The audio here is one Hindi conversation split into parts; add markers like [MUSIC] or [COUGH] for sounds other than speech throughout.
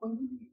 Und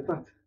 pracy.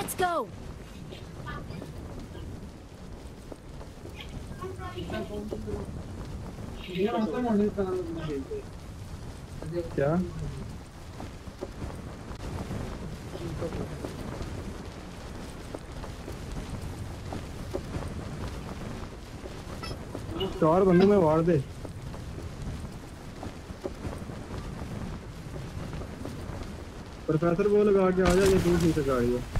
येतात go. क्या? चार बंदे में वार दे। प्रोफेसर वो लगा के आ जा, ये तू ठीक है गाड़ी है।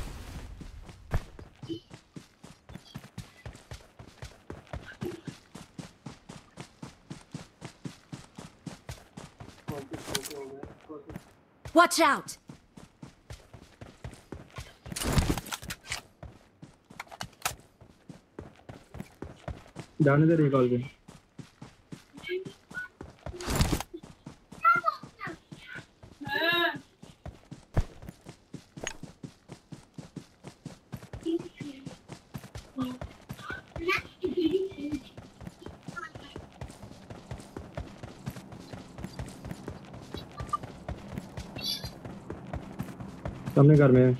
Watch out! जाने दे रिकॉल पे सामने घर में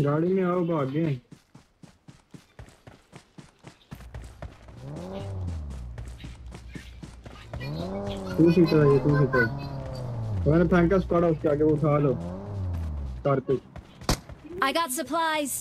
गाड़ी में आओ भाग गए टू सीटर है ये टू सीटर मैंने फेंका स्क्वाड उसके आगे वो उठा लो। कार पे I got supplies.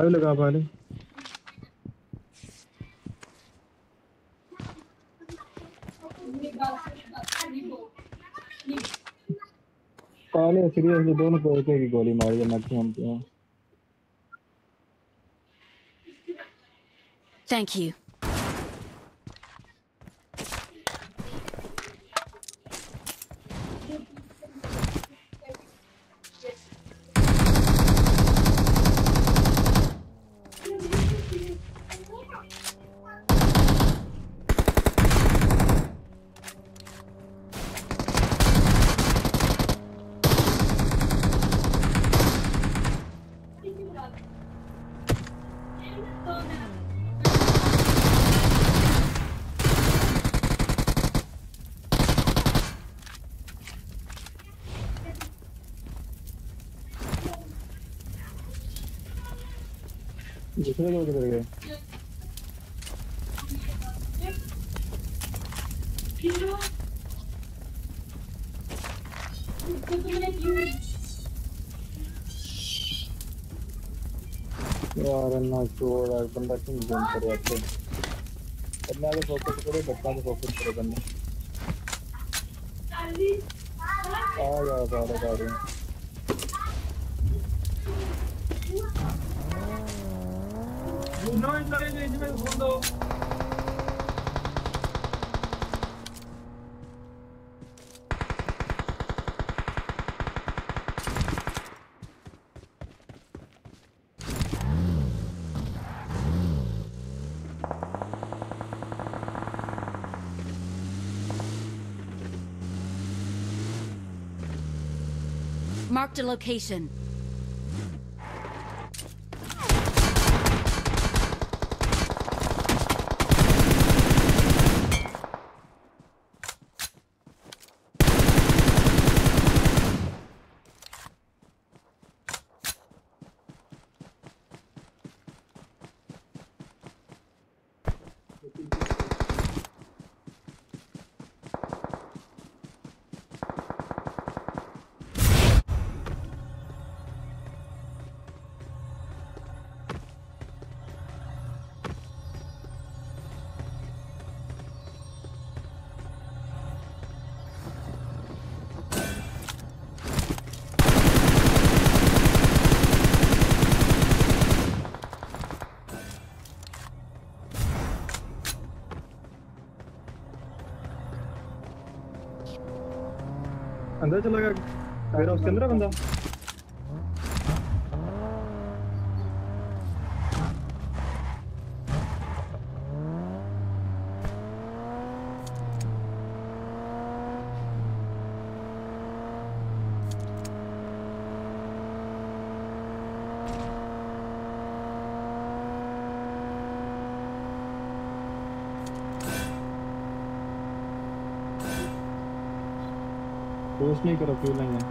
तो लगा पहले सीरियसली दोनों को एक गोली मारी है मैक्सिमम पे थैंक you. दूसरे लोग किधर गए अन्ना छोड़ यार बंदा क्यों जोन कर रहा है करने वाले फोकस करो बच्चा भी फोकस करो बंदा। आ जा सारे गाड़ी Marked a location. चला गया। उसके अंदर बंदा? नहीं करो फ्यूल नहीं है।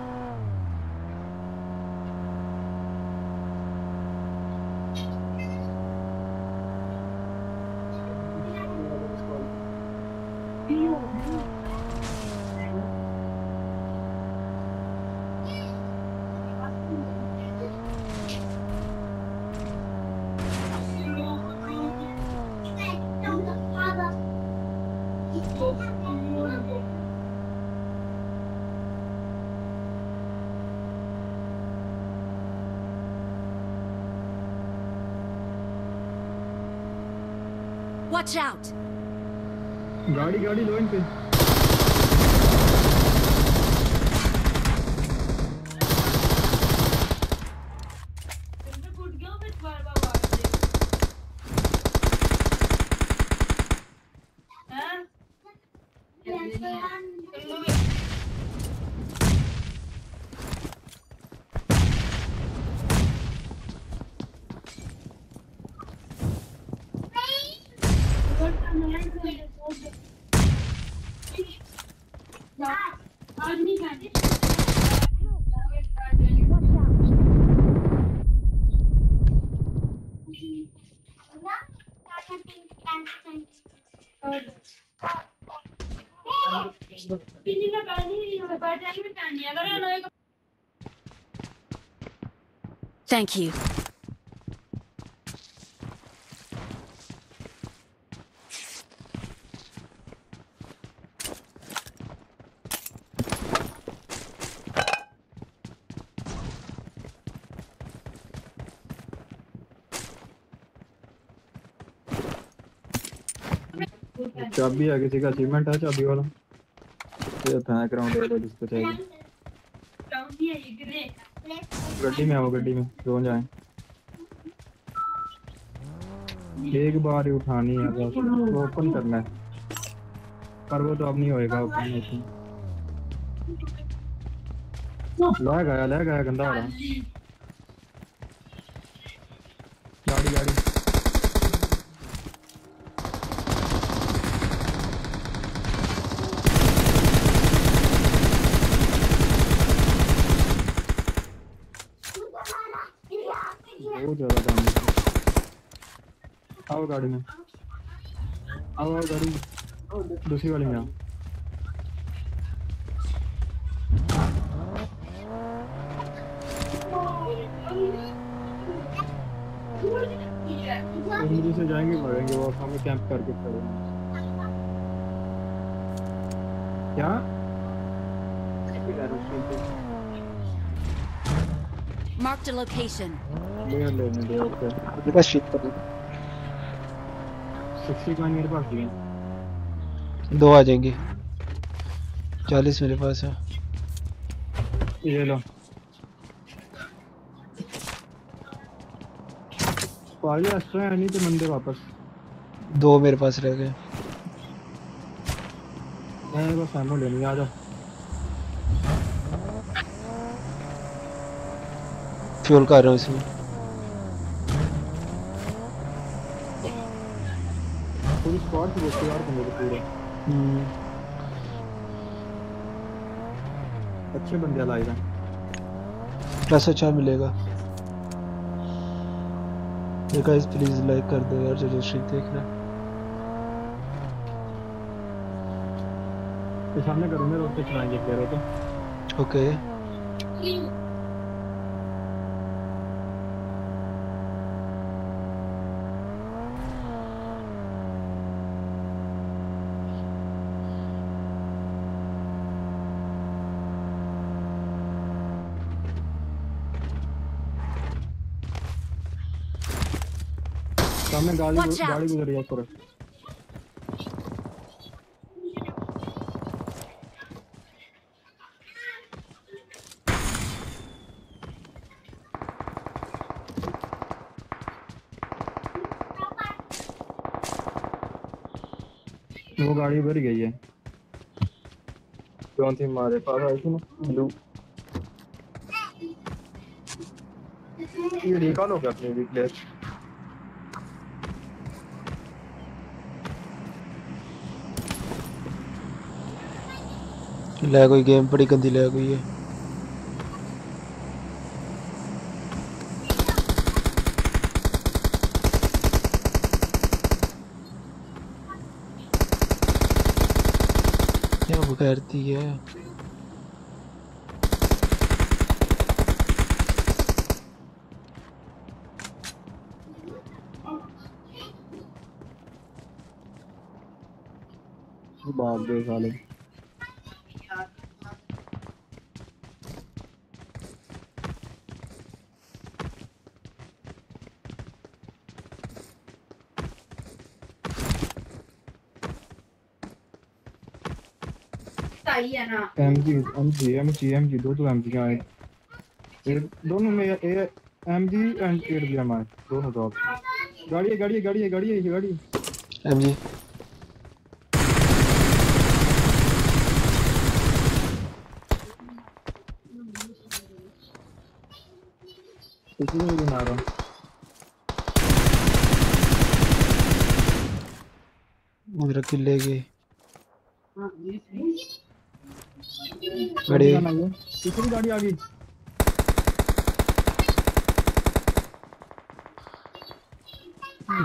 Watch out! गाड़ी गाड़ी लो इन पे तुमसे कूद गया फिर बार बार मार दे हैं तुम लोग आज नहीं खाते Pinila kali, baca ini tanya, kalau yang naik Thank you. चाबी है, किसी का अचीवमेंट है, चाबी वाला ये फेंक रहा हूँ जिसको चाहिए Saudi है ये ग्रे गड्डी में आओ गड्डी में। दो जाए। एक बार ही उठानी है बस। तो ओपन करना है। पर वो तो अब नहीं होएगा ओपन ले गया ले गया गंदा हो रहा है। गाड़ी गाड़ी बहुत ज़्यादा डैमेज आओ गाड़ी में आओ आओ गाड़ी में। दूसरी वाली में आओ से जाएँगे भागेंगे वो हमें कैंप करके खड़े क्या Marked a location. ले लेने दे ओके मेरे पास शीट पर 60 कॉइन मेरे पास भी है दो आ जाएँगे। चालीस मेरे पास है। ये लो। पाले है नहीं तो मंदे वापस। दो मेरे पास रह गए। मैं बस एमो लेनी आ जाओ फ्यूल कर रहा हूँ इसमें। पूरी स्क्वाड की यार तुम लोग पूरे। अच्छे बंदे लाए हैं। प्लस अच्छा मिलेगा। ये गाइस प्लीज़ लाइक कर दो यार जो जो स्ट्रीक देख रहे हैं सामने करूँगा रोड पे चलाएँगे कह रहे तो। ओके सामने गाड़ी गाड़ी गुजरी है पूरा। वो गाड़ी भर गई है। कौन थी हमारे पास आई थी ना? ब्लू ये निकालो क्या अपने रिप्लेस लैग हुई गेम बड़ी गंदी लैग हुई है क्या बगैरती है बाप दे साले सही है ना एमजी एमजी एमजी एमजी दो दो एमजी आए। एक दोनों में ए एमजी एंड एट भी हमारे दोनों टॉप गाड़ी है गाड़ी है गाड़ी है गाड़ी है गाड़ी है। एमजी किसी को भी मारो। मेरा किल ले गई गाड़ी गाड़ी आना है किसी की गाड़ी आ गई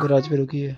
गराज पे रुकी है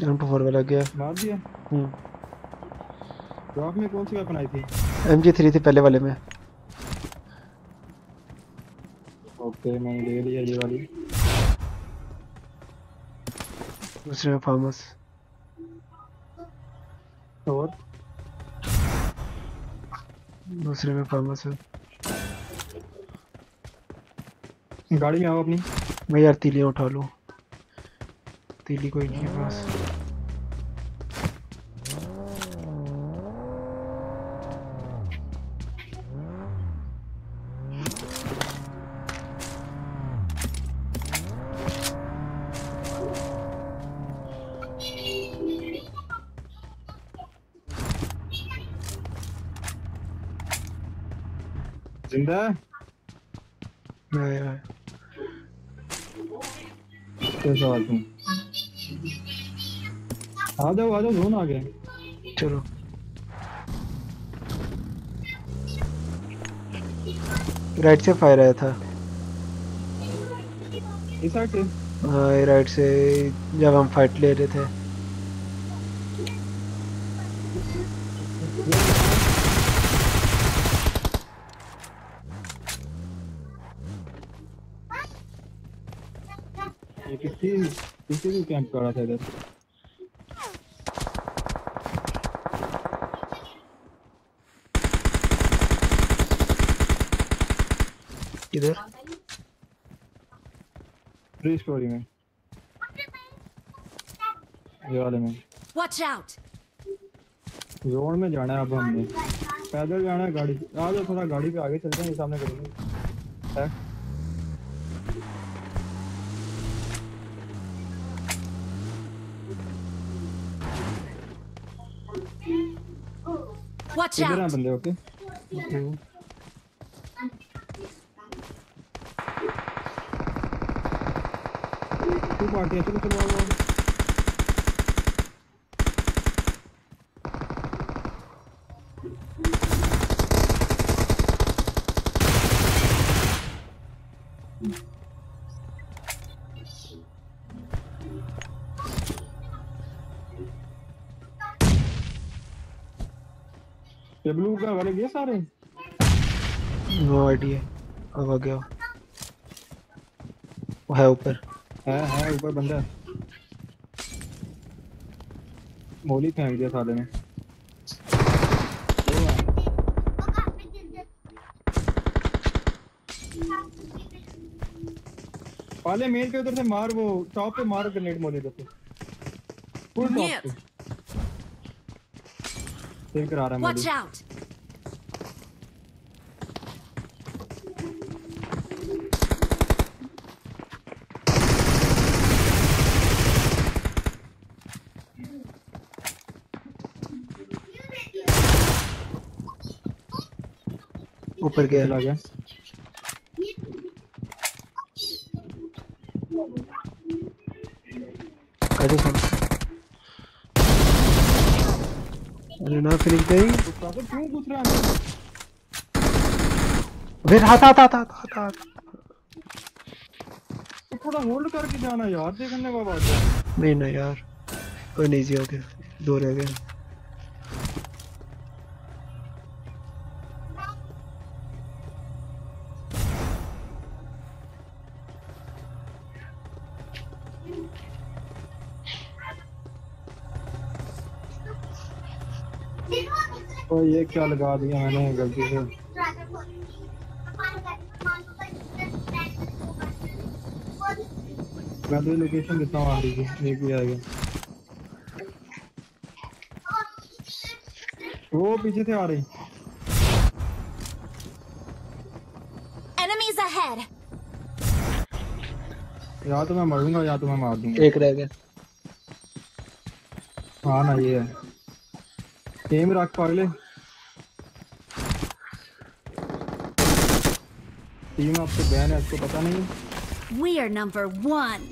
M24 में लग गया। मार दिया। हम्म। ड्रॉप में कौन सी वेपन आई थी? एम जी थ्री थी पहले वाले में। ओके मैंने ले लिया ये वाली। दूसरे में फार्मस और? दूसरे में फार्मस है। गाड़ी में आओ अपनी। मैं यार तीलियाँ उठा लूँ। तीली कोई नहीं है पास। जाओ आ जाओ जोन आ गए चलो। राइट से फायर आया था। इस साइड से। हाँ राइट से जब हम फाइट ले रहे थे। किसी किसी भी कैंप कर रहा था इधर। थ्री स्टोरी में। ये वाले में। Watch out! जोन में जाना है अब हमने। पैदल जाना है गाड़ी। आ जाओ थोड़ा गाड़ी पे आगे चलते हैं ये सामने करेंगे। है? Watch out! बंदे ओके? टू मार दिया चलो चलो ये ब्लू का वाले गए सारे नो आईडी है अब आ गया वो है ऊपर पहले है ऊपर बंदा फेंक दिया साले ने। पाले उधर से मार वो टॉप पे मार ग्रेनेड मोली देते फुल टॉप पे। सेव करा रहा है मोली ऊपर गया। चला गया। आजा सुन अरे ना फिर गई। क्यों घुस रहा है फिर हाथ हाथ हाथ हाथ। हाथ थोड़ा होल्ड करके जाना यार देखने का बात नहीं ना यार कोई नहीं इजी हो गया। दो रह गए। ये क्या लगा दिया मैंने गलती से? मैं तो लोकेशन देता हूँ आगे की एक भी आएगा। वो पीछे से आ रही। Enemies ahead! या तो मैं मरूँगा या तो मैं मार दूँगा। एक रह गया। हाँ ना ये है। एम रख पागले टीम आपसे बैन है आपको पता नहीं? We are number one!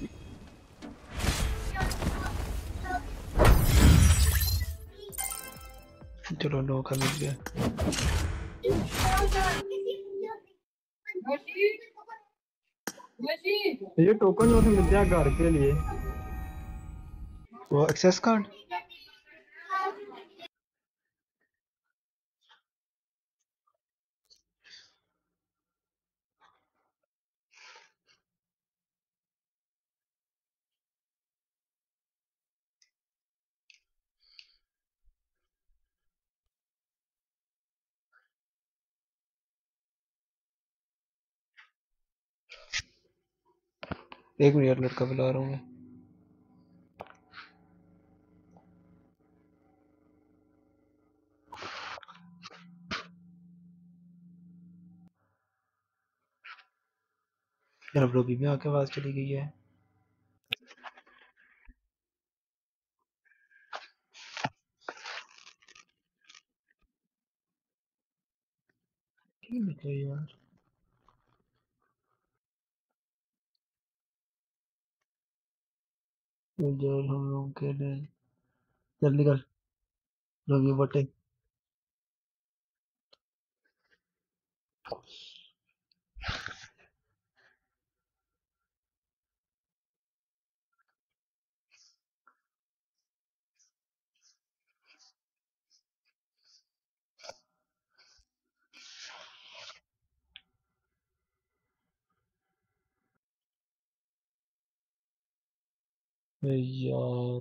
चलो नो का मिल गया ये टोकन जो मिलते हैं घर के लिए। वो एक्सेस कार्ड एक मिनट यार लड़का बुला रहा हूँ मैं। यार, अब लोगी में आके आवाज़ चली गई है। है यार। जल हम लोग के लिए। चल निकल लोगी बटे यार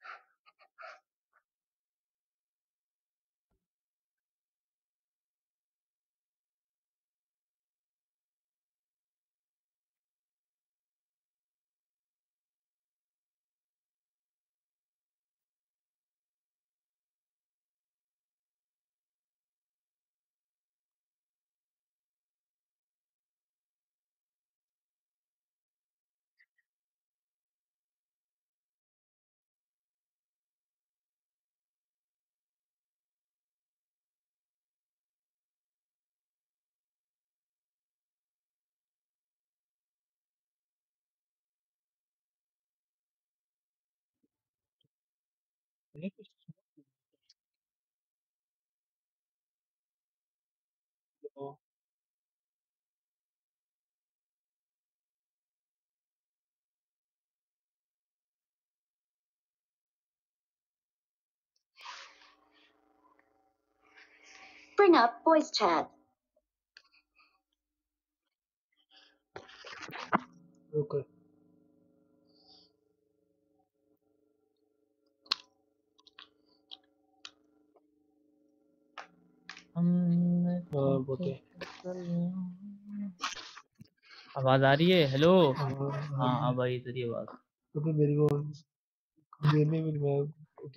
Bring up voice chat. रुको आवाज़ आ रही है? हेलो हाँ हाँ अब आई तेरी आवाज़। क्योंकि मेरे को गेम भी मैं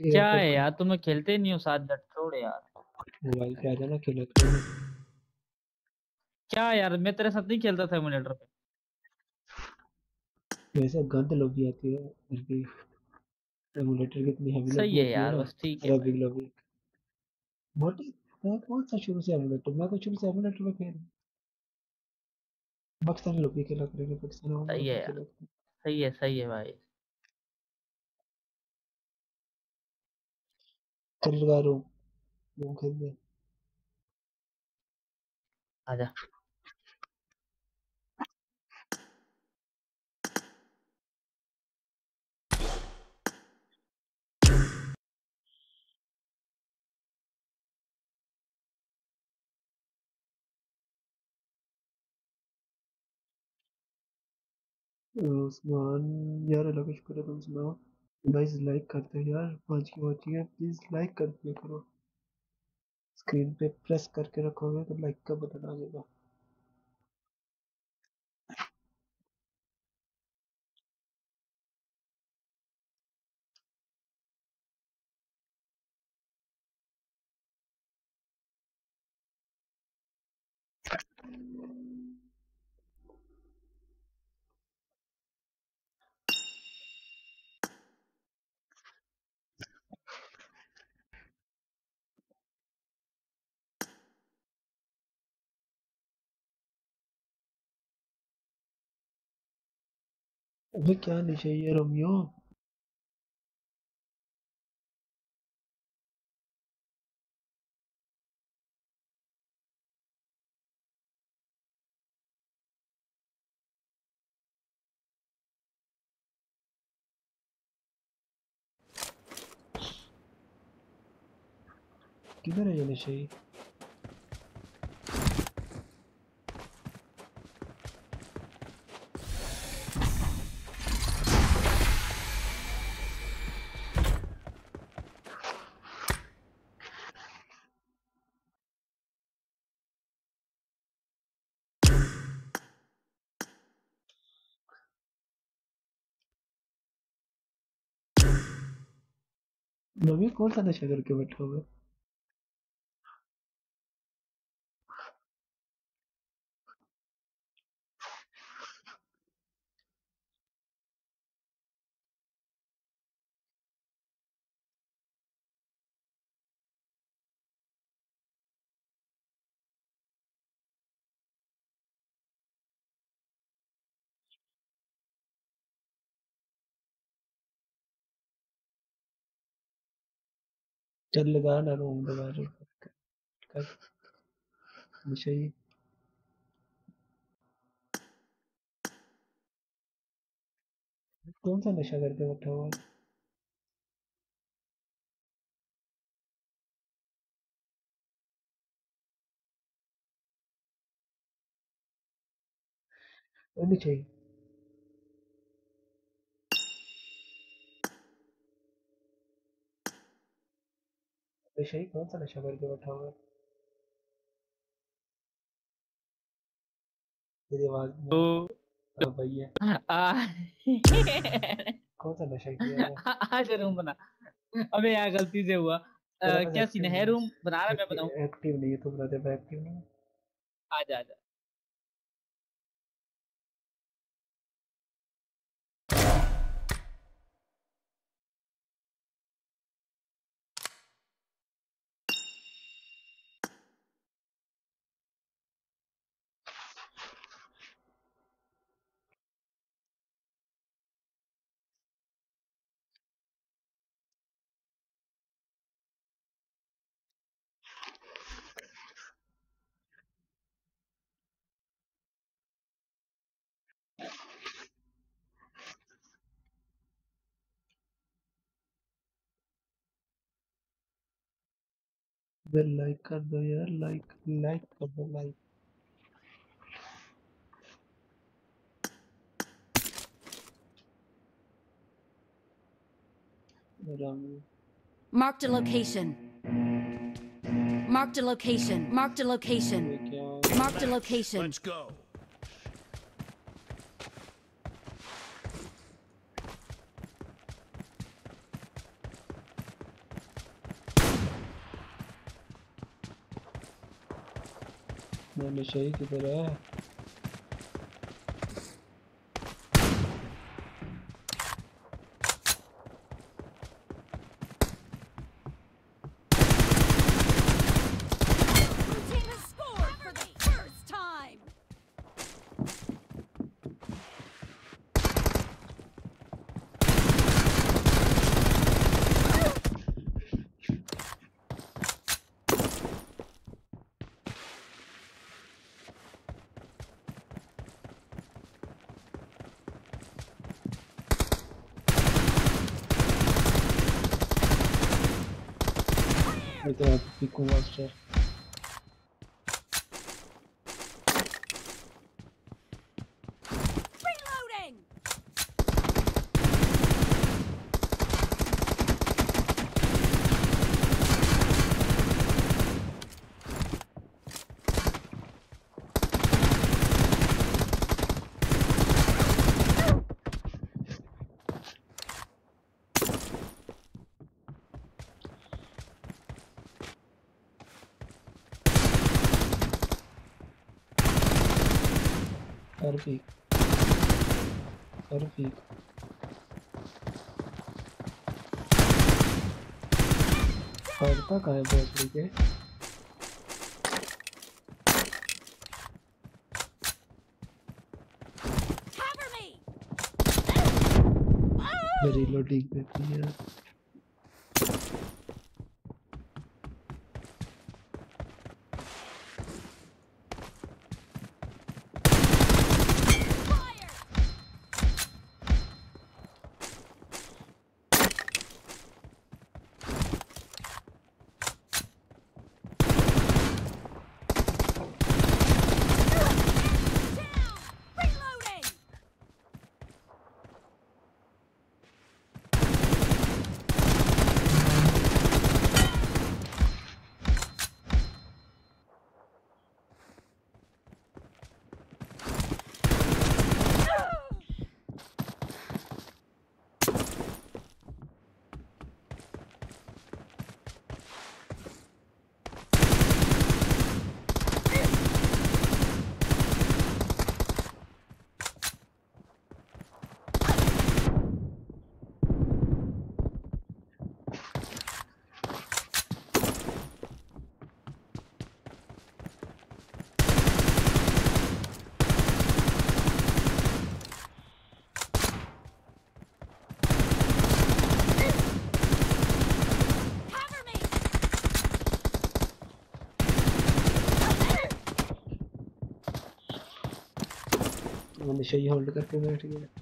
क्या है यार तुम्हें खेलते नहीं हो साथ जट छोड़ यार। मोबाइल पे आ जाना खेला क्या यार मैं तेरे साथ नहीं खेलता था एमुलेटर पे। वैसे गंद लॉबी आती है फिर भी। एमुलेटर कितनी हेवी सही है यार बस ठीक है। बिग लॉबी बट मैं कौन सा शुरू से एमुलेटर मैं तो शुरू से एमुलेटर में खेल पाकिस्तानी भी खेला करेंगे पाकिस्तानी सही है। खेला। सही है सही है भाई। चल लगा रहा हूँ वो खेलने। आजा। उस्मान यार अल्लाह का शुक्र है तुम सुनाओ। गाइस लाइक करते हो यार, पाँच की वॉचिंग है प्लीज़ लाइक कर दिया करो। स्क्रीन पे प्रेस करके रखोगे तो लाइक का बटन आ जाएगा अबे क्या नहीं चाहिए रोमियो? किधर है ये नशे? रोमियो कौन सा नशा करके बैठा हुआ है? चल लगा ना रूम लगा रहे कर नशा ही कौन सा नशा करके बैठा हुआ है वो नहीं चाहिए ही कौन सा नशा करके बैठा हुआ है? तेरी आवाज़ तो हाँ भाई है। आ, कौन सा नशा किया है [LAUGHS] आज रूम बना। अबे यार गलती से हुआ। क्या सीन है? रूम बना रहा मैं बताऊँ? एक्टिव नहीं है तुम रहते एक्टिव नहीं हूँ। आजा आजा। बे लाइक कर दो यार लाइक लाइक कर दो लाइक रंग Marked a location. Marked a location. Marked a location. ये क्या Marked a location. Let's go. मैं नशा ही किधर है Blue team has scored for the first time. मैं तो यहाँ पे पिकू मास्टर Reloading. और पीक पड़ता कहाँ है भोसड़ी के? Cover me. मेरी लोडिंग देती है Fire. Down. Reloading. Cover me. हमेशा ही hold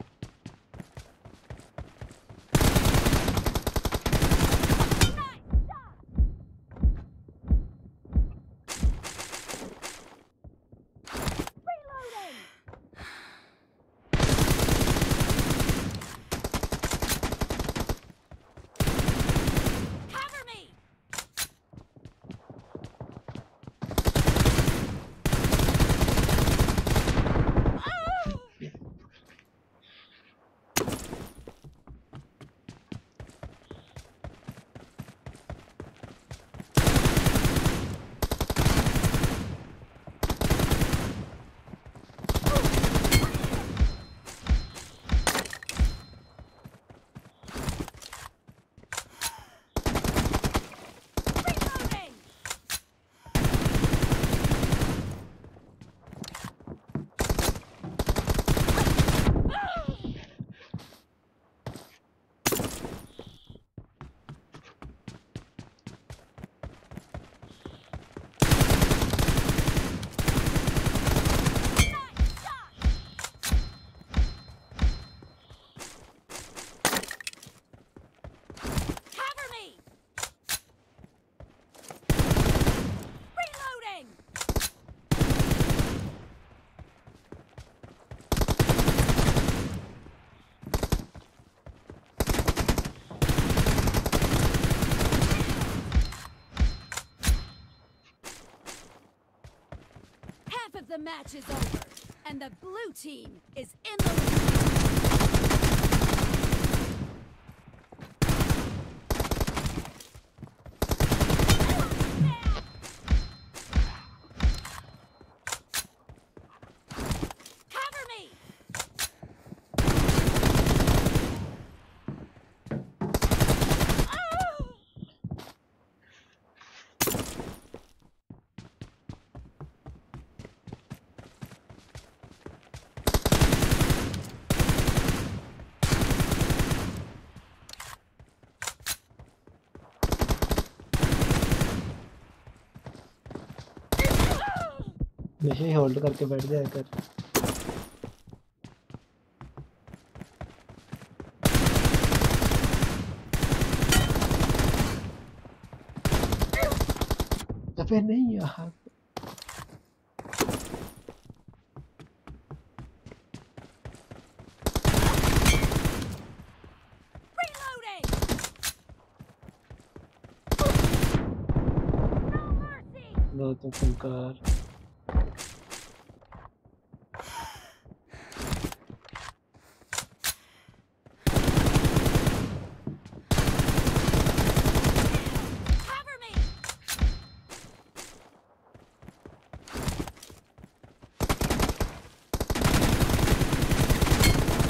match is over, and the blue team हमेशा ही होल्ड करके बैठ जाया कर। अबे नहीं यार! No फुलकार Cover me!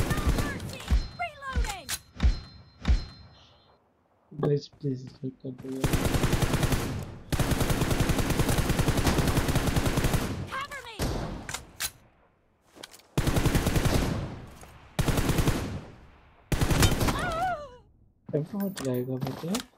No mercy! Reloading! Please कर दो यार Cover हो जाएगा बेटे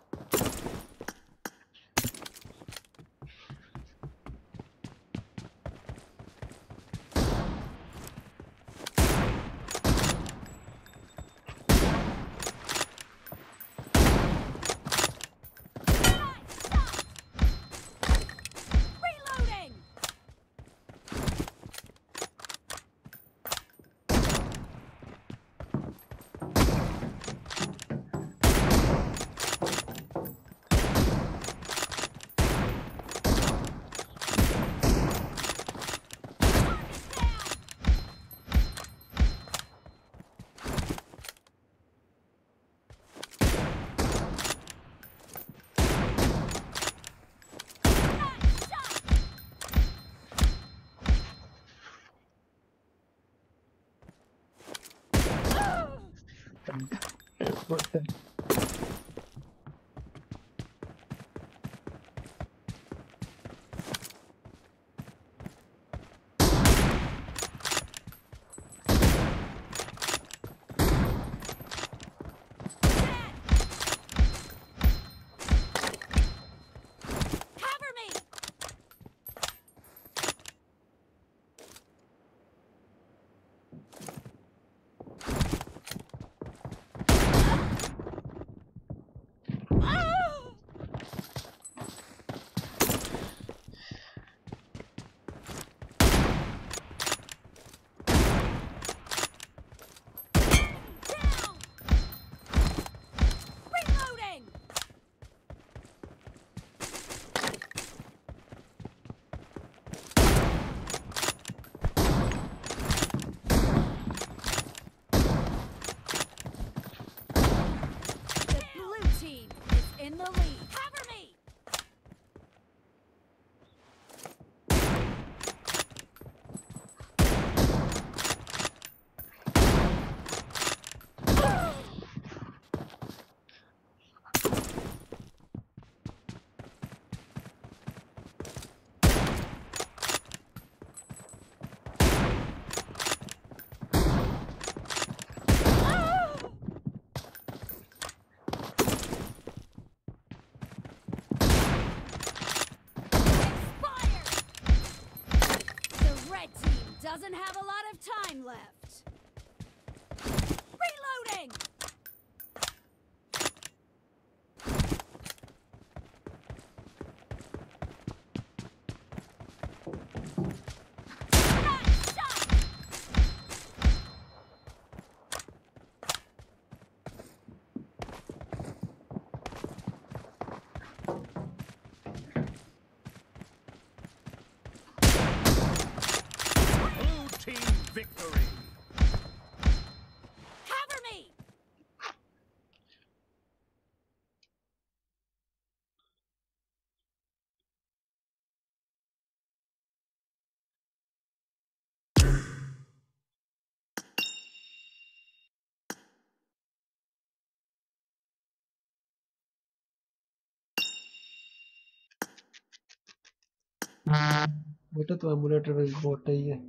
बेटा तो एमुलेटर में बोट ही है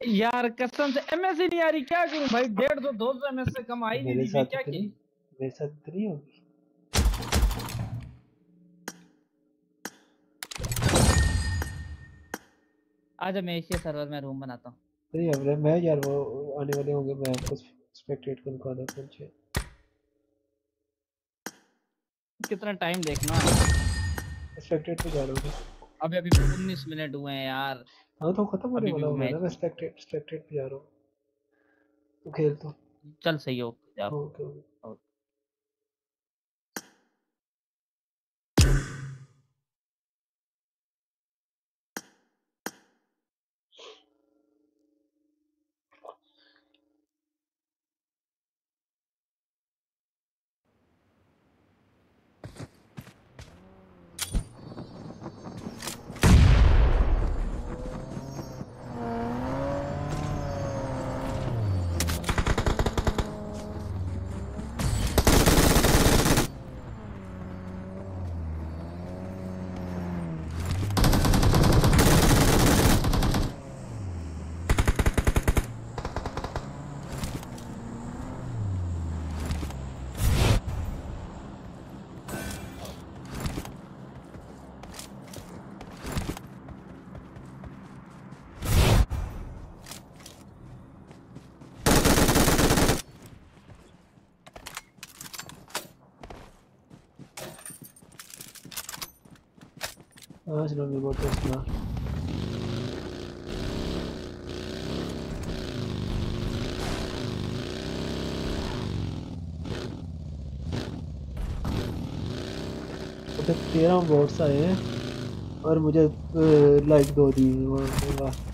यार कसम से एमएस ही नहीं आ रही क्या करूँ भाई? डेढ़ दो दो सौ एमएस से कम आई नहीं क्या तो की? मेरे साथ तो नहीं होगी। आज मैं एशिया सर्वर में रूम बनाता हूँ। नहीं अब मैं यार वो आने वाले होंगे मैं आपको स्पेक्टेट को दिखा देता हूँ कितना टाइम देखना। स्पेक्टेट पे जा रहा हूँ। अभी अभी उन्नीस मिनट हुए हैं यार। हाँ तो खत्म होने वाला होगा ना मैं स्पेक्टेट स्पेक्टेट पे जा रहा हूँ। तू खेल तो। चल सही हो जाओ। Okay okay. मैं बोट पे सुना तो तेरह बोट्स आए हैं और मुझे लाइक दो दी वाह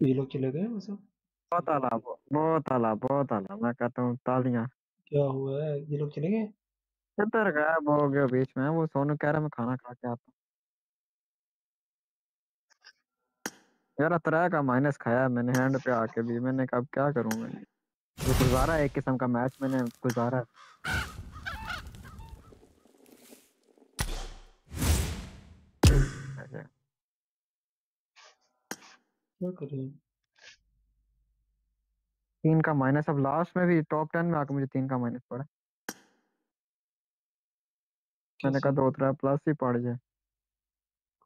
ये लोग चले गए मतलब बहुत आला बहुत आला बहुत आला मैं कहता हूँ तालियाँ। क्या हुआ है? ये लोग चले गए? किधर गायब हो गया बीच में? वो सोनू कह रहा मैं खाना खा के आता हूँ। यार तरह का माइनस खाया मैंने हैंड पे आके भी। मैंने कहा अब क्या करूँ मैं? गुजारा एक किस्म का मैच मैंने गुजारा तीन का माइनस अब लास्ट में भी टॉप टेन में आके मुझे तीन का माइनस पड़ा। मैंने कहा? दो तरह प्लस ही पड़ जाए।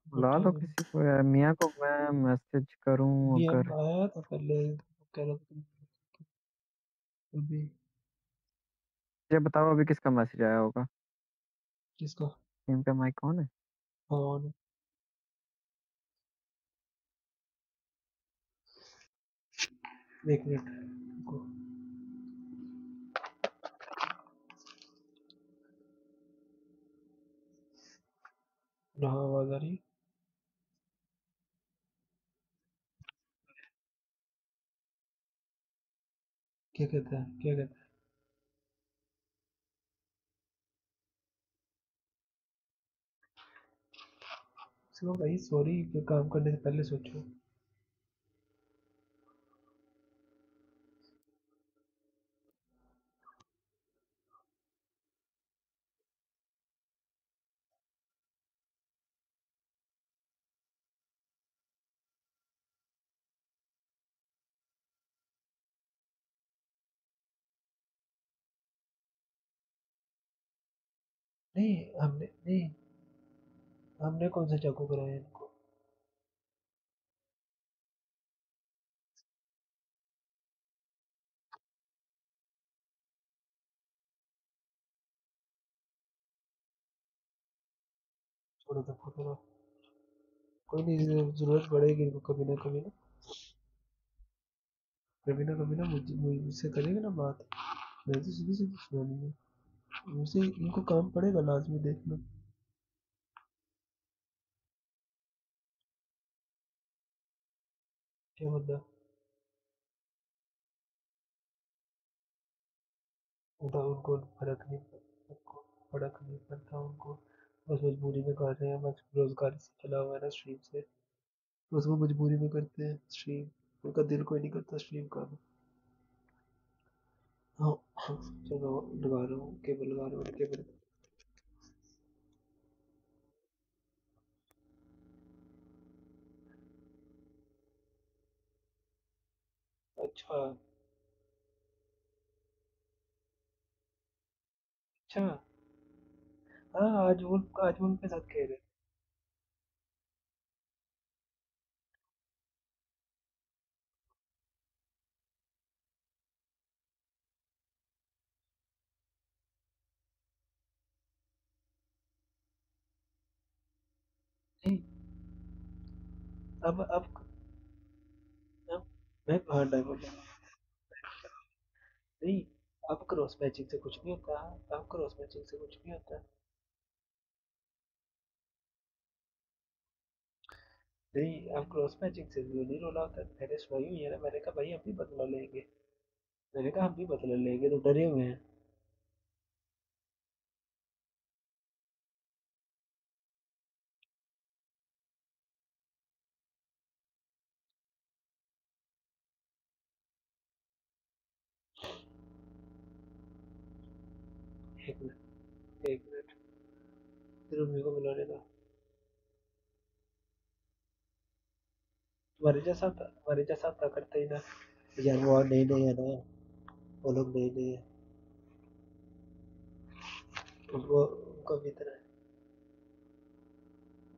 बुला दो किसी को यार मियाँ को मैं मैसेज करूँ अगर। आया था पहले कह रहा था अभी ये बताओ अभी किसका मैसेज आया होगा? किसका? टीम का माइक कौन है? हाँ on है। एक मिनट आवाज़ आ रही है? क्या कहता है? क्या कहता है? सुनो भाई सॉरी काम करने से पहले सोचो। नहीं, हमने नहीं। हमने कौन सा चाकू कराया इनको? छोड़ो तो करो कोई नहीं ज़रूरत पड़ेगी इनको, कभी ना कभी ना। कभी ना कभी ना मुझे, मुझसे करेगा ना बात। मैं तो सीधी सीधी सुनानी है मुझसे इनको काम पड़ेगा लाजमी देखना। क्या मतलब उनका, उनको फ़र्क नहीं उनको फ़र्क नहीं पड़ता, उनको बस मजबूरी में कर रहे हैं, बस रोज़गार से चला हुआ है ना स्ट्रीम से। बस वो मजबूरी में करते हैं स्ट्रीम उनका दिल कोई नहीं करता स्ट्रीम का। चलो लगा रहा हूँ, केबल लगा रहा हूँ केबल। अच्छा। अच्छा। हाँ आज वो आज वो उनके साथ खेल रहे नहीं अब अब मैं कहाँ डायवर्ट नहीं, अब क्रॉस मैचिंग से कुछ नहीं होता, अब क्रॉस मैचिंग से कुछ नहीं होता। नहीं, अब क्रॉस मैचिंग से जो नहीं रोला होता। मैंने सुनाई हुई है ना, मैंने कहा, भाई, हम भी बदला लेंगे। मैंने कहा, हम भी बदला लेंगे तो डरे हुए हैं एक मिनट एक मिनट फिर मेरे को बुलाने दो जैसा था तुम्हारे जैसा था करते ही ना। यार वो नए नए है ना वो लोग नए नए हैं। उनको उनको भी तरह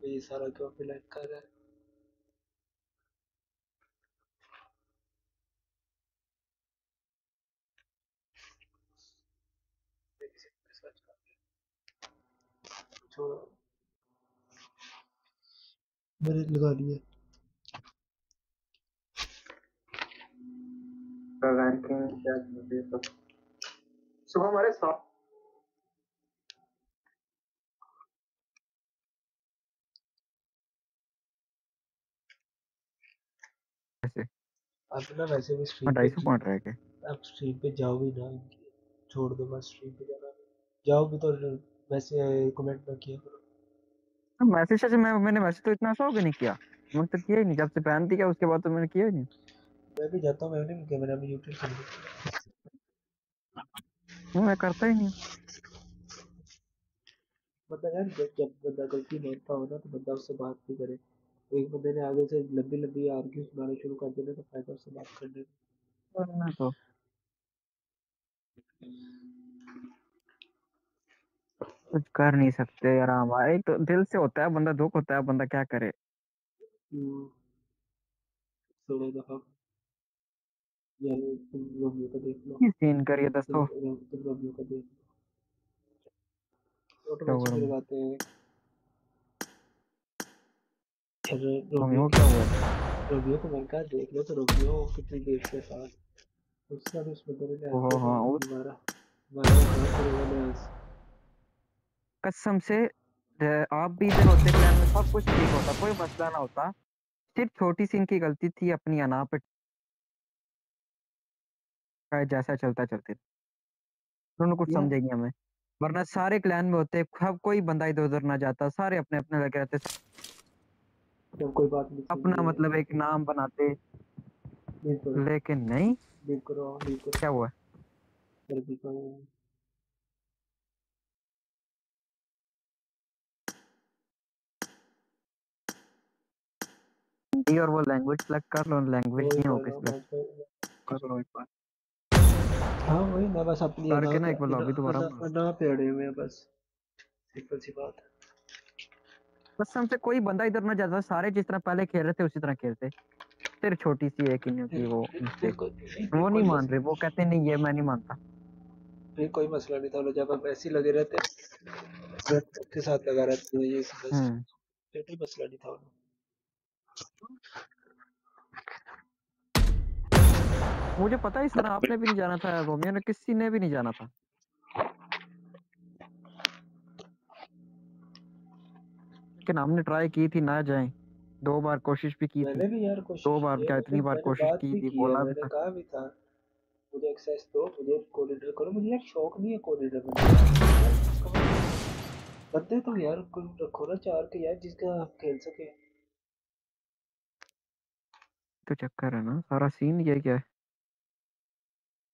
ये सारा क्यों फ़िलहाल कर रहा है। छोड़ो मैंने लगा लिया। सुबह हमारे साथ अब ना वैसे भी स्ट्रीम हाँ पे ढाई सौ पॉइंट रह गए। अब स्ट्रीम पे जाओ भी ना छोड़ दो बस स्ट्रीम पे जाना। जाओ भी तो वैसे कमेंट ना किया करो। मैसेज से मैं मैंने मैसेज तो इतना शौक नहीं किया। तो किया ही नहीं। जब से बैन थी क्या उसके बाद तो मैंने किया ही नहीं। मैं भी जाता हूँ मैंने भी किया मैंने यूट्यूब खोल मैं करता ही नहीं बंदा यार जब जब बंदा गलती मानता हो ना तो बंदा उससे बात नहीं करे। एक बंदे ने आगे से लंबी लंबी आर्ग्यू सुनाने शुरू कर देना तो फ़ायदा उससे बात करने का तो। कुछ कर नहीं सकते यार हमारे तो दिल से होता है बंदा दुख होता है बंदा क्या करे? हम्म, थोड़ा दफ़ा यार तुम रोमियो का देख लो। की सीन करिए तुम दसो? तुम तुम रोमियो का देख लो। क्या ऑटोमेटिक हुआ? लगाते हैं। रोमियो रोमियो क्या हुआ? रोमियो को मैंने कहा देख लो तो रोमियो कितनी देर से उसके बाद उस बंदे ने ओहो ऐसे हाँ वो मारा मारा मारा फिर उन्होंने कसम से आप भी इधर होते प्लान में सब कुछ ठीक होता कोई मसला ना होता। सिर्फ़ छोटी सी इनकी गलती थी अपनी अना पे शायद जैसा चलता चलते उन्होंने कुछ समझेगी हमें वरना सारे क्लैन में होते सब कोई बंदा इधर उधर ना जाता सारे अपने अपने लगे रहते। जब कोई बात नहीं अपना मतलब एक नाम बनाते। लेकिन नहीं। करो करो क्या हुआ? और वो लैंग्वेज सेलेक्ट कर लो लैंग्वेज नहीं हो हूँ तो कर लो एक बार। हाँ वही मैं बस अपनी करके ना पे एक बार लॉबी दोबारा अना मारो। अना पे अड़े हुए हैं बस। सिंपल सी बात है। कसम से कोई बंदा इधर ना जाता सारे जिस तरह पहले खेल रहे थे उसी तरह खेलते। सिर्फ़ छोटी सी एक इन की वो वो नहीं मान रहे वो कहते नहीं ये मैं नहीं मानता। नहीं कोई मसला नहीं था जब हम ऐसे लगे रहते रत के साथ लगा रहते हैं ये समझ हम्म। कोई मसला नहीं था मुझे पता है इस तरह आपने भी नहीं जाना था रोमियो ने किसी ने भी नहीं जाना था। लेकिन हमने ट्राई की थी ना जाए। दो बार कोशिश भी की मैंने थी भी यार कोशिश दो बार क्या इतनी बार कोशिश की थी बोला भी था। कहा भी था मुझे एक्सेस दो मुझे कोऑर्डिनेटर करो मुझे यार शौक नहीं है कोऑर्डिनेटर कम बंदे तो यार कोई रखो ना चार के यार जिसका हम खेल सके। तो चक्कर है ना सारा सीन ये क्या है?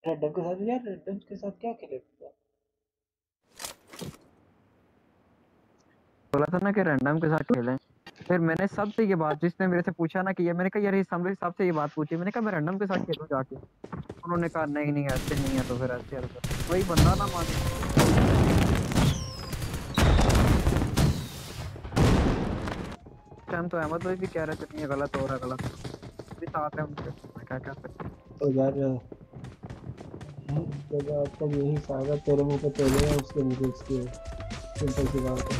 रैंडम के साथ यार रैंडम के साथ क्या खेलेगा बोला था ना कि रैंडम के साथ खेलें। फिर मैंने सबसे ये बात जिसने मेरे से पूछा ना कि ये मैंने कहा यार ये सामने सबसे ये बात पूछी। मैंने कहा मैं रैंडम के साथ खेलूं जाके? उन्होंने कहा नहीं नहीं ऐसे नहीं है। तो फिर ऐसे है तो वही बंदा ना माने टाइम तो अहमद भाई भी कह रहे थे नहीं ये गलत हो रहा है गलत। भी साथ है उनके। मैं क्या कर सकता तो यार जब आपका यही सागा तेरे मुँह पे तेरे है उसके पे उसके सिंपल सी बात है।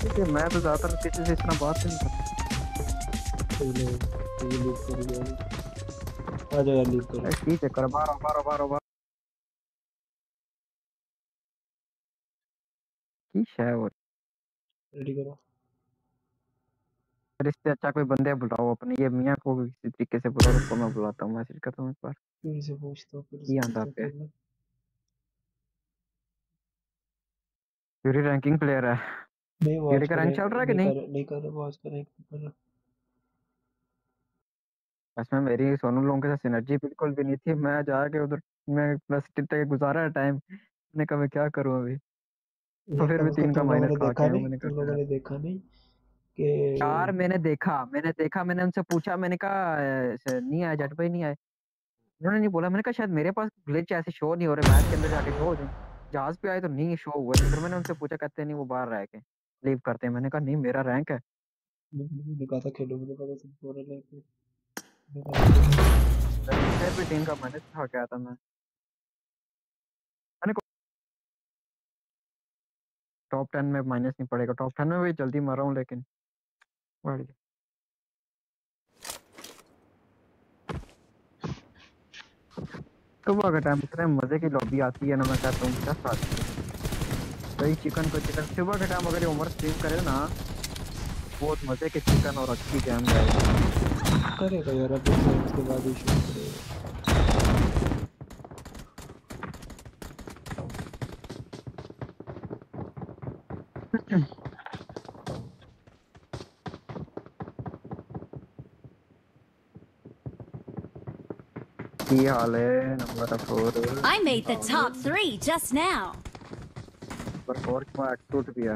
ठीक है मैं तो ज़्यादातर किसी से तरह बात नहीं करता। तो तो आ जाओ यार लीव करो। ठीक है कर बारो बारो बारो बारो की वो। रेडी करो। फिर इससे अच्छा कोई बंदे बुलाओ अपने ये मियाँ को किसी तरीके से बुलाओ उसको मैं बुलाता हूँ मैसेज करता हूँ एक बार। फिर से पूछता हूँ फिर ये आंदा पे। फ्यूरी रैंकिंग प्लेयर है। फ्यूरी का रैंक चल रहा है कि नहीं नहीं? कर रहा वो आज का रैंक नहीं कर रहा। इसमें मेरी सोनू लोगों के साथ सिनर्जी बिल्कुल भी नहीं थी। मैं जाके उधर मैं प्लस तक गुजारा है टाइम मैंने कहा मैं क्या करूँ अभी? तो फिर भी तीन का माइनस खा के मैंने देखा नहीं? कि यार मैंने देखा मैंने देखा मैंने उनसे पूछा मैंने कहा नहीं आए जट भाई नहीं आए उन्होंने नहीं बोला मैंने कहा शायद मेरे पास ग्लिच ऐसे शो नहीं हो रहे मैच के अंदर जाके शो हो जाए। जहाज़ पे आए तो नहीं शो हुआ फिर मैंने उनसे पूछा कहते नहीं वो बाहर रह के लीव करते हैं। मैंने कहा नहीं मेरा रैंक है। था खेलो मुझे पता थे था खेलो फिर भी टीम का माइनस खा के आया था मैं? मैंने टॉप टेन में माइनस नहीं पड़ेगा। टॉप टेन में भी जल्दी मर रहा हूँ लेकिन बढ़ गया सुबह का टाइम इतने मज़े की लॉबी आती है ना मैं कहता हूँ क्या साथ वही चिकन को चिकन सुबह के टाइम अगर ये उमर स्ट्रीम करे ना बहुत मज़े के चिकन और अच्छी गेम जाएगी करेगा यार अभी इसके के बाद ही शुरू करेगा। की हाल है number four I made the top three just now. Number four की मैं टूट गया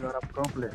You are a pro player.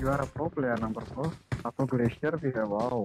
You are a pro player number four. आपको ग्लेशियर भी है वाओ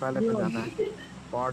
पहले पे जाना है पॉड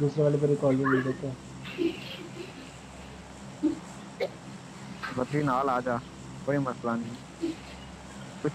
दूसरे वाले पे रिकॉल भी मिल जाता है बदरी नाल आ जा कोई मसला नहीं कुछ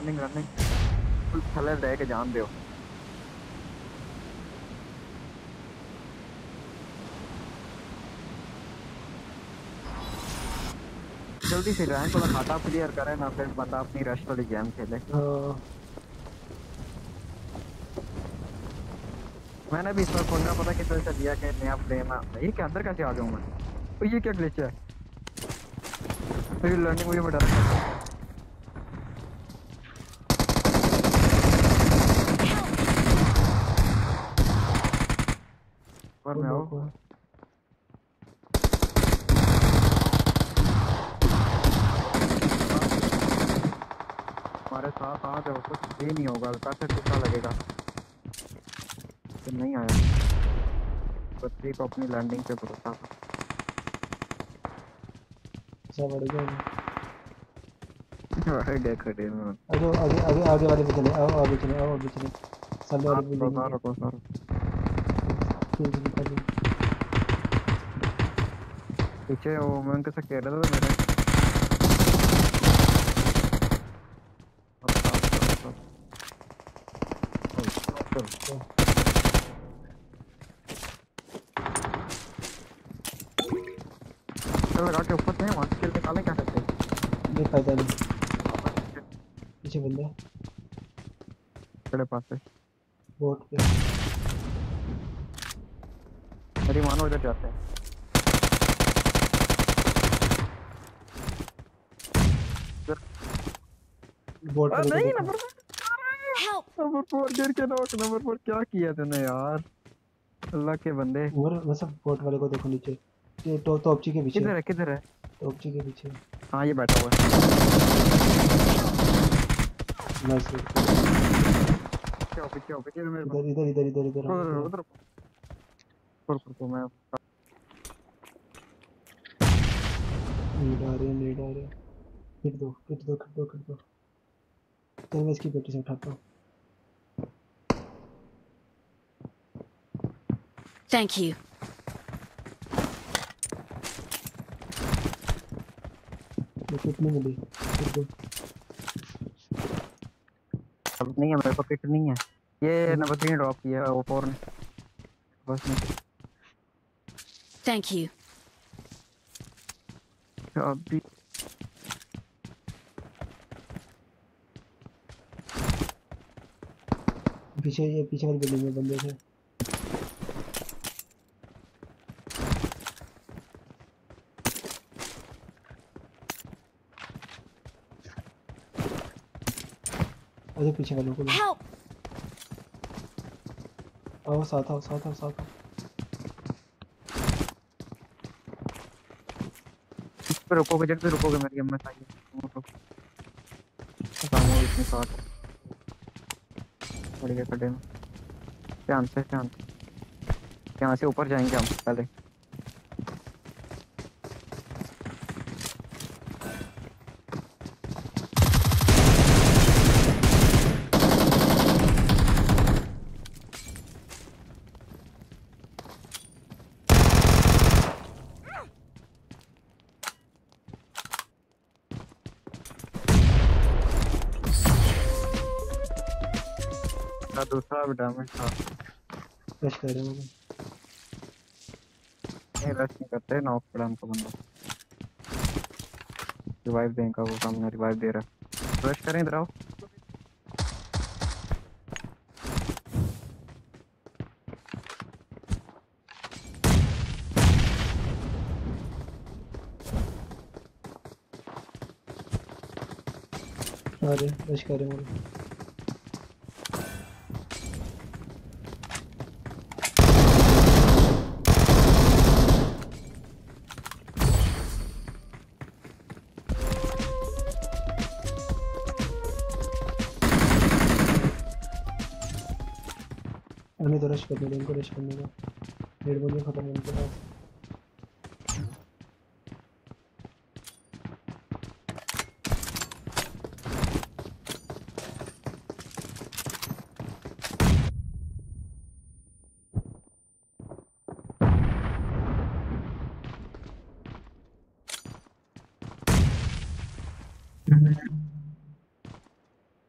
रनिंग रनिंग फुल थले रह के जान दो जल्दी से रैंक वाला खाता क्लियर करें ना फिर बंदा अपनी रश वाली गेम खेले मैंने भी इस बार खोलना पता किस वजह दिया कि नया फ्लेम है ये क्या, अंदर कैसे आ जाऊँ मैं? तो ये क्या ग्लिच है? मेरी लर्निंग मुझे में डर। पर मैं आओ। हमारे साथ आ जाओ कुछ भी नहीं होगा हल्का से टूटा लगेगा? तो नहीं आया। बच्ची को अपनी लैंडिंग पे भरोसा था। अच्छा बढ़ गया। [LAUGHS] अरे देख खड़े में अरे आगे आगे आगे वाले पे चले। आओ आगे चले आओ आगे चले। सामने वाले पे रोको रोको सर पीछे वो मैं उनके से कह रहा था मेरे? लगा के ऊपर से वहाँ से किल निकालें क्या करते हैं? नहीं फ़ायदा नहीं पीछे बंदा। तेरे पास से। बोट पे। मेरी मानो इधर जाते हैं। बोट पे नहीं नंबर! नंबर फोर गिर के नॉक नंबर फोर क्या किया तूने यार? अल्लाह के बंदे। वो वैसे बोट वाले को देखो नीचे। ये तो तोपची के पीछे। किधर है किधर है? तोपची के पीछे। हाँ ये बैठा हुआ है। नाइस पीछे आओ पीछे पीछे मेरे इधर इधर इधर इधर इधर उधर इधर उधर उधर उधर मैं नीड आ रहे नीड आ रहे। हिट दो हिट दो हिट दो हिट दो। चल मैं इसकी पेटी से उठाता हूँ। Thank you. किट नहीं मिली अब नहीं है मेरे पास किट नहीं है। ये नंबर थ्री ड्रॉप किया है वो फोर ने। बस नहीं Thank you. अभी। पीछे ये पीछे वाली बिल्डिंग में बंदे थे। अरे पीछे वालों को आओ साथ आओ साथ आओ साथ आओ पे रुकोगे जट पे रुकोगे मेरी आई है तो सामने इतनी पड़ गया खड्डे में ध्यान से ध्यान से यहाँ से ऊपर जाएँगे हम पहले भी डैमेज था। रश कर रहे हैं नहीं रश नहीं करते नॉक पड़ा हमको बंदा। रिवाइव देगा वो सामने रिवाइव दे रहा है। रश करें इधर आओ। आ रहे रश कर रहे हैं वो लोग। हमें तो रश करने दो इनको रश करने दो डेढ़ बजे खत्म होने के बाद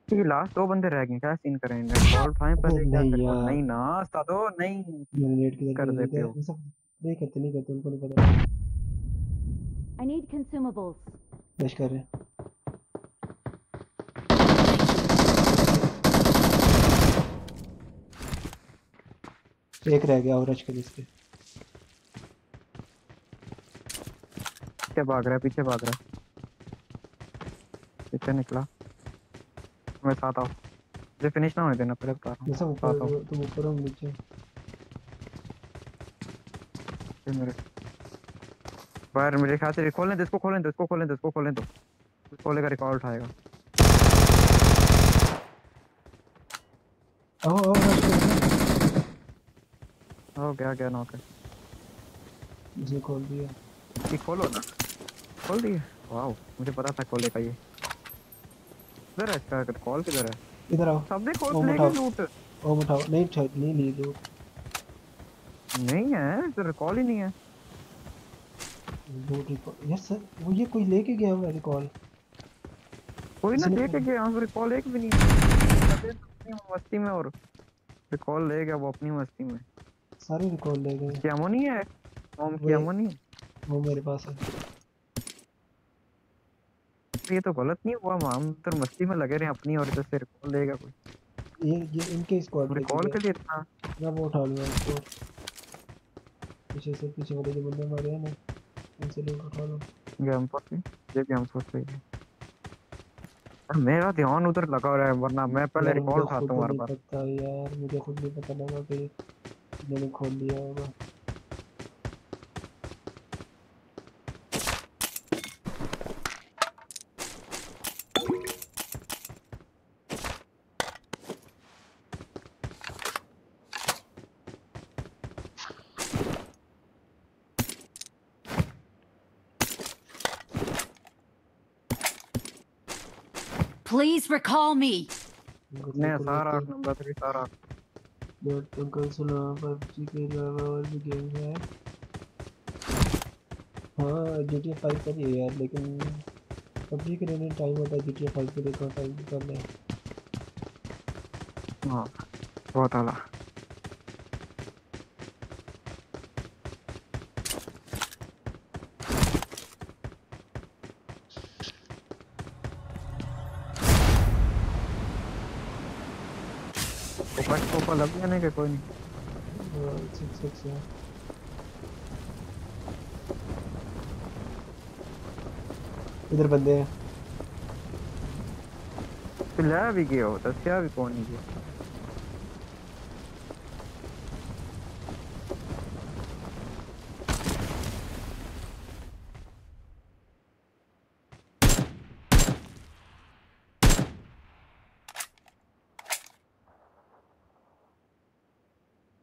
ये लास्ट दो बंदे रह गए क्या सीन करेंगे? उठाएँ पहले क्या नहीं यार। नहीं ना सादो नहीं मैरिनेट की कर देते हो। नहीं करते नहीं करते उनको नहीं पता। I need consumables. रश कर रहे हैं। एक रह गया और रश कर इसके। पीछे भाग रहा है पीछे भाग रहा है। पीछे निकला। मेरे साथ आओ मुझे फिनिश ना होने देना पहले बता रहा हूँ। जैसा ऊपर तुम ऊपर हो नीचे। ये मेरे बाहर मेरे ख्याल से खोलने दो इसको खोलने दो इसको खोलने दो इसको खोलने दो। खोलेगा रिकॉल उठाएगा। कर रहे हैं हो गया गया नौके इसने खोल दिया। ये खोलो ना। खोल दिए? वाह मुझे पता था खोलेगा ये। किधर है इसका? कॉल किधर है? इधर आओ। सबने खोल उठाओ। लूट ओम उठाओ नहीं उठाओ नहीं ली लो नहीं है इधर कॉल ही नहीं है। दो रिकॉर्ड यस सर वो ये कोई लेके गया हुआ रिकॉल कोई ना किसी ने- देख के यहाँ पर कॉल एक भी नहीं है। अपनी मस्ती में और कॉल ले गया वो अपनी मस्ती में। सारे रिकॉल ले गए। क्या मो नहीं है? ओम क्या मो नहीं है? वो मेरे पास है। ये तो गलत नहीं हुआ हम तो मस्ती में लगे रहे अपनी और इधर से कॉल लेगा कोई। ये ये इनके स्क्वाड लेके कॉल गया के लिए इतना। मैं वो उठा लूँगा इसको पीछे से पीछे वाले जो बंदे मारे हैं ना इनसे लोग उठा लो। गेम पर ये गेम सोच रही है। मेरा ध्यान उधर लगा रहा है वरना मैं पहले रिकॉल खुद हूँ हर बार पता यार मुझे खुद नहीं पता लगा कि मैंने खोल लिया होगा। Recall me. ने सारा नंबर थ्री सारा। बट अंकल सुना पबजी के अलावा और भी गेम है। हाँ जी टी फाइव पर ही है यार लेकिन पबजी के लिए टाइम होता है जी टी फाइव पे देखो टाइम कम है। हाँ बहुत आला। ऊपर लग गया नहीं कि कोई नहीं सिक्स है इधर बंदे हैं पिल्ला भी गया होता क्या भी कौन नहीं गया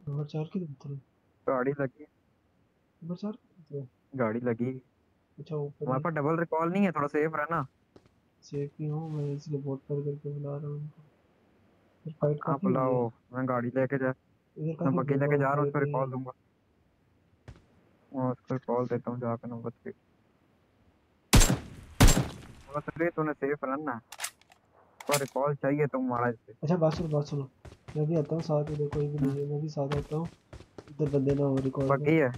नंबर चार की तरफ़ गाड़ी लगी। नंबर चार की तरफ़ गाड़ी लगी। अच्छा ऊपर हमारे पास डबल रिकॉल नहीं है थोड़ा सेफ़ रहना। सेफ़ ही हूँ मैं इसलिए बोट पर करके बुला रहा हूँ। फिर फाइट हुई बुलाओ मैं गाड़ी लेके जा इधर मैं काफ़ी बग्गी लेके जा रहा हूँ उसको लोग रिकॉल दूँगा। मैं उसको रिकॉल देता हूँ जाकर नंबर थ्री नंबर थ्री तूने सेफ़ रहना। उसको रिकॉल चाहिए तुम मारा इससे अच्छा बात सुनो बात सुनो। मैं भी आता हूँ साथ में कोई भी नहीं है मैं भी साथ आता हूँ। इधर बंदे ना हो रिकॉर्ड बग्गी है?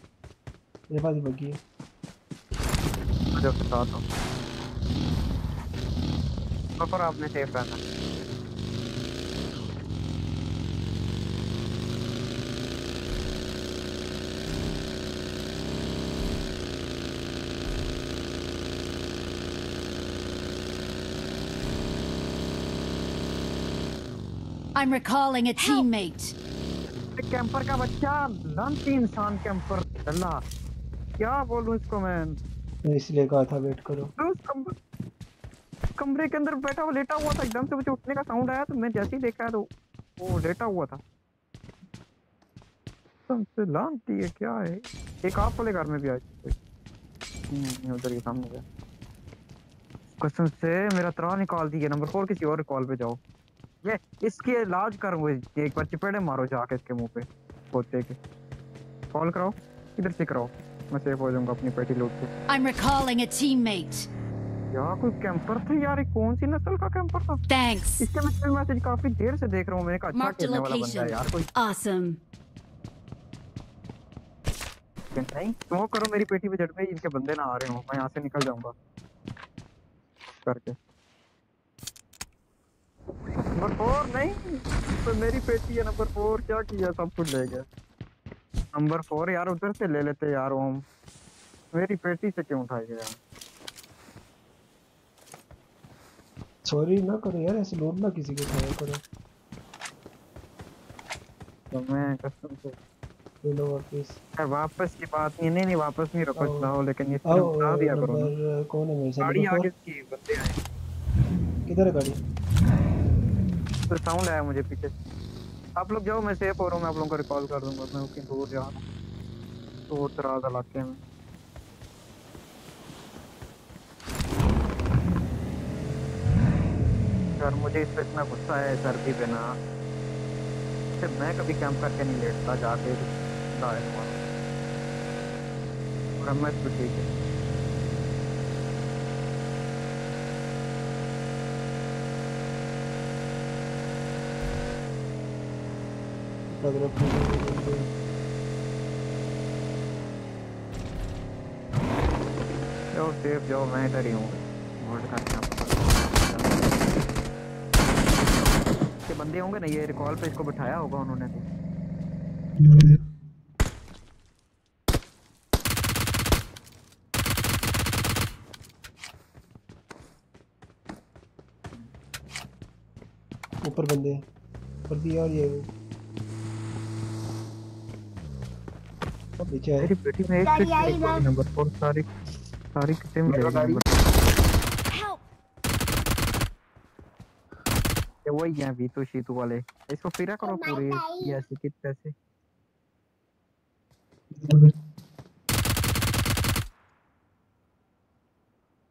मेरे पास बग्गी है। मुझे उसके साथ हो। तो पर आपने सेफ़ रहना। I'm recalling a teammate. Camper का बच्चा लंती इंसान कैंपर चला क्या बोलूँ इसको मैं? इसलिए कहा था वेट करो। कमरे के अंदर बैठा हुआ लेटा हुआ था एकदम से मुझे उठने का साउंड आया तो मैं जैसे ही देखा तो वो लेटा हुआ था। तुमसे लानती है क्या है? एक आप वाले घर में भी हम्म, उधर के सामने गया। कसम से मेरा त्राह निकाल दिया नंबर फोर किसी और कॉल पे जाओ। ये इसकी इलाज कर वो एक बार चपेड़े मारो जाके इसके मुँह पे पोते के। कॉल कराओ इधर से कराओ। मैं सेफ़ हो जाऊँगा अपनी पेटी लूट के। I'm recalling a teammate. यार कोई कैंपर थे यार ये कौन सी नस्ल का कैंपर था? Thanks. इसके मैसेज मैसेज काफ़ी देर से देख रहा हूँ मैंने कहा अच्छा खेलने वाला बंदा है यार कोई Awesome. नहीं स्मोक करो मेरी पेटी पे जड़ में इनके बंदे ना आ रहे हो मैं यहाँ से निकल जाऊँगा। करके। नंबर फोर नहीं तो मेरी पेटी है नंबर फोर क्या किया सब कुछ ले गया। नंबर फोर यार उधर से ले लेते यार ओम। मेरी पेटी से क्यों उठाई गया सॉरी ना करो यार ऐसे लोड ना किसी को खाया करो। तो मैं कसम से ले लो वापस। यार वापस की बात नहीं नहीं नहीं वापस नहीं रखो। चलाओ लेकिन ये आओ बता दिया करो कौन है मेरे साथ गाड़ी आगे की बंदे आए। किधर है गाड़ी? तो साउंड आया मुझे पीछे आप लोग जाओ, मैं सेफ़ हो रहा हूँ, मैं आप लोगों को रिकॉल कर दूँगा। मैं कहीं दूर जा रहा हूँ। दूर दराज इलाके में। सर, मुझे इस पे इतना गुस्सा है सर्दी पे ना। सिर्फ़ मैं कभी कैंप करके नहीं लेटता, जाके और मैं तो ठीक है। लग रहा है पूरे बंदे जाओ सेफ़ जाओ मैं इधर ही हूँ। होल्ड करके आप के बंदे होंगे ना ये रिकॉल पे इसको बिठाया होगा उन्होंने तो ऊपर बंदे हैं। ऊपर भी और ये नीचे है। मेरी बेटी में एक से नंबर फोर सारी सारी कितने में। ये वही है वीतू शीतू वाले। इसको फिरा करो पूरे ये ऐसे कित पैसे।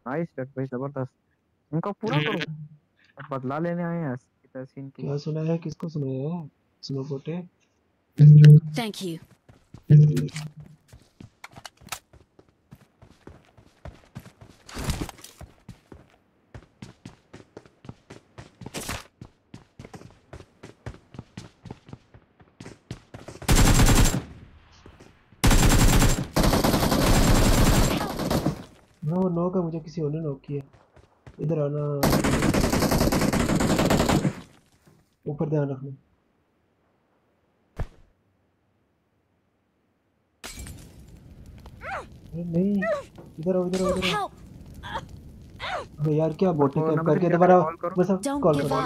नाइस डक भाई ज़बरदस्त। इनको पूरा करो। बदला लेने आए हैं ऐसे कित ऐसे इनकी। क्या सुनाया है? किसको सुनाया? है सुनो पोटे Thank you. नो नो का मुझे किसी और ने नॉक किया। इधर आना। ऊपर ध्यान रखना। नहीं इधर आओ इधर आओ इधर आओ। अबे यार क्या बोटे और करके दोबारा बस कॉल करो।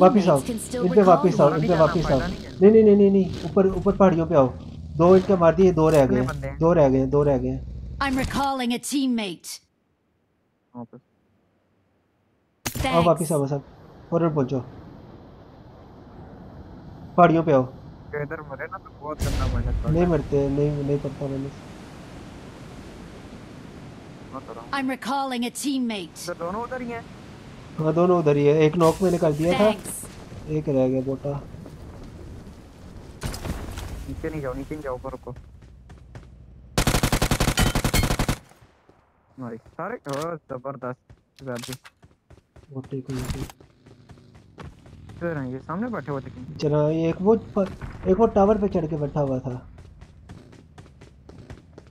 वापिस आओ इन पे वापिस आओ. इन पे वापिस आओ। नहीं नहीं नहीं नहीं ऊपर ऊपर पहाड़ियों पे आओ। दो इनके मार दिए दो रह गए दो रह गए दो रह गए। I'm recalling a teammate. वापस। आओ वापिस. आओ सब फ़ौरन पहुंचो। पहाड़ियों पे आओ। इधर मरे ना तो बहुत गंदा मज़ा नहीं मरते नहीं नहीं पड़ता मैंने। I'm recalling a teammate. तो दोनों उधर ही हैं? हाँ दोनों उधर ही है। एक नॉक मैंने कर दिया था। एक रह गया बोटा। नीचे नहीं जाओ नीचे नहीं जाओ ऊपर रुको। सारे ओ ज़बरदस्त। वैल्यू बोटे को नीचे इधर हैं ये सामने बैठे हुए थे चला ये एक वो पर, एक वो टावर पे चढ़ के बैठा हुआ था।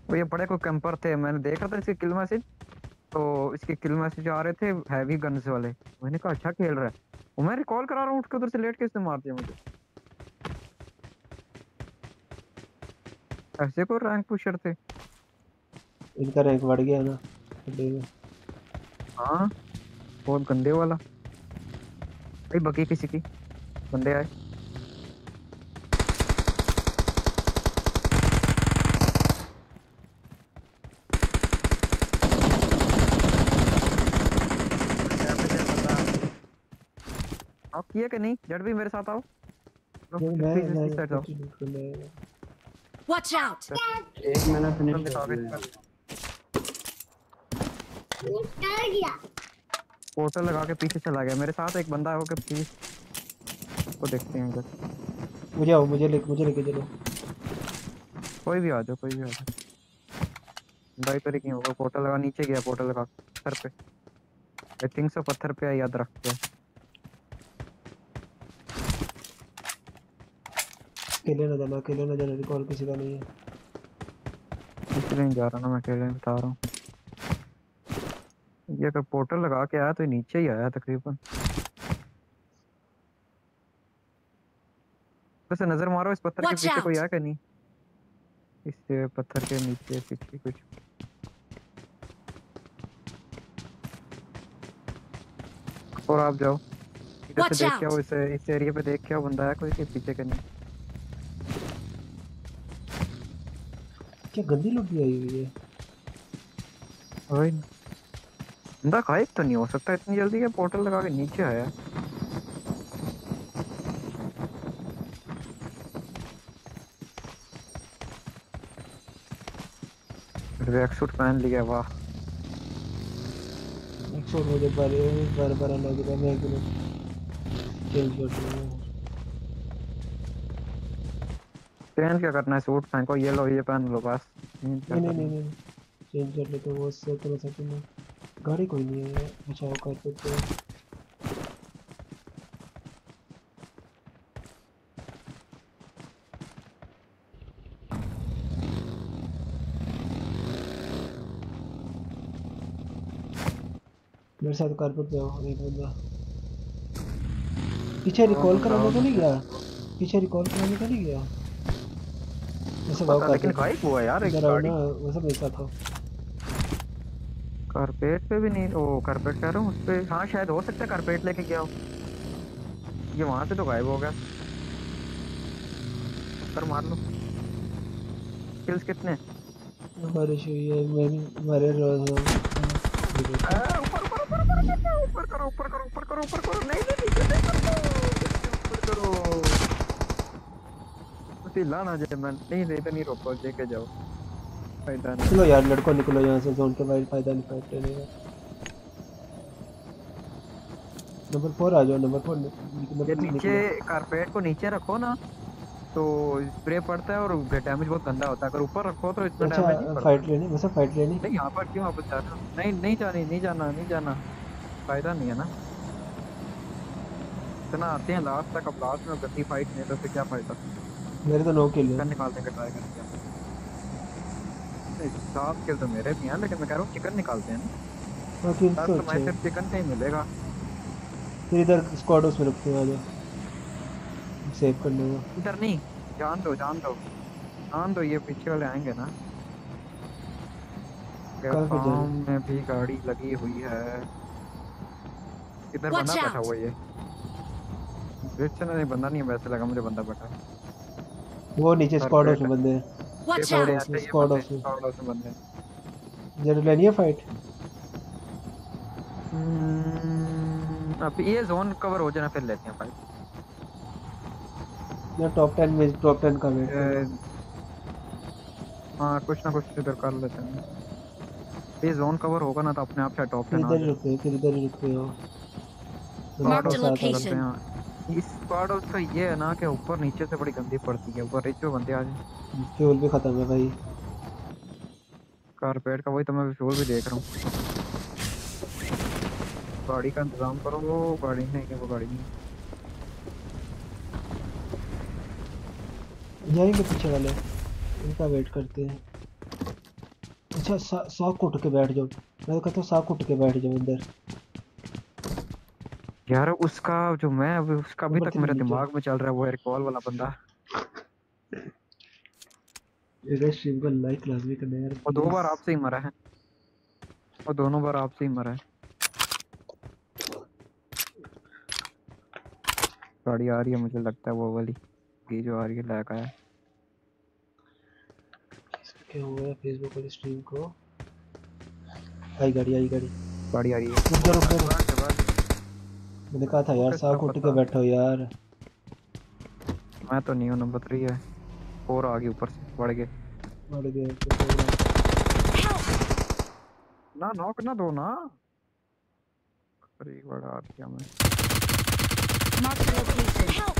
वो ये बड़े कोई कैंपर थे मैंने देखा था इसके किल मैसेज तो इसके किल मैसेज आ रहे थे हैवी गन्स वाले। मैंने कहा अच्छा खेल रहा है। वो मैं रिकॉल करा रहा हूँ उठ के उधर से लेट के इसने मार दिया मुझे। ऐसे कोई रैंक पुशर थे। इनका रैंक बढ़ गया ना हाँ बहुत गंदे वाला। भाई बकी किसी की? बंदे आए। आप किए कि नहीं? जड़ भी मेरे साथ आओ। Watch out! एक मैंने फिनिश कर दिया। पोर्टल लगा के पीछे चला गया। मेरे साथ एक बंदा है वो के प्लीज़ को देखते हैं इधर। मुझे आओ मुझे ले मुझे लेके चलो। कोई भी आ जाओ कोई भी आ जाओ। भाई तो नहीं होगा पोर्टल लगा नीचे गया पोर्टल लगा पत्थर पे। आई थिंक सो पत्थर पे याद रख के अकेले ना जाना अकेले ना जाना रिकॉल किसी का नहीं है। इसलिए नहीं जा रहा ना मैं अकेले बता रहा हूँ। ये अगर पोर्टल लगा के आया तो नीचे ही आया तकरीबन। वैसे नज़र मारो इस पत्थर के पीछे कोई आया कि नहीं? इस पत्थर के नीचे पीछे कुछ। और आप जाओ। इधर से देख के out! आओ इस इस एरिया पे देख के आओ बंदा है कोई के पीछे के नहीं। क्या गंदी लुटी आई हुई है ना। बंदा गायब तो नहीं हो सकता इतनी जल्दी ये पोर्टल लगा के नीचे आया। ट्रैक सूट पहन लिया वाह छोड़ मुझे बार बार बार लग रहा है मैं क्यों चेंज कर दूँगा चेंज क्या करना है? सूट पहन को ये लो ये पहन लो बस। नहीं नहीं नहीं चेंज कर लेते वो उससे थोड़ा सा तुम गाड़ी कोई नहीं है अच्छा वो कर सकते हो। मेरे साथ कारपेट पे एक बंदा पीछे रिकॉल कराने तो नहीं गया? पीछे रिकॉल कराने तो नहीं गया? वैसे भाव लेकिन कारपेट गायब हुआ यार एक गाड़ी। वैसे मेरे साथ आओ कारपेट पे भी नहीं ओ कारपेट कह रहा हूँ उस पे हाँ शायद हो सकता है कारपेट लेके गया हो। ये वहाँ से तो गायब हो गया। कर मार लो। किल्स कितने? बारिश हुई है मैंने हमारे रोज ऊपर ऊपर ऊपर ऊपर करो ऊपर करो ऊपर करो ऊपर करो। नहीं नहीं नीचे नहीं करो ऊपर करो। उसी लाना जे मैं। नहीं नहीं तो नहीं रोको लेके जाओ। फ़ायदा नहीं। चलो यार लड़कों निकलो यहाँ से जोन के बाहर फ़ायदा नहीं लेने का नंबर फोर आ जाओ नंबर फोर ये नीचे कारपेट को नीचे रखो ना तो स्प्रे पड़ता है और डैमेज बहुत गंदा होता है। अगर ऊपर रखो तो इतना डैमेज नहीं अच्छा पड़ता। फाइट लेनी वैसे फाइट लेनी। नहीं यहाँ पर क्यों वापस जा रहे हो? नहीं नहीं जानी नहीं जाना नहीं जाना। फ़ायदा नहीं है ना। इतना आते हैं लास्ट तक अब लास्ट में गंदी फाइट नहीं तो फिर क्या फ़ायदा? मेरे तो नो किल चिकन है निकालने का ट्राई करते हैं नहीं, किल तो मेरे भी हैं लेकिन मैं कह रहा हूँ चिकन निकालते हैं ना। हाँ किल तो मैं सिर्फ़ चिकन का ही मिलेगा। फिर इधर स्क्वाड उसमें रखते हैं आ जाओ। सेव करने को इधर नहीं जान दो जान दो। जान दो ये पीछे वाले आएँगे ना। कहाँ पे जाना? में भी गाड़ी लगी हुई है। इधर बंदा बैठा हुआ ये। ब्रिज नहीं बंदा नहीं है वैसे लगा मुझे बंदा बैठा है। वो नीचे स्क्वाड हाउस में बंदे हैं। हैं, बंदे, house में। squad house में बंदे हैं। जरा लेनी है फाइट अब ये जोन कवर हो जाना फिर लेते हैं भाई मैं टॉप 10 में टॉप 10 का वेट हाँ कुछ ना कुछ इधर कर लेते हैं। ये जोन कवर होगा ना तो अपने आप शायद टॉप टेन इधर ही जाए रुके फिर इधर ही? रुके हो location. करते हैं इस पार्ट उसका ये है ना कि ऊपर नीचे से बड़ी गंदी पड़ती है ऊपर रिच बंदे आ जाए। फ्यूल भी खत्म है भाई। कारपेट का वही तो मैं फ्यूल भी देख रहा हूँ। गाड़ी का इंतज़ाम करो वो गाड़ी नहीं है वो गाड़ी नहीं जाएँगे पीछे वाले इनका वेट करते हैं। अच्छा सा, साक उठ के बैठ जाओ। मैं तो कहता हूँ साक उठ के बैठ जाओ इधर। यार उसका जो मैं अभी उसका अभी तक मेरे दिमाग में चल रहा है वो रिकॉल वाला बंदा। इधर स्ट्रीम को लाइक लाजमी करना यार। वो दो बार। आपसे ही मरा है। वो दोनों बार आपसे ही मरा है। गाड़ी आ रही है मुझे लगता है वो वाली। ये जो आ रही है लैक आया। क्या हुआ फेसबुक वाली स्ट्रीम को? आई गाड़ी आई गाड़ी। गाड़ी आ रही है। रुक जा रुक जा। मैंने कहा था यार साक उठ के बैठो यार। मैं तो नहीं हूँ नंबर थ्री है। और आ गई ऊपर से बढ़ गए। मर गए तो ना नॉक ना दो ना। अरे एक बार आ गया मैं. Help!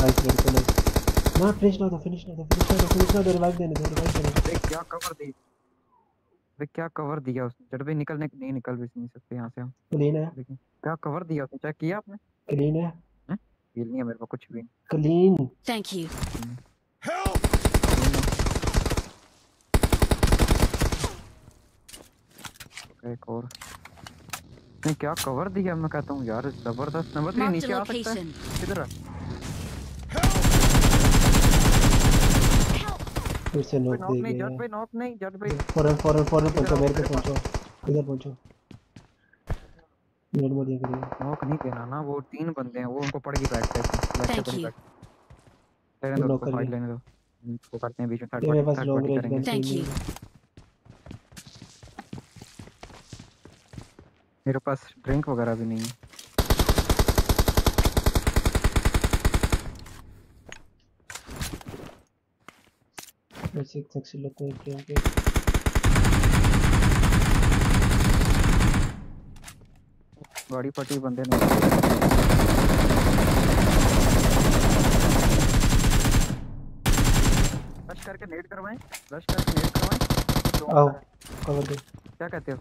नाइस लड़के नाइस ना फिनिश ना दो फिनिश ना दो फिनिश ना दो फिनिश ना दो रिवाइव देने दो रिवाइव देने दो। देख क्या कवर दी। देख क्या कवर दिया उसने? जब भी निकलने नहीं निकल भी नहीं सकते यहाँ से हम। क्लीन है। लेकिन क्या कवर दिया उसने? चेक किया आपने? क्लीन है। फील नहीं है मेरे को कुछ भी। Clean Thank you. ओके, एक और। नहीं क्या कवर दिया? मैं कहता हूँ यार ज़बरदस्त नंबर थ्री नीचे आ सकता है. किधर फिर से नॉक नॉक दे नहीं गया जट पे नॉक नहीं जट पे फ़ौरन फ़ौरन फ़ौरन पहुंचो मेरे पे पहुंचो इधर पहुंचो मिनट दिया करिए नॉक नहीं देना ना वो तीन बंदे हैं वो उनको पड़ेगी बैक साइड Thank you. लेने दो Knock कर फाइट लेने दो वो करते हैं बीच में थर्ड पार्टी पास थर्ड पार्टी करेंगे गन Thank मेरे पास ड्रिंक वगैरह भी नहीं है ट्रेन के गाड़ी पट्टी बंदे ने। रश करके नेट करवाएँ रश करके नेट करवाएँ। आओ कवर दे। क्या कहते हो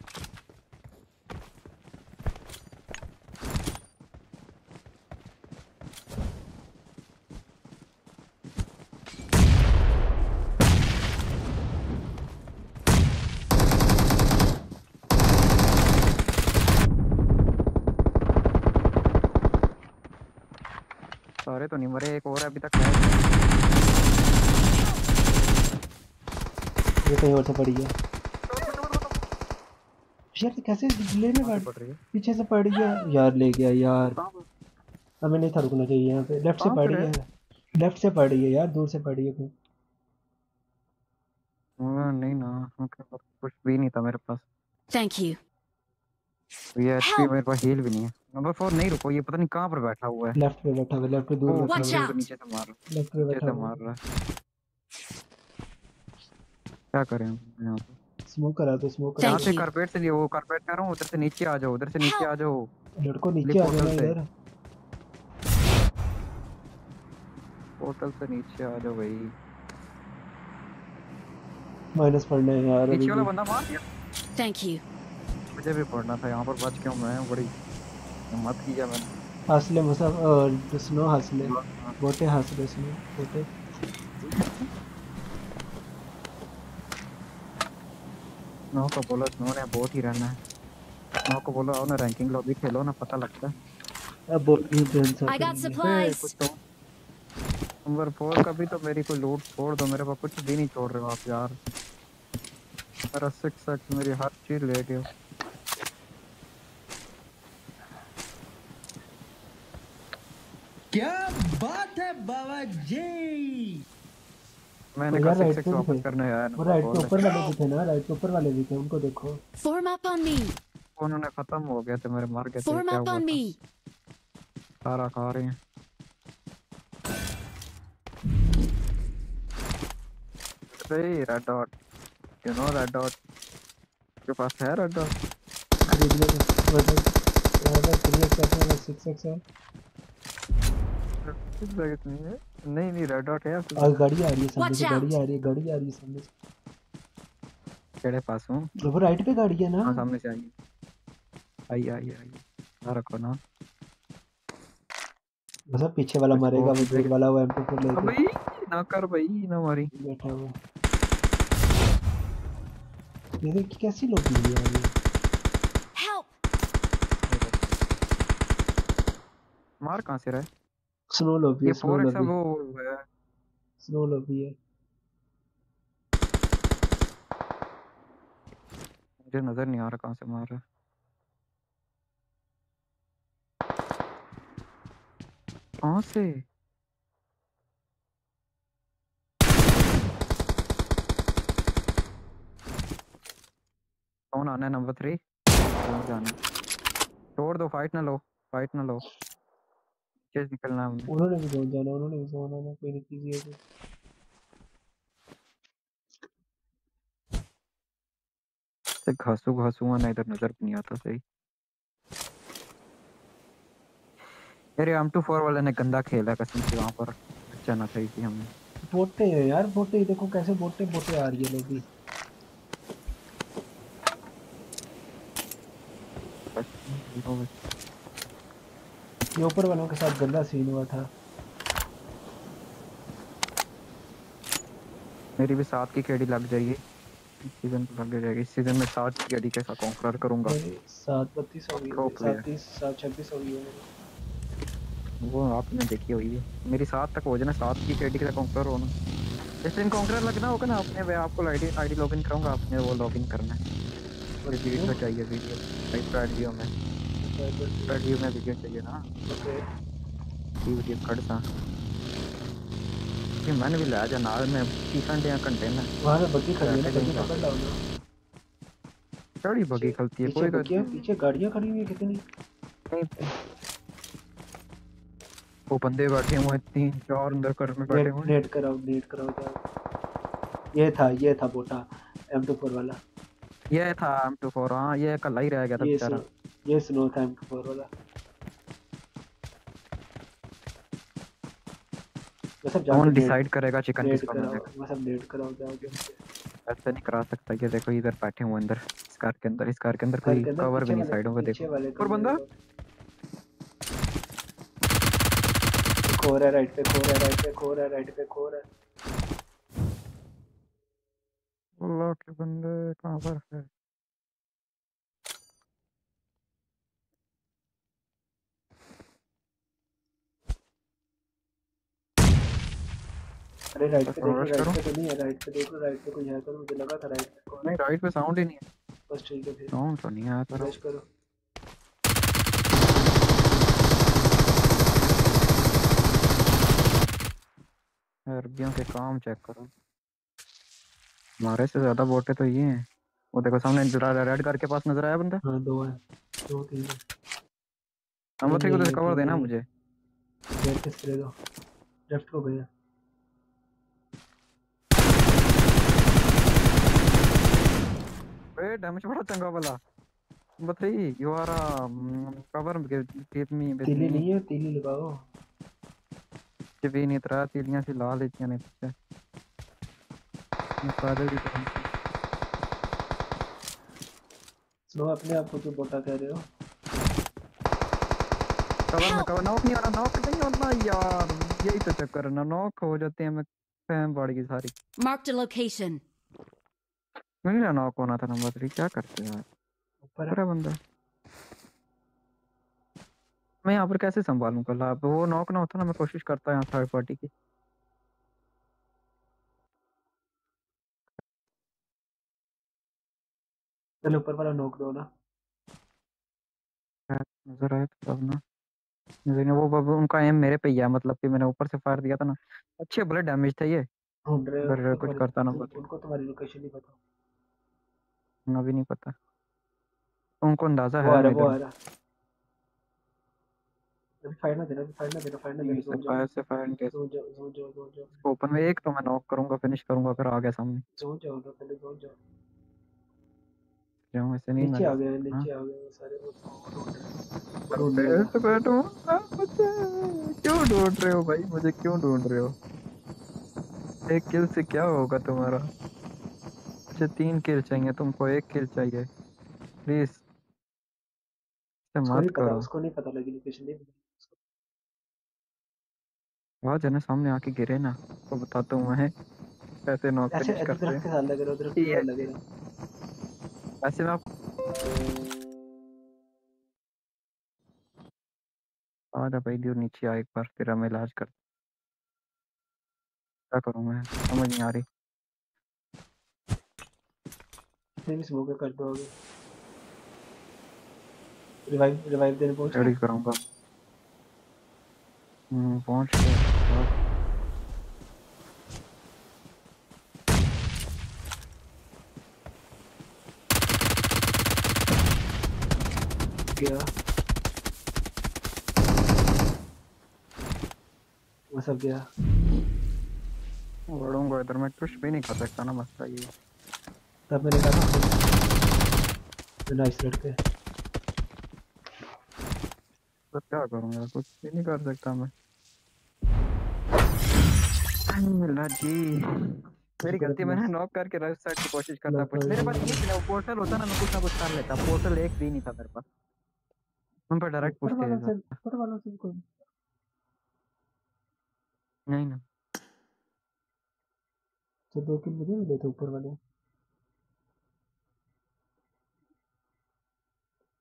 सारे तो नहीं मरे एक और है अभी तक है ये कहीं और से पड़ी है। यार ये कैसे लेने कहाँ पड़ रही है। पीछे से पड़ गया। यार ले गया यार। हमें नहीं था रुकना चाहिए यहाँ पे। लेफ़्ट से पड़ी है लेफ़्ट से पड़ी है यार दूर से पड़ी है कहीं। हाँ, नहीं ना ओके, कुछ भी नहीं था मेरे पास। Thanक you. ये एचपी मेरे पास हील भी नहीं है। नंबर फोर नहीं रुको ये पता नहीं कहाँ पर बैठा हुआ है। लेफ़्ट पे बैठा हुआ है लेफ़्ट पे दूर बैठा हुआ out! नीचे से मार रहा लेफ़्ट पे बैठा से हुआ मार रहा है। क्या करें यहाँ पे? स्मोक करा दो स्मोक करा। से कारपेट से वो कारपेट कर रहा हूँ उधर से नीचे आ जाओ उधर से नीचे आ जाओ। लड़को नीचे आ पोर्टल जाना इधर। पोर्टल से नीचे आ जाओ भाई। माइनस पड़ना है यार नीचे वाला बंदा मार दिया? Thank you. मुझे भी पढ़ना था यहाँ पर बच क्यों मैं बड़ी हिम्मत किया मैंने। हंसले मुसाफ और स्नो हंसले बोटे हंसले स्नो बोटे स्नो को बोलो स्नो ने बहुत ही रहना है। स्नो को बोलो आओ ना रैंकिंग लॉबी खेलो ना पता लगता है। अब बोल ही ब्रेन सा I got ए, supplies. कुछ तो। नंबर फोर का भी तो मेरी कोई लूट छोड़ दो मेरे पास कुछ भी नहीं छोड़ रहे हो आप यार। मेरा सिक्स एक्स मेरी हर चीज़ ले गए क्या बात है बाबा जी? मैंने कहा 6x वापस करना यार वो राइट के ऊपर वाले भी थे ना राइट के ऊपर वाले भी थे उनको देखो। फॉर्म अप ऑन मी उन्होंने खत्म हो गया थे मेरे मार के फॉर्म अप ऑन मी सारा खा रहे हैं। सही red dot you know red dot के पास है रेड डॉट खरीद ले वर्डर वर्डर क्रिएट करते 6x है? 6x नहीं है? नहीं नहीं रेड डॉट है और गाड़ी आ रही है सामने से गाड़ी आ रही है गाड़ी आ रही है सामने से केड़े पास हूँ। वो राइट पे गाड़ी है ना? हाँ सामने से आई। आई आई आई। ना रखो ना। बस पीछे वाला मरेगा वो देख- वाला वो M24 लेके। अबे ना कर भाई ना मारी। बैठा हुआ। ये देख कैसी लोग मिली यार ये। मार कहाँ से रहा है? स्नो लॉबी है स्नो लॉबी वो है। स्नो लॉबी है। मुझे नज़र नहीं आ रहा कहाँ से मार रहा कहाँ से? कौन आना है नंबर थ्री? जाना छोड़ दो फाइट ना लो फाइट ना लो। चेस निकलना है हमने? उन्होंने भी जोन जाना उन्होंने भी जोन आना कोई नहीं कीजिए तो से घासू घासू आना इधर नज़र नहीं आता सही। अरे एम टू फोर वाले ने गंदा खेला कसम से वहाँ पर। अच्छा ना सही थी हमें बोटे हैं यार बोटे देखो कैसे बोटे बोटे आ रही है लोग भी। बस, ज़ीरो बस। ये ऊपर वालों के साथ गंदा सीन हुआ था। मेरी भी सात की केडी लग जाएगी। इस सीज़न लग जाएगी। इस सीज़न में सात की केडी के साथ कॉन्करर करूँगा। सात बत्तीस हो Pro सात तीस सात छब्बीस हो गई है मेरी। वो आपने देखी हुई है मेरी सात तक हो जाना सात की केडी के साथ कॉन्करर होना जिस दिन कॉन्करर लगना होगा ना अपने मैं आपको आईडी आईडी लॉगिन कराऊँगा। आपने वो लॉगिन करना है। और वीडियो चाहिए वीडियो राइट वीडियो में। वीडियो में वीडियो चाहिए ना। की वीडियो कट सा ये मैंने भी लाया जा नाल में डे घंटे में वहाँ बग्गी खड़ी है बग्गी पकड़ ना चढ़ी बगी खलती है कोई बग्गी है, पीछे गाड़ियाँ खड़ी हुई है कितनी? वो बंदे बैठे हुए तीन चार अंदर कर में बैठे हुए नेट कराओ नेट कराओ जाओ। ये था ये था बोटा M24 वाला। ये था M24 हाँ ये कल ही रह गया था बेचारा। ये स्नो था M24 वाला बस कौन डिसाइड करेगा चिकन किसका बनेगा बस अब नेट कराओ जाओगे ऐसे नहीं करा सकता ये देखो इधर बैठे हुए अंदर इस कार के अंदर इस कार के अंदर कोई कवर भी नहीं साइडों पे देखो। और बंदा? में खो रहा है राइट पे खो रहा है राइट पे खो रहा है राइट पे खो रहा है। अल्लाह के बंदे कहाँ पर है? अरे राइट पे देखो राइट पे तो नहीं है राइट पे देखो राइट पे कोई है तो मुझे लगा था राइट पे नहीं राइट पे साउंड ही नहीं है। बस ठीक है फिर। साउंड तो नहीं आया था। रश करो। अरबियों के काम चेक करो। हमारे से ज़्यादा बोटे तो ये हैं। वो देखो सामने रेड कार के पास नज़र आया बंदा? हाँ दो है। दो तीन है। नंबर थ्री को तो कवर देना मुझे। लेफ़्ट पे स्प्रे दो लेफ़्ट को भैया ए डैमेज बड़ा चंगा वाला। Number three you are cover give me तीली नहीं है तीली लगाओ। भी नहीं तरह तीलियाँ सी ला लेतियाँ ने पीछे पागल की तरह स्नो अपने आप को जो बोटा कह रहे हो। कवर में कवर नॉक नहीं हो रहा नॉक नहीं होना यार। यही तो चक्कर है ना नॉक हो जाते हैं मैं फैम बढ़ गई सारी। Marked a location. ना नॉक होना था नंबर थ्री क्या करते हैं यार ऊपर है बंदा मैं यहाँ पर कैसे संभालूं कल आप वो नॉक ना होता ना मैं कोशिश करता यहाँ थर्ड पार्टी की चलो ऊपर वाला नोक दो ना नज़र आया तो तब ना नज़र नहीं वो वो- उनका एम मेरे पे ही है मतलब कि मैंने ऊपर से फायर दिया था ना अच्छे बुलेट डैमेज थे ये तो कुछ करता ना उनको तुम्हारी लोकेशन नहीं पता अभी नहीं पता। उनको अंदाज़ा है मैं वो आ रहा फायर ना देना फायर ना देना फायर ना देना से जोन जाओ फायर से फायर के जोन जाओ जोन जाओ जोन जाओ ओपन में एक तो मैं नॉक करूँगा फिनिश करूँगा फिर आ गया सामने। जोन जाओ ना पहले जोन जाओ जाऊँ ऐसे नहीं नीचे आ गए हाँ। नीचे आ गए वो सारे वो वो ढूंढ रहे बैठ बैठो क्यों ढूंढ रहे हो भाई मुझे क्यों ढूंढ रहे हो? एक किल से क्या होगा तुम्हारा? मुझे तीन किल चाहिए तुमको एक किल चाहिए। प्लीज़ मत करो। उसको नहीं पता लगी लोकेशन नहीं आवाज़ है ना सामने आके गिरे ना तो बताता हूँ मैं। कैसे नॉक करते। हैं ऐसे में आप आ जा भाई दियो नीचे आ एक बार तेरा मैं इलाज कर क्या करूँ मैं? समझ नहीं आ रही। इतने भी स्मोक कर दो आगे रिवाइव रिवाइव देने पहुँच रेडी करूँगा। हम्म पहुँच गया। गया। वो सब गया। बढ़ूँगा इधर मैं कुछ भी नहीं कर सकता ना मसला ये। तब मैंने कहा नाइस लड़के। तो क्या करूँगा कुछ भी नहीं कर सकता मैं। मिला जी। मेरी गलती मैंने नॉक करके राइट साइड की कोशिश करता कुछ मेरे। पास नहीं था वो पोर्टल होता ना मैं कुछ ना कुछ कर लेता। पोर्टल एक भी नहीं था मेरे पास। हम पर डायरेक्ट ऊपर पूछते वालों थे वालों से कोई नहीं। ना। तो दो किल मुझे मिले थे ऊपर वाले।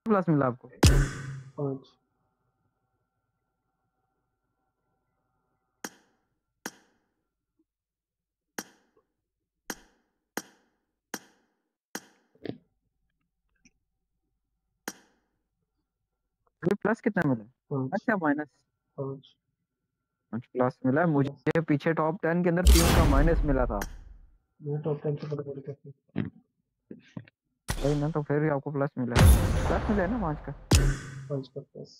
प्लस मिला आपको? पाँच। प्लस कितना मिला? अच्छा माइनस पाँच। प्लस मिला। मुझे पीछे टॉप टेन के अंदर तीन का माइनस मिला था। मैं टॉप टेन से पता करके वही ना तो फिर भी आपको प्लस मिला है। प्लस मिला है ना पाँच का? पाँच का प्लस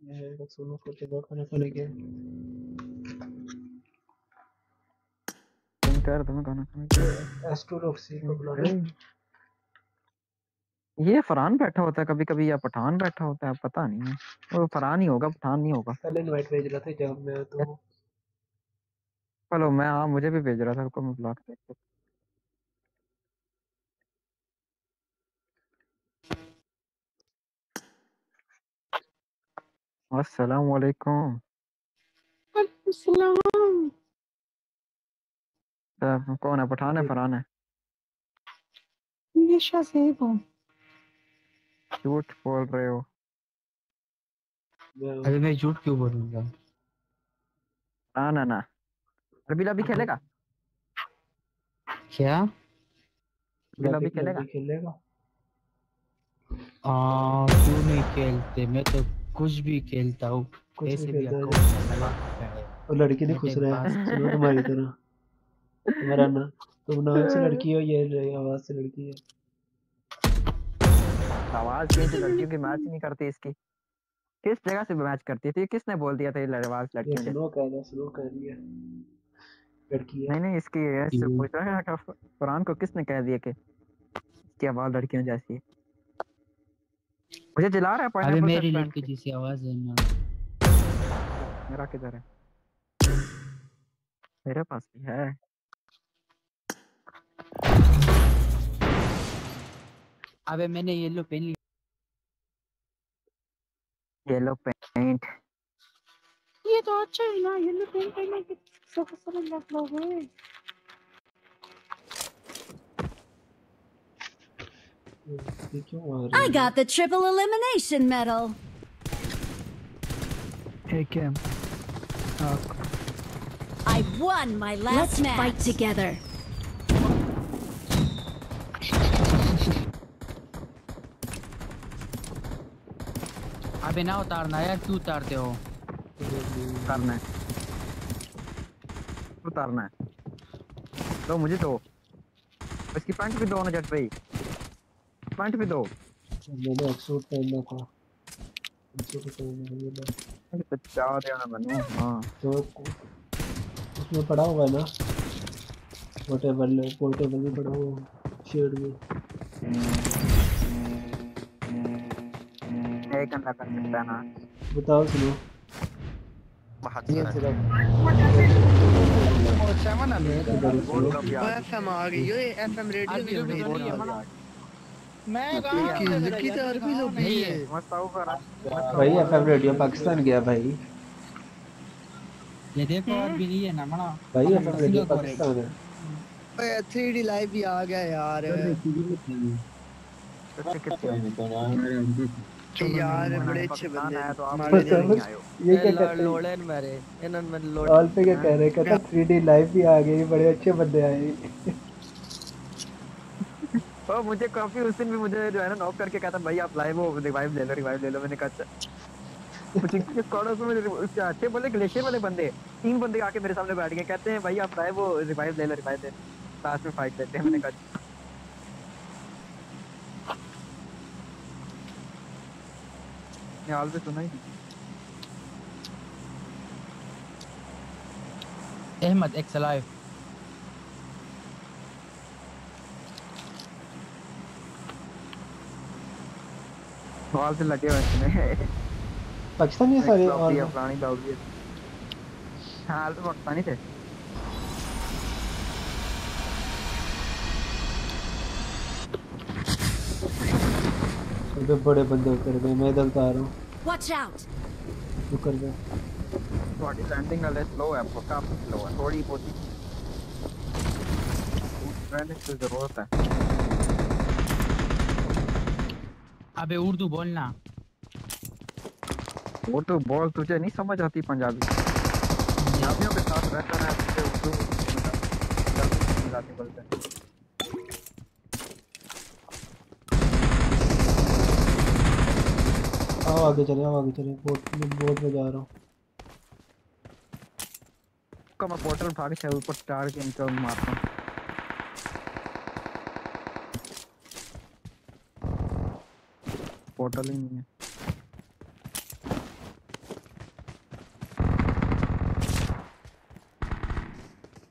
ये बस सोनो को चलो खाना खाने के तुम कह रहे थे मैं खाना खाने के एस्ट्रोलॉक्सी को बुलाना ये फरहान बैठा होता है कभी कभी या पठान बैठा होता है पता नहीं है। वो फरहान ही होगा पठान नहीं होगा। पहले इनवाइट भेज रहा था जब मैं तो। चलो मैं हाँ मुझे भी भेज रहा था उसको मैं ब्लॉक अस्सलाम वालेकुम तो कौन है पठान है फरहान है? झूठ बोल रहे हो। अरे मैं झूठ क्यों बोलूँगा? ना ना? ना अरबी लबी खेलेगा? क्या? लड़के खेलेगा? खेलेगा। आ, क्यों नहीं खेलते? मैं तो कुछ भी खेलता हूँ कुछ भी ऐसे और लड़की नहीं मैं खुश रहा। सुनो तुम्हारी तरह। [LAUGHS] तुम्हारा ना तुम नाम से लड़की हो ये आवाज़ से लड़की है। आवाज़ कहीं से लड़कियों की मैच नहीं करती इसकी। किस जगह से मैच करती थी किसने बोल दिया था ये लड़- आवाज़ ये लड़कियों स्लो कह रहा स्लो रही है। लड़की है। नहीं नहीं इसकी इससे हम्म। पूछ रहा है कुरान को किसने कह दिया कि इसकी आवाज़ लड़कियों जैसी है? मुझे जला रहा है अबे pineapple मेरी लड़की के। जैसी आवाज़ है ना। मेरा किधर है? मेरे पास भी है। अबे मैंने येलो पहन ली। येलो पेंट ये तो अच्छा है ना येलो पेन पहनने के सब सब लग लोग I है got the triple elimination medal. AKM I won my last Let's match. fight together. [LAUGHS] अबे ना उतारना यार क्यों उतारते हो उतारना है उतारना है तो मुझे दो इसकी पैंट भी दो ना जट भाई पैंट भी दो। मैंने एक सूट पहनना था। पीछे को चले जाओ ये लो बचा देना मैंने हाँ। तो उसमें पड़ा हुआ है ना? पोर्टेबल पोर्टेबल भी पड़ा हुआ है शेड में एक घंटा कर सकता है ना? बताओ सुनो। एफएम आ गई ये एफएम रेडियो भी भाई एफएम रेडियो पाकिस्तान गया भाई। ये देखो और भी नहीं है ना मना। भाई एफएम रेडियो पाकिस्तान है। ओए 3D लाइव भी आ गया यार। यार बड़े अच्छे बंदे हैं तो आप हो। ये क्या कहते हैं लोड़न मारे। इन्होंने मैं लोड ऑल पे क्या कह रहे हैं? कहता 3D लाइव भी आ गई बड़े अच्छे बंदे आए। और मुझे काफ़ी उस दिन भी मुझे जो है ना नॉक करके कहता भाई आप लाइव हो रिवाइव ले लो रिवाइव ले लो मैंने कहा अच्छा अच्छे बोले ग्लेशियर वाले बंदे तीन बंदे आके मेरे सामने बैठ गए, कहते हैं, भाई आप लाइव हो रिवाइव ले लो रिवाइव ले लो लास्ट में फाइट लेते हैं, मैंने कहा। ये हाल पे सुना ही। अहमद एक्स लाइव से लगे हुए इसमें। पाकिस्तान ये सारे है, और है हाँ। हाल तो पाकिस्तानी थे। अबे बड़े बंदे उतर गए मैं इधर आ रहा हूँ। Watch out! उतर गए। बॉडी लैंडिंग वाले स्लो है आपको काफ़ी स्लो है थोड़ी बहुत ही। ट्रेनिंग की ज़रूरत है। अबे उर्दू बोलना वो तो बोल तुझे नहीं समझ आती पंजाबी। पंजाबियों के साथ रहता है तुझे उर्दू बोलते। हैं आओ आगे चले आओ आगे चले बोट बोट में जा रहा हूँ। का मैं पोर्टल उठा के ऊपर स्टार के इनको मारता हूँ। पोर्टल ही नहीं है।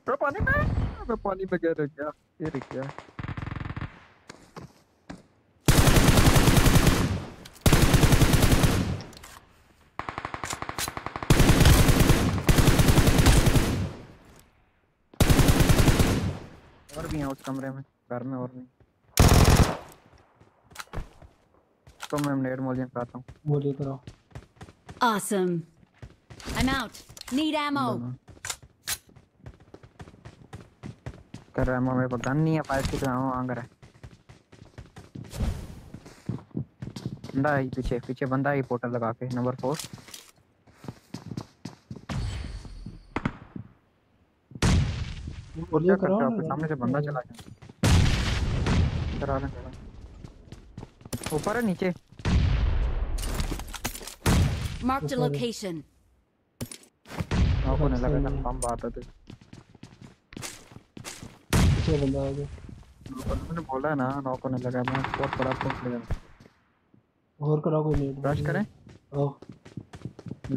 अरे पानी में? अबे पानी में गया गिर गया। और भी हैं उस कमरे में घर में और भी तो मैं नेट मोलियन कराता हूँ। बोलिए कराओ Awesome. I'm out. Need ammo. कर रहा है मेरे पास गन नहीं है फाइव की तो आंगर है। बंदा है पीछे पीछे बंदा है पोर्टल लगा के नंबर फोर बोलिए कराओ ना सामने से बंदा चला गया। करा लें करा ऊपर है नीचे। ऊपर है। location. आपको नहीं लगा कंफर्म बात है। तो पीछे बंदा आ गया। मैंने बोला ना नौको नहीं लगा मैं बहुत बड़ा फ़ोन ले और कराओ कोई नहीं। रश करें? आओ।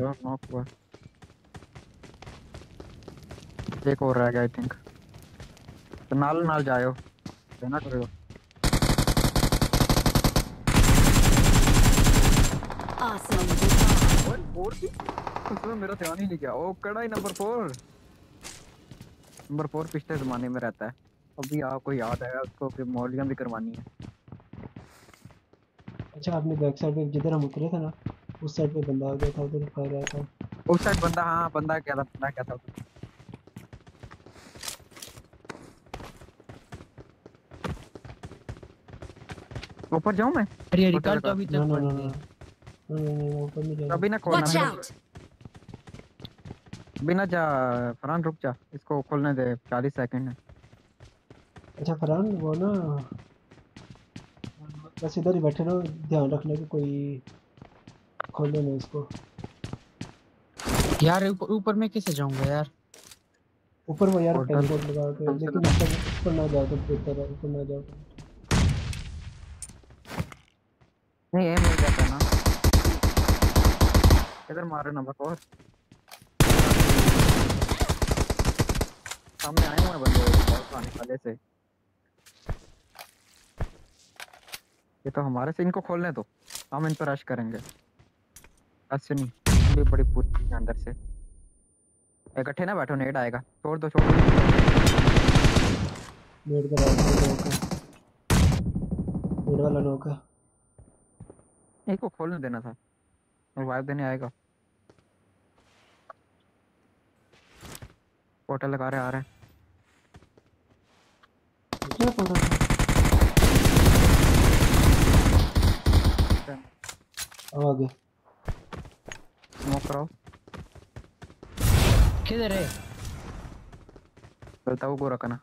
यार नॉक हुआ। एक और रह गया आई थिंक तो नाल नाल जायो। देना करो Awesome. और फोर की? उसमें मेरा ध्यान ही नहीं गया। ओ कड़ा ही नंबर फोर। नंबर फोर पिछले जमाने में रहता है। अभी आपको याद है? उसको फिर मॉलियाँ भी करवानी है। अच्छा आपने बैक साइड पे जिधर हम उतरे थे ना उस साइड पे बंदा आ गया था उधर फायर आया था। उस साइड बंदा हाँ बंदा क्या था बंदा क्या था। ऊपर जाऊँ मैं? अरे रिकॉर्ड तो अभी तक ना ना ना नहीं नहीं नहीं नहीं अभी ना खोलना! बिना जा फरहान रुक जा इसको खोलने दे 40 सेकंड है अच्छा फरहान वो ना बस इधर ही बैठे रहो ध्यान रखना कि कोई खोले ना इसको यार ऊपर मैं कैसे जाऊँगा यार ऊपर वो यार टेलीपोर्ट लगा के लेकिन ऊपर ना जाओ तो बेहतर है ऊपर ना जाओ तो नहीं ये मिल जाता है ना किधर मारे नंबर फोर सामने आए हुए बंदे बहुत आने वाले से। ये तो हमारे से इनको खोलने दो। हम इन पर रश करेंगे। ऐसे नहीं ये बड़ी पूरी है अंदर से। इकट्ठे ना बैठो नेट आएगा। छोड़ दो छोड़ दो। नेट का नेट वाला नोक एक को खोलने देना था। वाइप देने आएगा। पोर्टल लगा रहे आ रहे हैं। क्या था अब आगे। स्मोक कराओ किधर है? चलता वो गोरा कना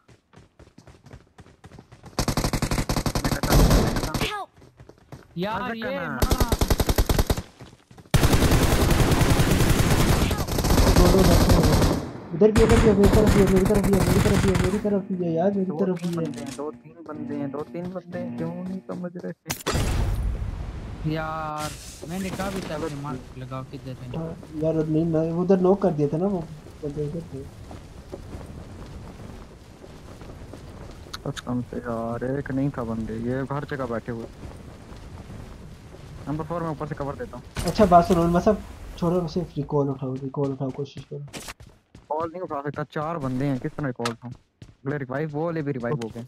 यार ये ना हैं। इधर भी इधर भी मेरी तरफ़ भी मेरी तरफ़ भी मेरी तरफ़ भी मेरी तरफ़ भी है यार मेरी तरफ़ भी है। दो तीन बंदे हैं दो तीन बंदे हैं क्यों नहीं समझ रहे? यार मैंने कहा भी था कि मार लगाओ किधर है? हाँ, यार नहीं मैं उधर नोक कर दिया था ना वो बंदे उधर थे। कसम से यार एक नहीं था बंदे ये हर जगह बैठे हुए। नंबर फोर में ऊपर से कवर देता हूँ। अच्छा बात सुनो मैं सब छोड़ो सिर्फ़ रिकॉल उठाओ रिकॉल उठाओ कोशिश करो। कॉल नहीं उठा सकता। चार बंदे हैं किस तरह कॉल उठाऊं अगले रिवाइव वो वाले भी रिवाइव हो गए।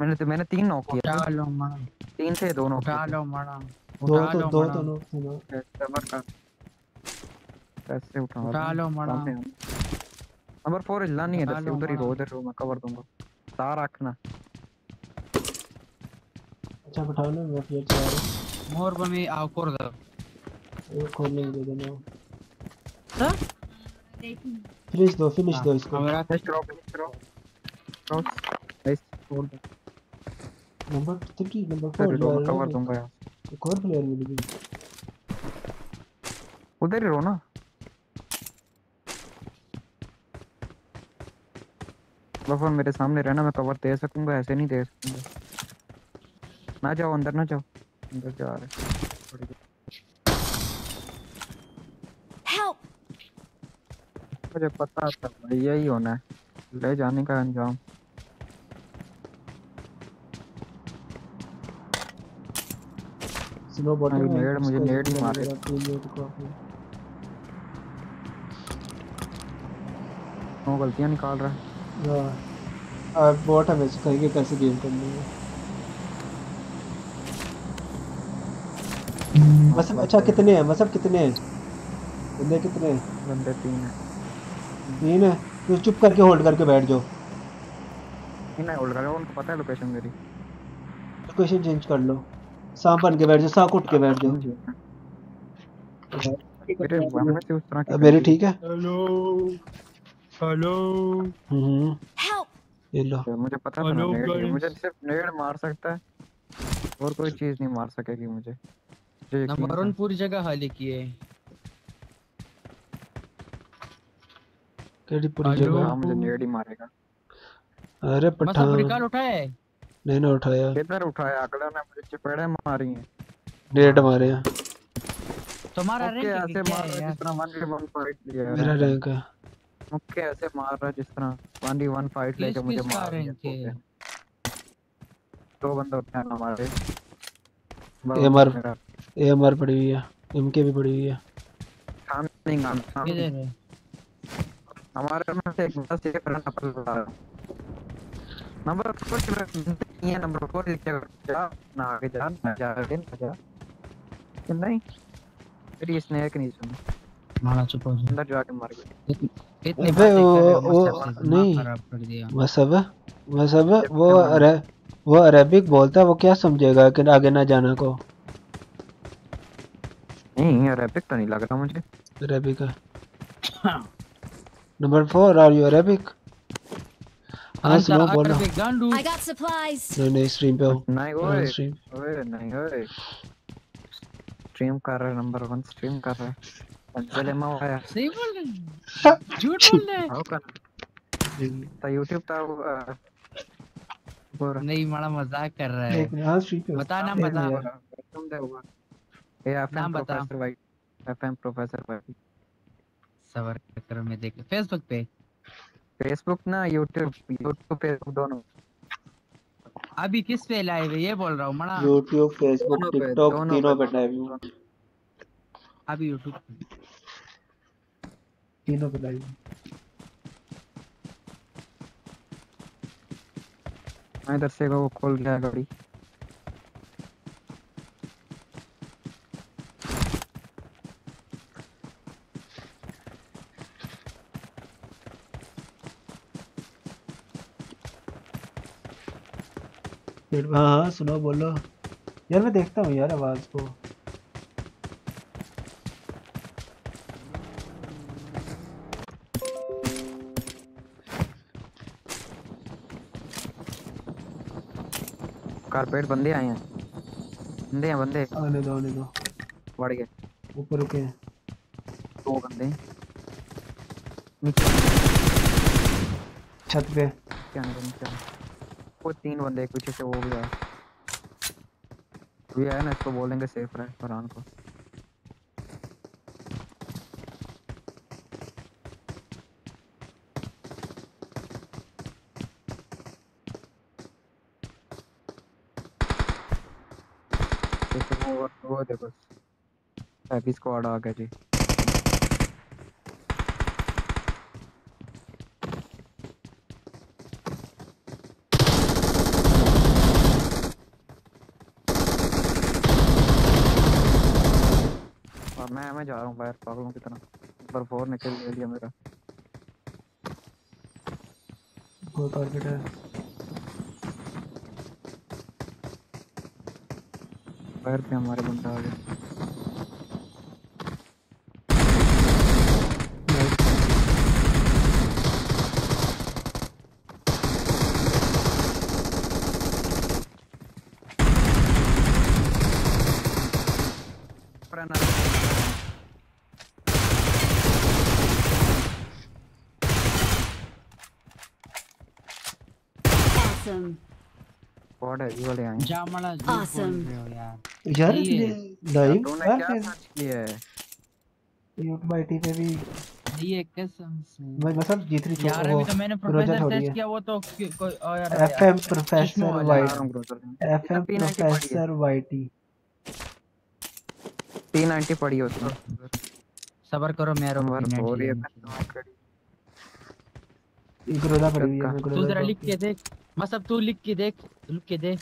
मैंने तो मैंने तीन नॉक किया। उठा लो मारा तीन से दो नॉक उठा लो मारा दो तो दो तो नोक थे ना। का कैसे उठा उठा लो मड़ा नंबर फोर हिलना नहीं है लो उधर ही रो उधर रो मैं कवर दूँगा। तार रखना। अच्छा बिठाओ ना मैं फिर चला रहा हूँ। मोर बमी आओ कर दो। ये खोलने दे देना। हाँ? फिनिश दो फिनिश दो इसको हमारा फिनिश करो फिनिश करो क्रॉस नाइस छोड़ दो नंबर थ्री नंबर उधर ही रो मैं कवर फोर दूँगा यार एक और प्लेयर मिल उधर ही रो ना बफर मेरे सामने रहना मैं कवर दे सकूँगा ऐसे नहीं दे सकूँगा। ना जाओ अंदर ना जाओ। अंदर जा रहे मुझे पता था भाई यही होना है। ले जाने का अंजाम स्नो अभी नेड मुझे नेड ही मारे। वो गलतियाँ निकाल रहा है। हाँ। अब बॉट हमें सिखाएँगे कैसे गेम करनी है। मतलब अच्छा कितने हैं? मतलब कितने हैं? बंदे कितने हैं? बंदे तीन है। तीन है तो चुप करके होल्ड करके बैठ जाओ। नहीं नहीं होल्ड करो उनको पता है लोकेशन मेरी। लोकेशन चेंज कर लो। सांप बन के बैठ जाओ सांप उठ के बैठ जाओ। मेरे हमने से उस तरह की अब मेरी ठीक है? Hello hello hmm. ये लो। तो मुझे पता था ना नेड मुझे सिर्फ़ नेड मार सकता है। और कोई चीज़ नहीं मार सकेगी मुझे। मुझे नंबर पूरी जगह खाली किए केडी पूरी जगह। हाँ मुझे नेड ही मारेगा। अरे मतलब पठान रिकॉल उठाए। नहीं ना उठाया। किधर उठाया? अगला ने मुझे चपेड़े मारी हैं। डेड मारे हैं। तुम्हारा रैंक ऐसे क्या मार है रहा है यार? जिस तरह वन वी वन फाइट लिया है। मेरा रैंक है। ओके ऐसे मार रहा है जिस तरह वन वी वन फाइट लेके मुझे मार रही है दो बंदे होते हैं हमारे। मेरा। एएमआर पड़ी हुई है। एमके भी पड़ी हुई है। काम नहीं काम काम नहीं। किधर है? हमारे में से एक बंदा सेफ़ रहना पड़ रहा है। नंबर फोर की नहीं है नंबर फोर लिख के जा ना आगे जा ना जा आगे ना जा। कि नहीं? तेरी स्नेक नहीं सुनी। मारा चुप हो। जा अंदर जाके मर गई इतनी अबे वो- वो- नहीं। मसब मसब वो अरे वो अरेबिक बोलता है वो क्या समझेगा कि आगे ना जाना को? नहीं एपिक तो नहीं लग रहा मुझे। अरेबिक है। Number four are you Arabic हाँ सुनो बोलो अरबिक गांडू I got supplies. [LAUGHS] नहीं नहीं स्ट्रीम पे हो नहीं ओए स्ट्रीम ओए नहीं ओए स्ट्रीम कर रहा है नंबर वन स्ट्रीम कर रहा है पंचले में आया सही बोल रहे हैं झूठ बोल रहे हैं का ता यूट्यूब ता नहीं मारा मज़ाक कर रहा है। हाँ स्ट्रीम पे हो बता। नाम बता। तुम दे हुआ। नाम बता। प्रोफेसर भाई एफएम प्रोफेसर पर सबर करो मैं देख फेसबुक पे? फेसबुक ना यूट्यूब यूट्यूब फेसबुक दोनों। अभी किस पे लाइव है? ये बोल रहा हूँ मना। यूट्यूब फेसबुक टिकटॉक तीनों पे पे। लाइव हूँ अभी यूट्यूब तीनों पे लाइव मैं इधर से वो खोल गया गाड़ी। फिर हाँ हाँ सुनो बोलो। यार मैं देखता हूँ यार आवाज़ को। कारपेट बंदे आए हैं। बंदे हैं बंदे। आने दो आने दो बढ़ गए। ऊपर रुके हैं। दो बंदे। नीचे छत पे। क्या नहीं नीचे वो तीन बंदे एक पीछे से वो भी आया भी आया ना, इसको बोलेंगे सेफ़ रहे फरहान को। वो देखो। हैप्पी स्क्वाड आ गया जी और मैं मैं जा रहा बाहर पागलों की तरह नंबर फोर निकल ले लिया मेरा। वो टारगेट है। बाहर पे हमारे बंदा आ गया Awesome. स्क्वाड है ये वाले आए हैं जामला झूठ बोल Awesome. यार यार सही लाइव क्या सर्च किया है यूट्यूब आईटी पे भी ये कसम से मैं मतलब जी थ्री यार अभी तो मैंने रोजा प्रोफेसर छोड़ी सर्च है किया वो तो कोई और यार एफएम प्रोफेसर वाइट रहा हूँ एफएम P90 पड़ी है। प्रोफेसर वाईटी टी नाइनटी पड़ी है उसमें सबर करो मेरा नंबर फोर ये ओपिनियन ग्रोदा पड़ी है। तू जरा लिख के देख। मतलब तू लिख के देख लिख के दे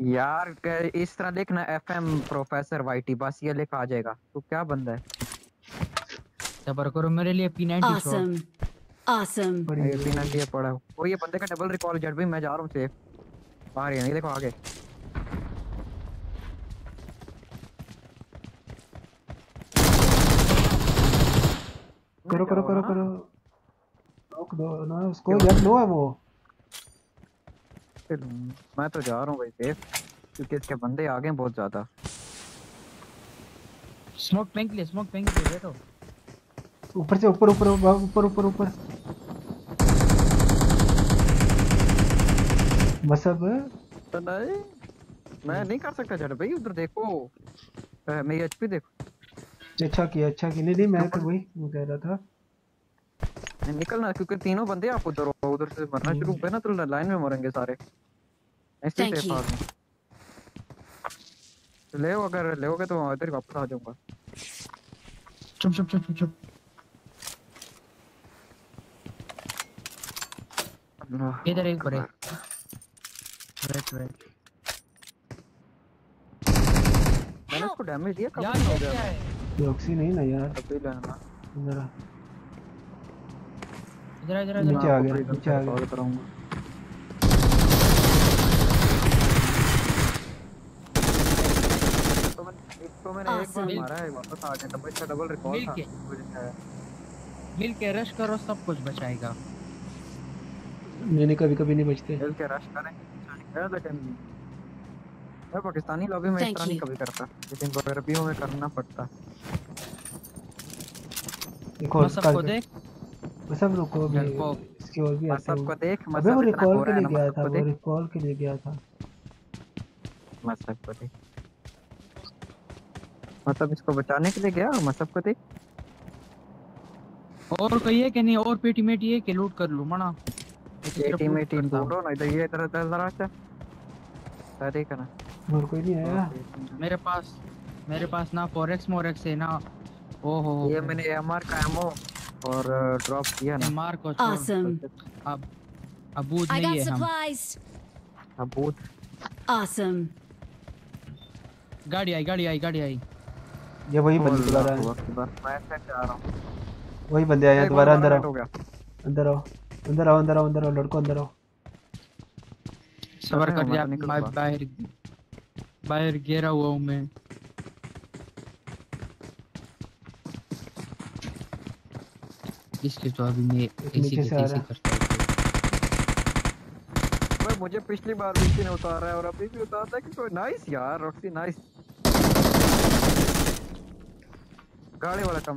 यार इस तरह लिखना एफएम प्रोफेसर वाईटी बस ये लिख आ जाएगा। तू क्या बंदा है? सबर करो मेरे लिए P90 छोड़। Awesome. Awesome. पड़ी ये हुई टी है नाइनटी पड़ा है वो ये बंदे का डबल रिकॉल जट भी मैं जा रहा हूँ सेफ़ बाहर ही नहीं देखो आगे। करो करो करो? करो। नॉक दो ना उसको यार लो है वो। चलो, मैं तो जा रहा हूँ भाई सेफ़ क्योंकि इसके बंदे आ गए बहुत ज़्यादा। स्मोक फेंक ले स्मोक फेंक ले बैठो। ऊपर से ऊपर ऊपर ऊपर ऊपर ऊपर ऊपर। मतलब? तो नहीं मैं नहीं कर सकता जट भाई उधर देखो। मेरी एचपी देखो। अच्छा किया अच्छा किया। नहीं नहीं मैं तो वही वो कह रहा था। निकलना क्योंकि तीनों बंदे आप उधर हो उधर से मरना शुरू हुए ना तो लाइन में मरेंगे सारे। ऐसे Thank सेफ़. आदमी तो ले अगर लेओगे तो मैं इधर वापस आ जाऊँगा चुप चुप चुप चुप चुप इधर एक है अकबर। वेट वेट मैंने उसको डैमेज दिया कब हो गया क्या है? डॉक्सी नहीं ना यार। तब भी लेना जरा। इधर आ, इधर आ, नीचे आ। आ गया नीचे आ गया। कॉल कराऊँगा तो मैंने एक तो मैंने एक बार मारा है वापस आ गया इसका डबल रिकॉल था। मिल के रश करो सब कुछ बचाएगा। नहीं कभी कभी नहीं बचते। मिल के रश करें। है लेकिन मैं पाकिस्तानी लॉबी में तरह नहीं कभी करता। लेकिन अरबियों में करना पड़ता। एक और मसब को देख। सब रुको। इसके और भी आते मसब हैं को देख वो रिकॉल के लिए गया था वो रिकॉल के लिए गया था। मसब को देख। मतलब इसको बचाने के लिए गया मतलब को थी और है कि नहीं और पेटी मेटी है कि लूट कर लूँ मना। पेटी में टीम ढूंढो ना इधर ये इधर इधर इधर आचा सारे करना और कोई नहीं आया। मेरे पास मेरे पास ना फोरेक्स मोरेक्स है ना। ओ हो ये मैंने एमआर का एमओ और ड्रॉप किया ना। एमआर को Awesome. अब अबूद I नहीं है हम. अब बूथ Awesome. गाड़ी आई गाड़ी आई गाड़ी आई। ये वही बंदे दोबारा मैं रहा हूँ। वही बंदे हैं एक दोबारा अंदर आओ। अंदर आओ। अंदर आओ अंदर आओ अंदर आओ लड़को अंदर आओ। सबर कर जा निकल मैं बाहर बाहर गिरा हुआ हूँ मैं। इसलिए तो अभी मैं ऐसी नीचे के से आ तैसे रहा है। करता हूँ। मुझे पिछली बार भी किसी ने उतारा है और अभी भी उतारता है कि कोई नाइस यार रॉक्सी नाइस गाड़ी वाला कम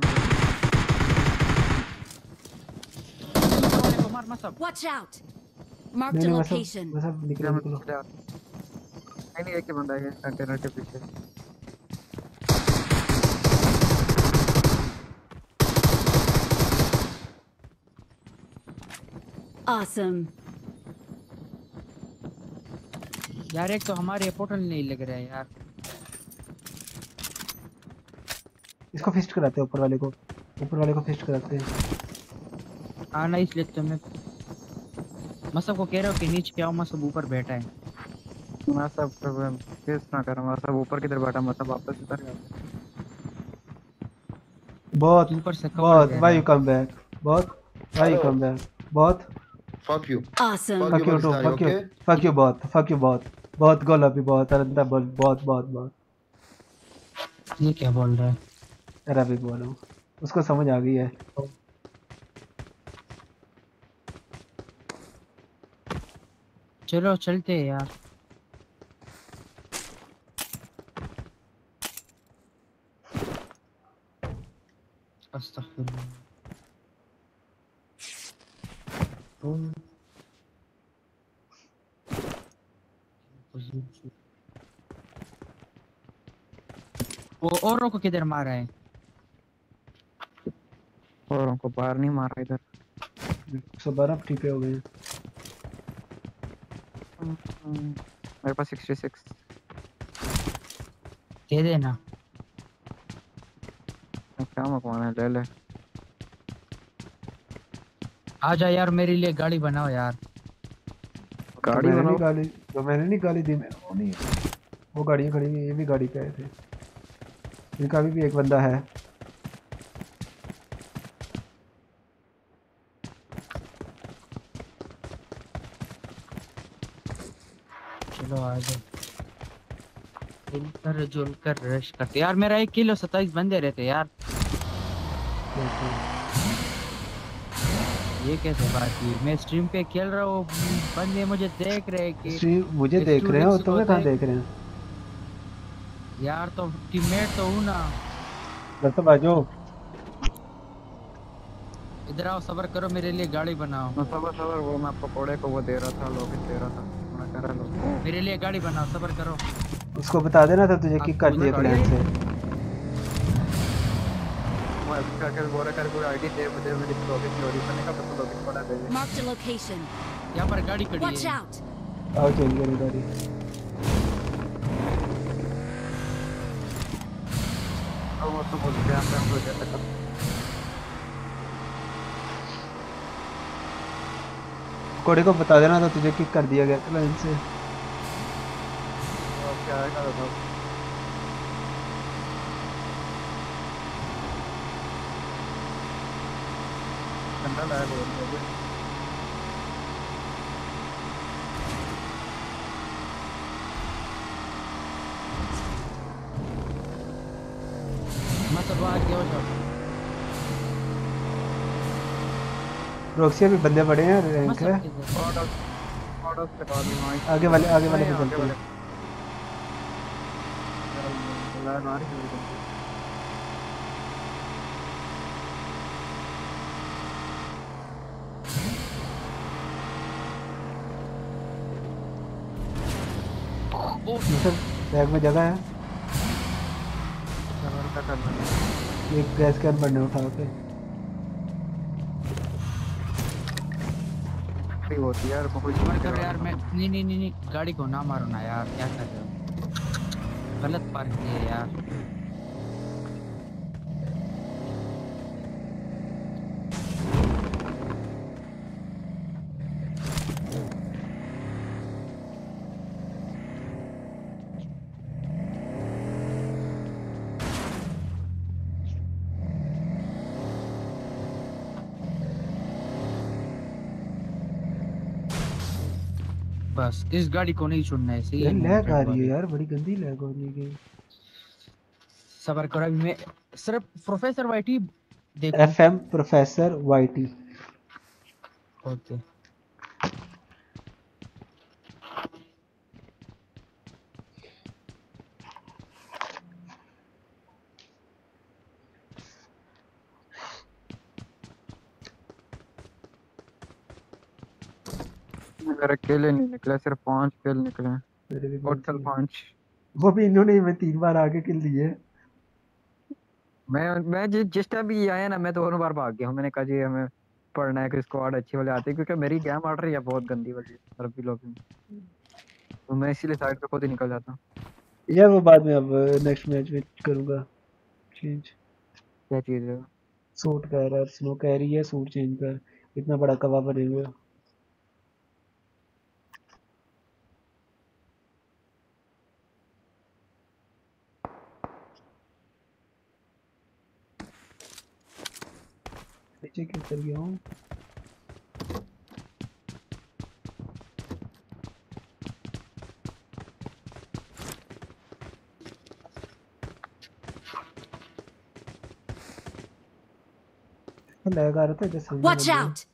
मार मत Watch out. Marked नहीं. निकलो निकलो एक ही बंदा है कंटेनर के पीछे Awesome. यार एक तो हमारे पोर्टल नहीं लग रहा है यार इसको फिस्ट कराते हैं ऊपर वाले को। ऊपर वाले को फिस्ट कराते हैं। आना इसलिए तो मैं मैं सबको कह रहा हूँ कि नीचे आओ मैं सब ऊपर बैठा है। मैं सब किस ना कर मैं सब ऊपर की तरफ़ बैठा मैं सब वापस उतर गया बहुत ऊपर से बहुत है। यू कम बैक बहुत वाई यू कम बैक बहुत। Fuck you. Awesome. Fuck you too fuck you fuck you बहुत फक यू बहुत बहुत गोल अभी बहुत अरंदा बहुत बहुत बहुत। ये क्या बोल रहा है? अरबिक बोलो उसको समझ आ गई है। चलो, चलते हैं यार। वो औरों को किधर मारा है? और उनको बाहर नहीं मारा इधर। सब बारह टी पे हो गए। मेरे पास 66 दे देना। क्या मकवाना है? ले ले। आ जा यार मेरे लिए गाड़ी बनाओ यार। गाड़ी बनाओ। नहीं गाली जो मैंने नहीं गाली दी मैं वो नहीं वो गाड़ियाँ खड़ी हुई ये भी गाड़ी पे आए थे। इनका अभी भी एक बंदा है चलो आ जाओ जुलकर जुलकर रश करते यार मेरा एक किलो सत्ताईस बंदे रहते यार। ये कैसे बात की मैं स्ट्रीम पे खेल रहा हूँ बंदे मुझे देख रहे हैं कि मुझे देख रहे हो तुम्हें कहाँ देख- रहे हैं? यार तो टीममेट तो हूँ ना। तो बाजो इधर आओ सबर करो मेरे लिए गाड़ी बनाओ। मैं सबर सबर वो मैं पकोड़े को वो दे रहा था लोग दे रहा था। मेरे लिए गाड़ी बनाओ सबर करो। उसको बता देना था तुझे किक कर दिया से। रहा कर कोई आईडी दे मुझे मेरी लॉगिन चोरी करने का पता लॉगिन पड़ा दे। Marked a location. यहाँ पर गाड़ी खड़ी Watch है। गई गाड़ी। अब वो तो बोल गया मैं हो जाता कोड़े को बता देना था तुझे किक कर दिया गया क्लैन से। ठंडा लाया बाहर गया हो अभी बंदे पड़े हैं रैंक है। आगे वाले आगे वाले पे चलते हैं। बैग में जगह है। एक गैस कैन बनने उठा के होती है यार यार मैं नहीं नहीं नहीं, गाड़ी को ना मारो ना यार, क्या कर रहे हो? गलत पार्क किए यार बस इस गाड़ी को नहीं छोड़ना है सही है? लैग आ रही है यार बड़ी गंदी लैग हो रही है गेम सबर करो अभी मैं। सिर्फ़ प्रोफेसर वाईटी देखो। FM professor YT okay. मेरे अकेले नहीं निकले सिर्फ़ पाँच किल निकले। मेरे भी टोटल पाँच। वो भी इन्होंने मैं तीन बार आगे किल लिए मैं मैं जि, जिस टाइम भी आया ना मैं दोनों बार भाग गया हूँ। मैंने कहा जी हमें पढ़ना है कि स्क्वाड अच्छी वाले आती है क्योंकि मेरी गेम आड़ रही है बहुत गंदी वाली अरबी लॉबी में तो मैं इसीलिए साइड पे खुद ही निकल जाता हूँ। यार वो बाद में अब नेक्स्ट मैच में करूँगा। चेंज क्या चीज़ है? सूट कह रहा है स्नो कह रही है सूट चेंज कर इतना बड़ा कवा बने हुए check este guión. Watch out!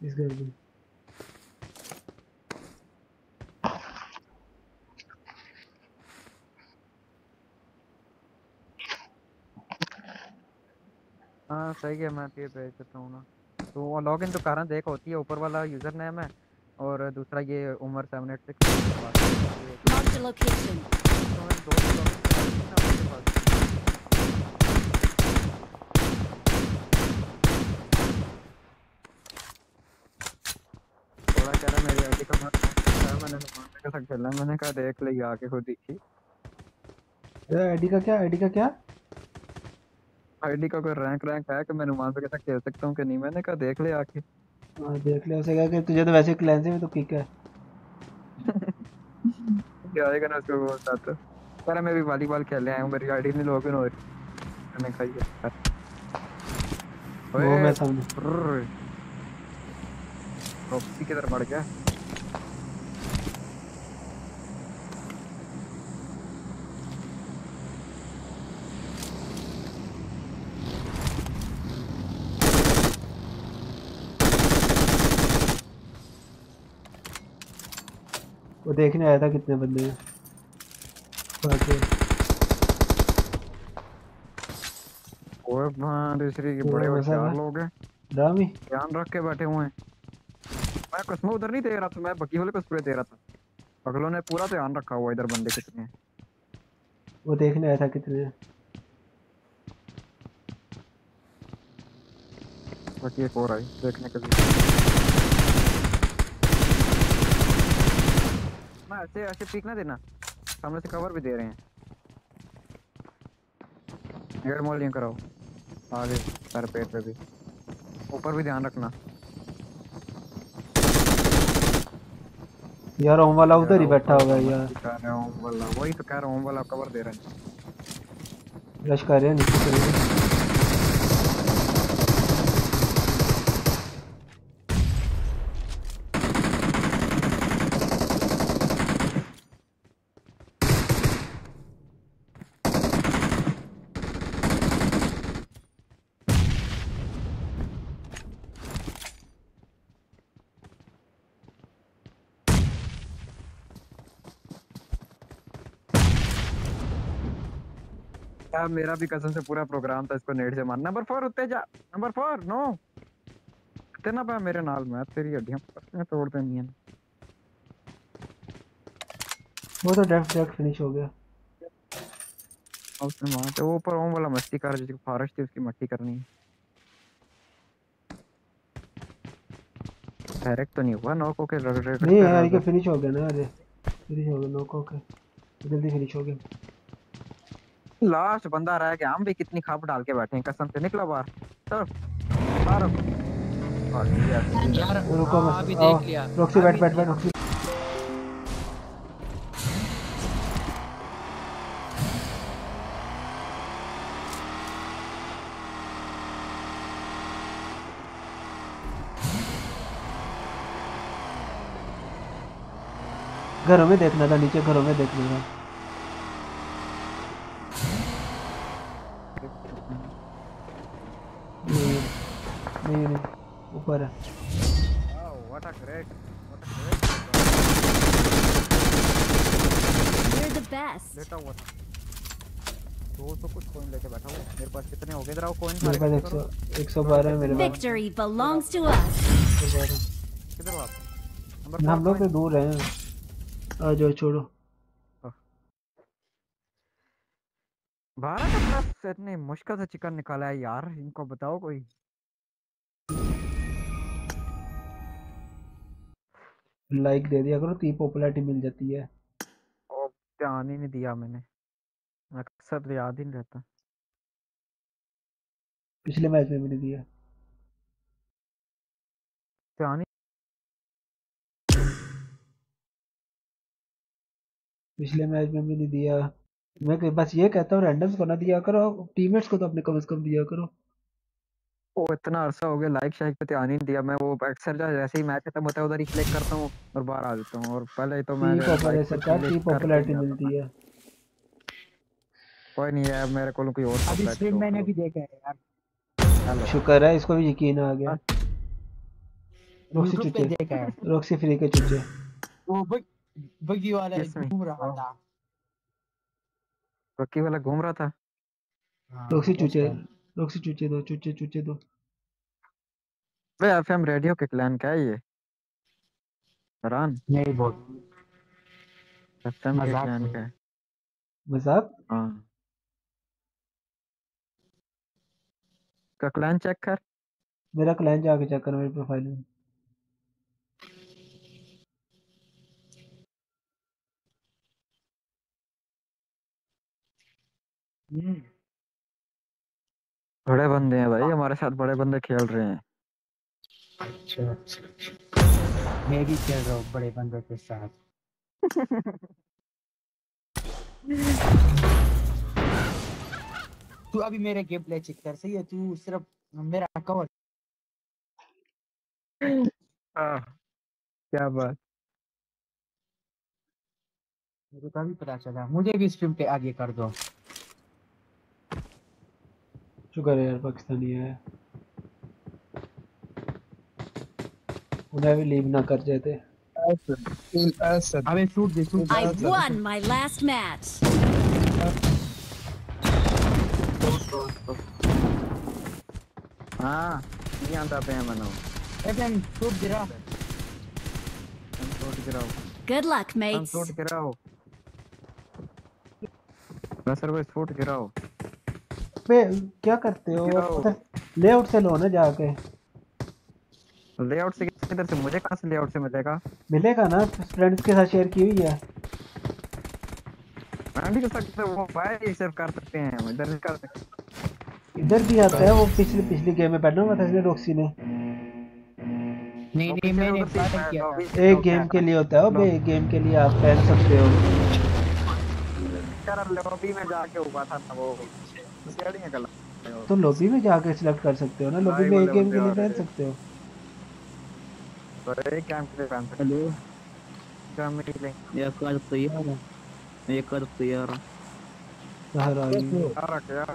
He's gonna be. हाँ सही है मैं पे भेज देता हूँ ना। तो लॉग इन तो कारण देख होती है ऊपर वाला यूज़र नेम है और दूसरा ये Umar seven eight six Marked a location. थोड़ा कह रहा मेरी आईडी का मत मैंने के साथ खेलना मैंने कहा देख ले आके खुद ही आईडी का क्या आईडी का क्या? आईडी का कोई रैंक रैंक है कि मैं नुमान के साथ खेल सकता हूँ कि नहीं? मैंने कहा देख ले आके। हाँ देख ले उसे कहा कि तुझे तो वैसे क्लैन से भी तो किक है। [LAUGHS] क्या आएगा ना उसको वो साथ? रहा मैं भी वॉलीबॉल खेलने आया हूँ मेरी आईडी नहीं लॉगिन हो रही मैंने कहा ये वो मैं समझ प्रॉपर्टी किधर बढ़ गया। देखने आया था कितने बंदे ओए दूसरी के वो बड़े लोग हैं। ध्यान रख के बैठे हुए हैं। मैं कसम उधर नहीं दे रहा था मैं बकी वाले को स्प्रे दे रहा था। अगलों ने पूरा ध्यान रखा हुआ इधर बंदे कितने वो देखने आया था कितने बाकी एक और आई देखने के लिए। ऐसे ऐसे पीक ना देना। सामने से कवर भी दे रहे हैं। हेड मॉलिंग कराओ। आगे सर पेट पे भी। ऊपर भी ध्यान रखना। यार ओम वाला उधर ही बैठा होगा यार। हूँ वाला। वही तो कह रहा हूँ वाला कवर दे रहे हैं। रश कर रहे हैं नीचे चले यार मेरा भी कसम से पूरा प्रोग्राम था इसको नेट से मारना। नंबर फोर उत्ते जा। नंबर फोर नो तेना पा मेरे नाल मैं तेरी हड्डियाँ तोड़ देनी है। वो तो डेफ डेफ फिनिश हो गया। उसने वहाँ पे वो ऊपर वो वाला मस्ती कर जिसकी फारश थी उसकी मट्टी करनी है। डायरेक्ट तो नहीं हुआ नॉक होके रग रग नहीं यार ये फिनिश हो गया ना अरे। फिनिश हो गया नॉक होके जल्दी फिनिश हो गया। लास्ट बंदा रह गया हम भी कितनी खाप डाल के बैठे हैं कसम से निकला बाहर। चल बाहर और यार रुको हाँ, बस अभी देख लिया। रॉक्सी बैठ बैठ बैठ रॉक्सी। घरों में देखना था नीचे घरों में देख था नहीं नहीं नहीं ऊपर है what a great You're the best. लेटा हुआ था दो सौ कुछ कॉइन लेके बैठा हुआ मेरे पास कितने हो गए इधर आओ कॉइन मेरे पास एक सौ एक सौ बारह है मेरे पास। Victory belongs to us. एक सौ बारह किधर हो आप? नंबर हम लोग तो दूर हैं। आ जाओ छोड़ो। बारह का प्लस इतने मुश्किल से चिकन निकाला है यार। इनको बताओ कोई। लाइक दे दिया करो ती पॉपुलैरिटी मिल जाती है। ओ ध्यान ही नहीं दिया मैंने। अक्सर याद ही नहीं रहता। पिछले मैच में भी नहीं दिया। पिछले मैच में भी नहीं दिया। मैं बस ये कहता हूँ रैंडम्स को ना दिया करो टीममेट्स को तो अपने कम से कम दिया करो। ओ इतना अरसा हो गया लाइक शाइक पे ध्यान ही नहीं दिया। मैं वो अक्सर जो जैसे ही मैच खत्म होता है उधर ही क्लिक करता हूँ और बाहर आ जाता हूँ। और पहले तो मैं पॉपुलैरिटी मिलती है। कोई नहीं है मेरे को कोई और अभी स्ट्रीम मैंने भी देखा है यार। शुक्र है इसको भी यकीन आ गया। रोक्सी यूट्यूब पे चुचे रोक्सी फ्री के चुचे। वो बग, बगी वाला घूम रहा था। रॉकी वाला घूम रहा था? हाँ, रोक्सी उस चुचे। रोक्सी चुचे दो चुचे चुचे दो। वे एफएम रेडियो के क्लैन का है ये। फरहान नहीं बोल एफएम के क्लैन का है। मज़ाक? हाँ। का क्लैन चेक कर। मेरा क्लाइंट जाके चेक करो मेरी प्रोफ़ाइल में। हम्म, बड़े बंदे हैं भाई हमारे साथ बड़े बंदे खेल रहे हैं। अच्छा अच्छा अच्छा। मैं भी खेल रहा हूँ बड़े बंदों के साथ। [LAUGHS] तू अभी मेरे गेम प्ले चेक कर सही है? तू सिर्फ़ मेरा कवर हाँ। क्या बात। मुझे तभी पता चला। मुझे भी स्ट्रीम पे आगे कर दो। शुक्र है यार पाकिस्तानी है। उन्हें भी लीव ना कर जाते अबे shoot they shoot I won my last match. हाँ नहीं आता पे मनो। एफएम शूट गिरा हम टूट गिराओ। Good luck, हम. टूट गिराओ। नसर भाई फुट गिराओ। बे क्या करते हो। लेआउट से लो ना जाके। लेआउट से किधर से? मुझे कहाँ से लेआउट से मिलेगा? मिलेगा ना? फ्रेंड्स के साथ शेयर की हुई है। मैं भी कर सकते वो भाई सिर्फ़ कर सकते हैं। इधर कर सकते इधर भी आता है वो पिछले पिछले गेम में बैठा हुआ था इसने रॉक्सी ने। नहीं नहीं मैंने किया एक गेम के लिए होता है वो एक गेम के लिए आप पहन सकते हो। तो लॉबी में जाके सिलेक्ट तो कर सकते हो ना लॉबी में एक गेम के लिए पहन सकते हो। तो एक गेम के लिए पहन सकते हो। हेलो। तो तो क्या मिले ये कर तैयार है ये कर तैयार है सारा यार।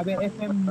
अबे एफएम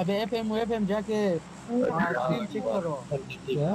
अबे एफएम एफएम जाके स्ट्रीम चेक करो क्या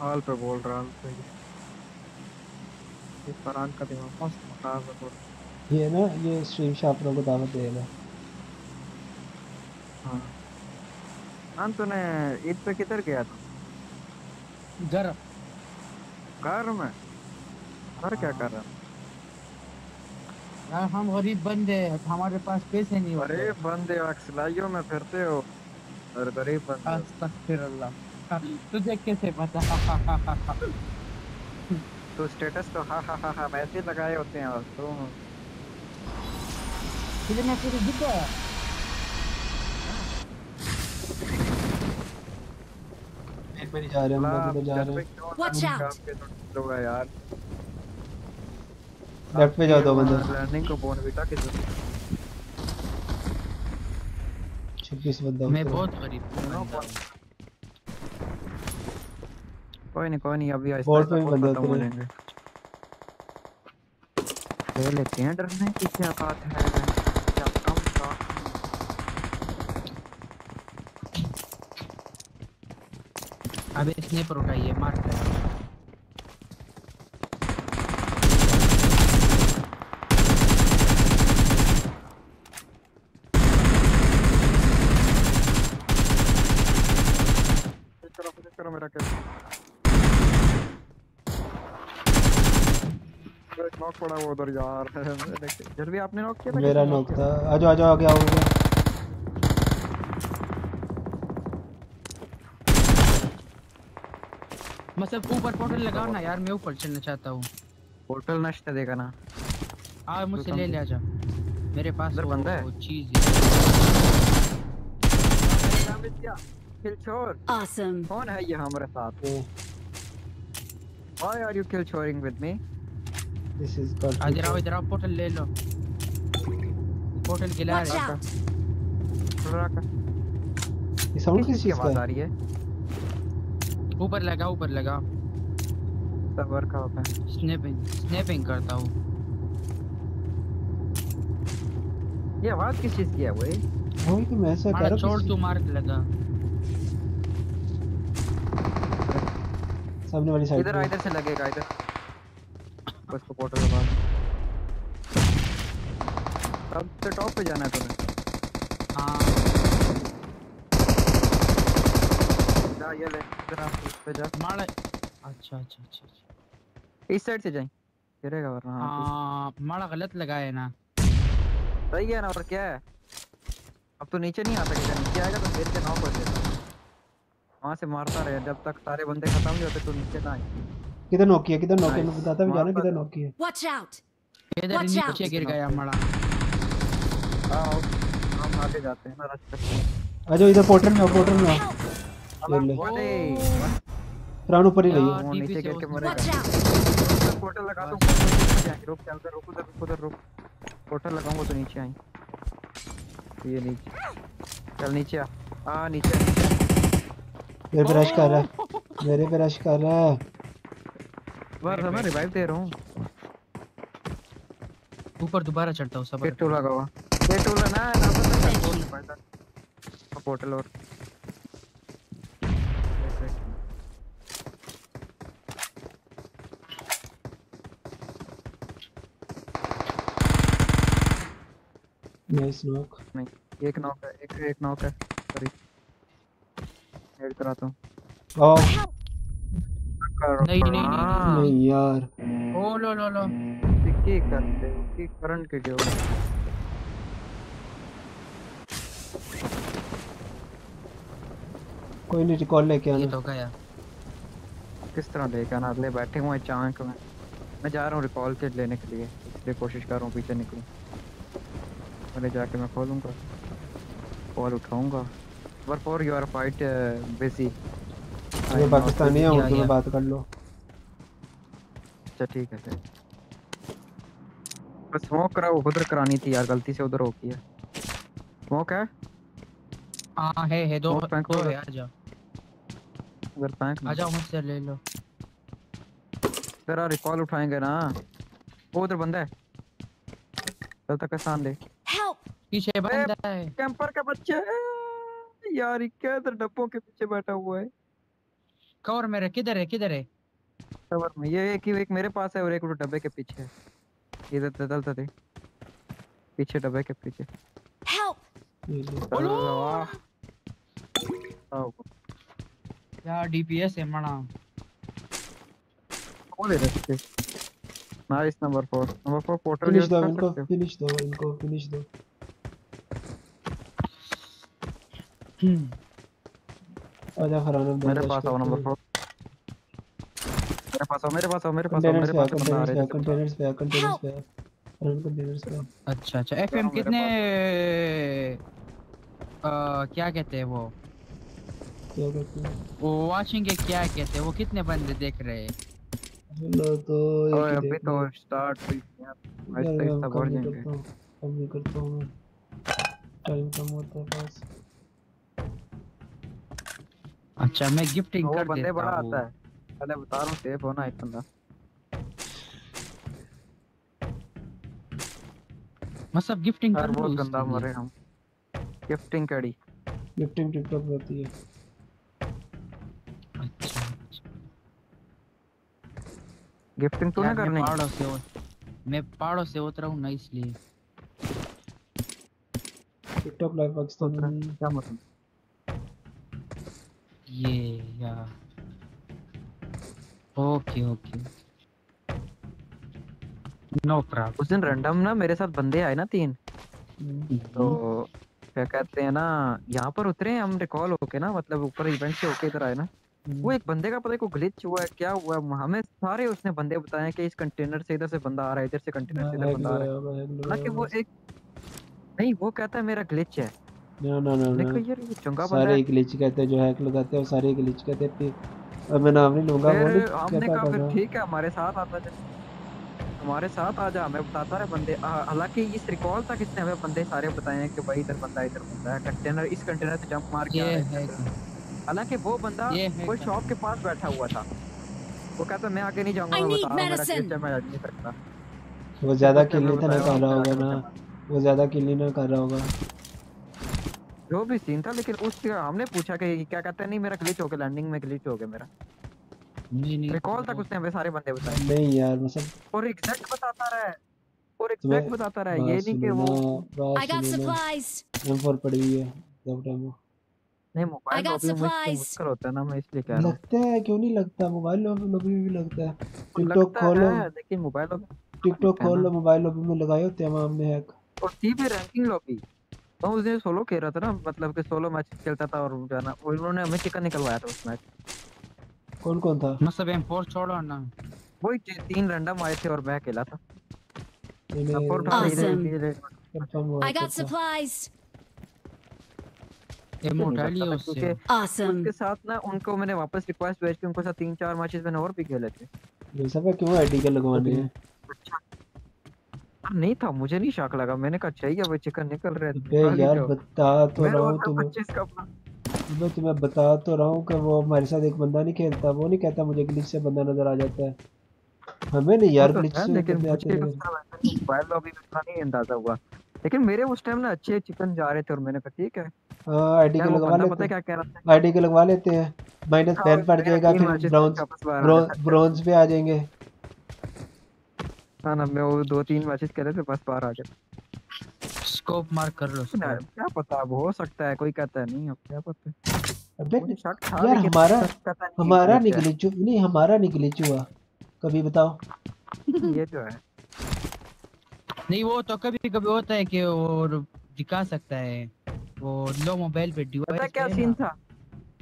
हाल पे बोल रहा हूँ इस फरहान का दिमाग मस्त खराब है थोड़ा ये ना ये स्ट्रीम शापरों को दावत देगा हाँ हाँ तूने ईद पे किधर गया था घर कार में घर क्या कर रहा यार हम गरीब बंदे हमारे पास पैसे नहीं होते अरे बंदे अक्सलाइयों में फिरते हो और गरीब बंदे हो। अस्तगफिरुल्लाह तुझे कैसे पता तो स्टेटस तो हाँ हाँ हाँ हाँ वैसे लगाए होते हैं और तो तुझे मैं तेरी दिख एक बार जा रहे हैं हम लोग जा रहे हैं। Watch out! लोग यार। लेफ़्ट पे जाओ दो बंदे लर्निंग को बोनविटा की ज़रूरत छब्बीस बंदा मैं बहुत गरीब कोई नहीं कोई नहीं अभी आहिस्ता बोर्ड पे बंदे हो उतरे। जाएँगे। ले लेते हैं डरने की क्या बात है क्या कम का अबे स्नेपर उठाइए मार दे करो करो मेरा कैसे नॉक पड़ा वो उधर यार। [LAUGHS] जब भी आपने नॉक किया था मेरा नॉक था। आ जाओ आ जाओ आगे आओ मतलब ऊपर पोर्टल लगाओ ना यार मैं ऊपर चलना चाहता हूँ। पोर्टल नष्ट देगा ना। आ मुझसे तो ले कम- ले आजा। मेरे पास वो, बंदा है? वो चीज़ किल छोर Awesome. कौन है ये हमारे साथ? ओ, Why are you kill choring with me? this is आ इधर आओ इधर आओ पोर्टल ले लो। पोर्टल गिला Watch है। ये साउंड किस किसकी आवाज़ आ रही है? ऊपर लगा ऊपर लगा। सब वर्क होता है। स्नैपिंग स्नैपिंग करता हूँ। ये आवाज़ किस चीज़ की है वो वही तो मैं ऐसा कह मारा रहा छोड़ तू मार लगा। सामने वाली साइड इधर इधर से लगेगा इधर। बस को पोर्टल के पास सबसे टॉप पे जाना है तुम्हें। हाँ। ये ले इधर उस पे जा। मारा। अच्छा अच्छा अच्छा अच्छा। इस साइड से जाएँ। गिरेगा वरना हाँ हाँ गलत लगाया है ना। सही है ना और क्या है? अब तो नीचे नहीं आ सकेगा नीचे आएगा तो फिर के नॉक हो। जाएगा वहाँ से मारता रहे जब तक सारे बंदे खत्म नहीं होते तो नीचे ना आए। किधर नॉक किया किधर नॉक किया? मैं बताता भी जाना मार किधर नॉक किया? Watch out! इधर नीचे गिर गया मारा। आओ हम आगे जाते हैं ना रश करते हैं। आ जाओ इधर पोर्टल में आओ पोर्टल में आओ! ले ले प्राण ऊपर ही। रही वो TP नीचे गिर के मरेगा। पोर्टल लगा दूँ। रुक चल रुक उधर रुक उधर रुक। पोर्टल लगाऊँगा तो नीचे आएँगे ये नीचे। चल नीचे आ। आ नीचे। मेरे पे रश कर रहा है। मेरे पे रश कर रहा है। बार मैं रिवाइव दे रहा हूँ। ऊपर दोबारा चढ़ता हूँ सब पेट टू लगा हुआ पेट लगा ना ना पोर्टल और। Nice knock. नहीं एक नॉक है एक एक नॉक है सॉरी ऐड कराता हूँ। आओ। नहीं, नहीं, नहीं, यार। ओ लो लो लो। की करते हो? की करंट के जो कोई नहीं रिकॉल लेके ये आना तो गया। किस तरह लेकर आना? अगले बैठे हुए चांक में। मैं जा रहा हूँ रिकॉल किट लेने के लिए। इसलिए कोशिश कर रहा हूँ पीछे निकलूँ। पहले जाके मैं खोलूँगा कॉल उठाऊँगा। वर फॉर योर फाइट बिज़ी ये पाकिस्तानी है उर्दू में बात कर लो। अच्छा ठीक है फिर बस स्मोक करा वो उधर करानी थी यार गलती से उधर हो गया। स्मोक है? हाँ है है दो और पैंक दो। है आ जाओ। उधर पैंक आ जाओ मुझसे ले लो। तेरा रिकॉल उठाएँगे ना। वो उधर बंदा है। चल तक आसान दे Help! पीछे बंदा है। कैंपर का बच्चा है। यार ये क्या इधर डब्बों के पीछे बैठा हुआ है? कवर मेरे किधर है किधर है? कवर में ये एक ही एक मेरे पास है और एक वो डब्बे के पीछे है। इधर चलता थे पीछे डब्बे के पीछे। Help! ये ले। आओ। यार डीपीएस है मना। कौन है रस्ते nice number 4 number 4 portal finish use दो कर इनको सकते हो। फिनिश दो इनको फिनिश दो। आजा फरहान हम मेरे पास आओ नंबर 4 मेरे पास आओ मेरे पास आओ मेरे पास आओ मेरे पास बंदा आ रहा है कंटेनर्स पे कंटेनर्स पे कंटेनर्स पे अच्छा अच्छा एफएम कितने क्या कहते हैं वो? क्या कहते हैं? वो वाचिंग के क्या कहते हैं? वो कितने बंदे देख रहे हैं? चलो तो ओए अभी तो स्टार्ट हुई है मैं सब जाएँगे। करता हूँ करता हूँ मैं। टाइम कम होता है पास अच्छा मैं गिफ्टिंग कर बंदे देता बड़ा आता है। पहले बता रहा हूँ सेफ़ होना एक बंदा। मतलब गिफ्टिंग कर बहुत गंदा मरे हम। गिफ्टिंग कड़ी। गिफ्टिंग टिकटॉक आती है? अच्छा गिफ्टिंग तो ना मैं करनी? पहाड़ों से मैं पहाड़ों से उतरा हूँ ना इसलिए। टिकटॉक लाइव पाकिस्तान में क्या मतलब ये यार। ओके ओके नो प्रॉब्लम उस दिन रैंडम ना मेरे साथ बंदे आए ना तीन। तो क्या कहते हैं ना यहाँ पर उतरे हम रिकॉल होके ना मतलब ऊपर इवेंट से होके इधर आए ना। वो एक बंदे का पता है को ग्लिच हुआ है क्या हुआ है हमें सारे उसने बंदे बताए कि इस कंटेनर से इधर से बंदा आ रहा है इधर से कंटेनर से इधर बंदा आ रहा है। लगाया हालाँकि वो एक नहीं वो कहता है मेरा ग्लिच है। ना ना ना देखो यार ये चंगा बंदा सारे ग्लिच कहते हैं जो हैक लगाते हैं सारे ग्लिच कहते हैं। फिर अब मैं नाम नहीं लूँगा वो नहीं हमने कहा फिर ठीक है हमारे साथ आता जा। हमारे साथ आ जा हमें बताता रहे बंदे हालाँकि इस रिकॉल तक इसने हमें बंदे सारे बताए हैं कि भाई इधर बंदा इधर बंदा है। कंटेनर इस कंटेनर से जंप मार के आ ये रहा हालाँकि वो बंदा कोई शॉप के पास बैठा हुआ था। वो कहता मैं आगे नहीं जाऊँगा मैं बता रहा हूँ मेरा. मैं जा नहीं सकता वो ज़्यादा किल नहीं था ना कर रहा होगा ना। वो ज़्यादा किल नहीं ना कर रहा होगा। जो भी सीन था लेकिन उस हमने पूछा कि क्या कहते हैं? नहीं मेरा ग्लिच हो गया लैंडिंग में ग्लिच हो गया मेरा। नहीं नहीं। रिकॉल तक उसने हमें सारे बंदे बताए। नहीं यार मतलब और एग्जैक्ट बताता रहा है। और एग्जैक्ट बताता रहा है। ये नहीं कि वो बात got सुनो M4 पड़ी हुई है जब टाइम नहीं मोबाइल लॉबी में इसलिए supplies. मुश्किल होता है ना मैं इसलिए कह रहा हूँ। लगता है क्यों नहीं लगता? मोबाइल लॉबी लॉबी में भी लगता है। तो टिकटॉक खोलो। लेकिन मोबाइल लॉबी टिकटॉक खोल लो मोबाइल लॉबी में लगाए होते हैं वहाँ हमने हैक और थी भी रैंकिंग लॉबी तो उस दिन सोलो खेल रहा था ना मतलब कि सोलो मैच खेलता था और जाना और उन्होंने हमें चिकन निकलवाया था उस मैच कौन कौन था? मतलब M4 छोड़ो ना। वही तीन रैंडम आए थे और मैं अकेला था। Support Awesome. I got supplies. उससे। क्योंकि Awesome. उसके साथ ना उनको मैंने वापस रिक्वेस्ट भेज के उनको साथ तीन चार मैचेस मैंने और भी खेले थे। भाई साहब क्यों आईडी का लगवाने हैं? अच्छा। नहीं था मुझे नहीं शक लगा। मैंने कहा चाहिए भाई चिकन निकल रहे थे यार बता तो रहा हूँ तुम्हें। मैं तुम्हें बता तो रहा हूँ कि वो हमारे साथ एक बंदा नहीं खेलता वो नहीं कहता मुझे ग्लिच से बंदा नज़र आ जाता है। हमें नहीं यार तो ग्लिच से लेकिन मुझे मोबाइल लॉबी में इतना नहीं अंदाज़ा हुआ। लेकिन मेरे उस टाइम ना अच्छे चिकन जा रहे थे और मैंने कहा ठीक है। हाँ आईडी के लगवा पता लेते है। क्या कह रहा था? आईडी के लगवा लेते हैं। माइनस हाँ, बैन पड़ जाएगा फिर ब्रॉन्ज था ब्रॉन्ज पे आ जाएँगे। हाँ ना मैं वो दो तीन मैचेस करे थे बस बाहर आ गया स्कोप मार्क कर लो क्या पता अब हो सकता है कोई कहता है नहीं अब क्या पता। अबे यार हमारा पता हमारा है। नहीं हमारा निकली हुआ कभी बताओ। ये जो है। नहीं वो तो कभी कभी होता है कि वो दिखा सकता है। वो लो मोबाइल पे पता डिवाइस क्या सीन था?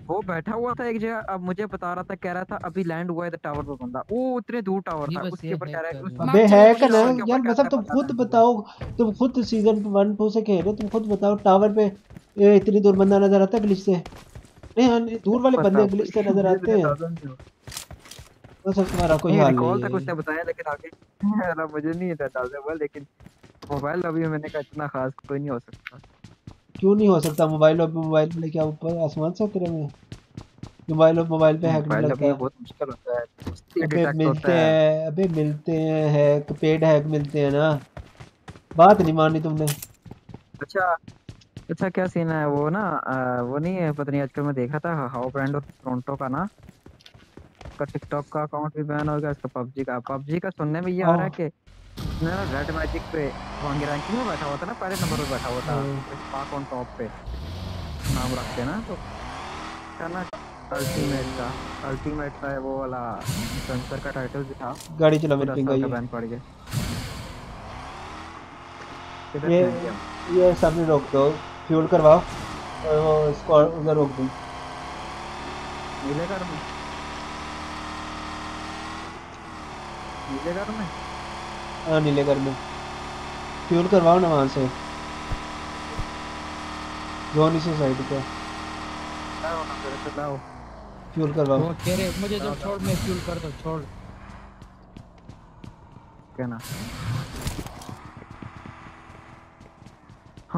वो बैठा हुआ था एक जगह अब मुझे बता रहा था कह रहा था अभी लैंड हुआ है टावर पे बंदा। वो उतने दूर टावर था उसके ऊपर कह रहा है अबे है का ना यार मतलब तुम खुद। बताओ तुम खुद सीज़न वन टू से खेल रहे हो तुम खुद बताओ टावर पे इतनी दूर बंदा नज़र आता है ग्लिच से? नहीं हाँ दूर वाले बंदे ग्लिच से नज़र आते हैं। नहीं। बस तुम्हारा कोई हाल नहीं तक उसने बताया लेकिन आगे [LAUGHS] मुझे नहीं अंदाज़ा हुआ लेकिन मोबाइल अभी मैंने कहा इतना खास कोई नहीं हो सकता। क्यों नहीं हो सकता? मोबाइल और मोबाइल पे क्या ऊपर आसमान से उतरे हुए मोबाइल और मोबाइल पे हैक लगता है बहुत मुश्किल होता है। अबे मिलते हैं। अबे मिलते हैं हैक पेड हैक मिलते हैं ना। बात नहीं मानी तुमने। अच्छा अच्छा क्या सीन है? वो ना आ, वो नहीं है पता नहीं आजकल मैं देख था हाउ ब्रांड और टोरंटो का ना। उसका टिकटॉक का अकाउंट भी बैन हो गया उसका पबजी का। पबजी का सुनने में ये आ रहा है कि मैं ना रेड मैजिक पे वांगे रैंकिंग में बैठा हुआ था ना पहले नंबर पे बैठा हुआ था। पाक ऑन टॉप पे नाम रख के ना तो क्या ना अल्टीमेट का अल्टीमेट का है वो वाला सेंसर का टाइटल भी था। गाड़ी चला मेरी पिंग है। बैन पड़ गया। किधर ये? ये सामने रोक दो। फ्यूल करवाओ और वो इसको उधर रोक दो। घर में घर में हाँ नीले घर में फ्यूल करवाओ ना वहाँ से। जोन इसी साइड पे। फ्यूल करवाओ। वो कह रहे मुझे तो छोड़ मैं फ्यूल कर दो छोड़। क्या ना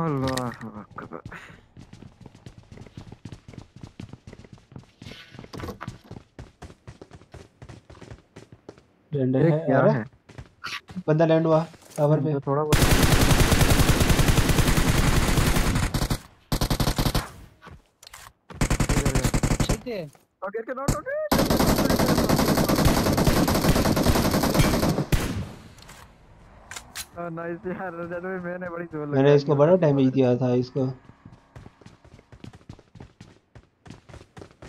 अल्लाह अकबर। है क्या है? बंदा लैंड हुआ टावर पे। तो थोड़ा बहुत ठीक है। Okay okay not okay nice यार रजत भाई मैंने बड़ी ज़ोर मैंने इसको बड़ा डैमेज दिया था इसको।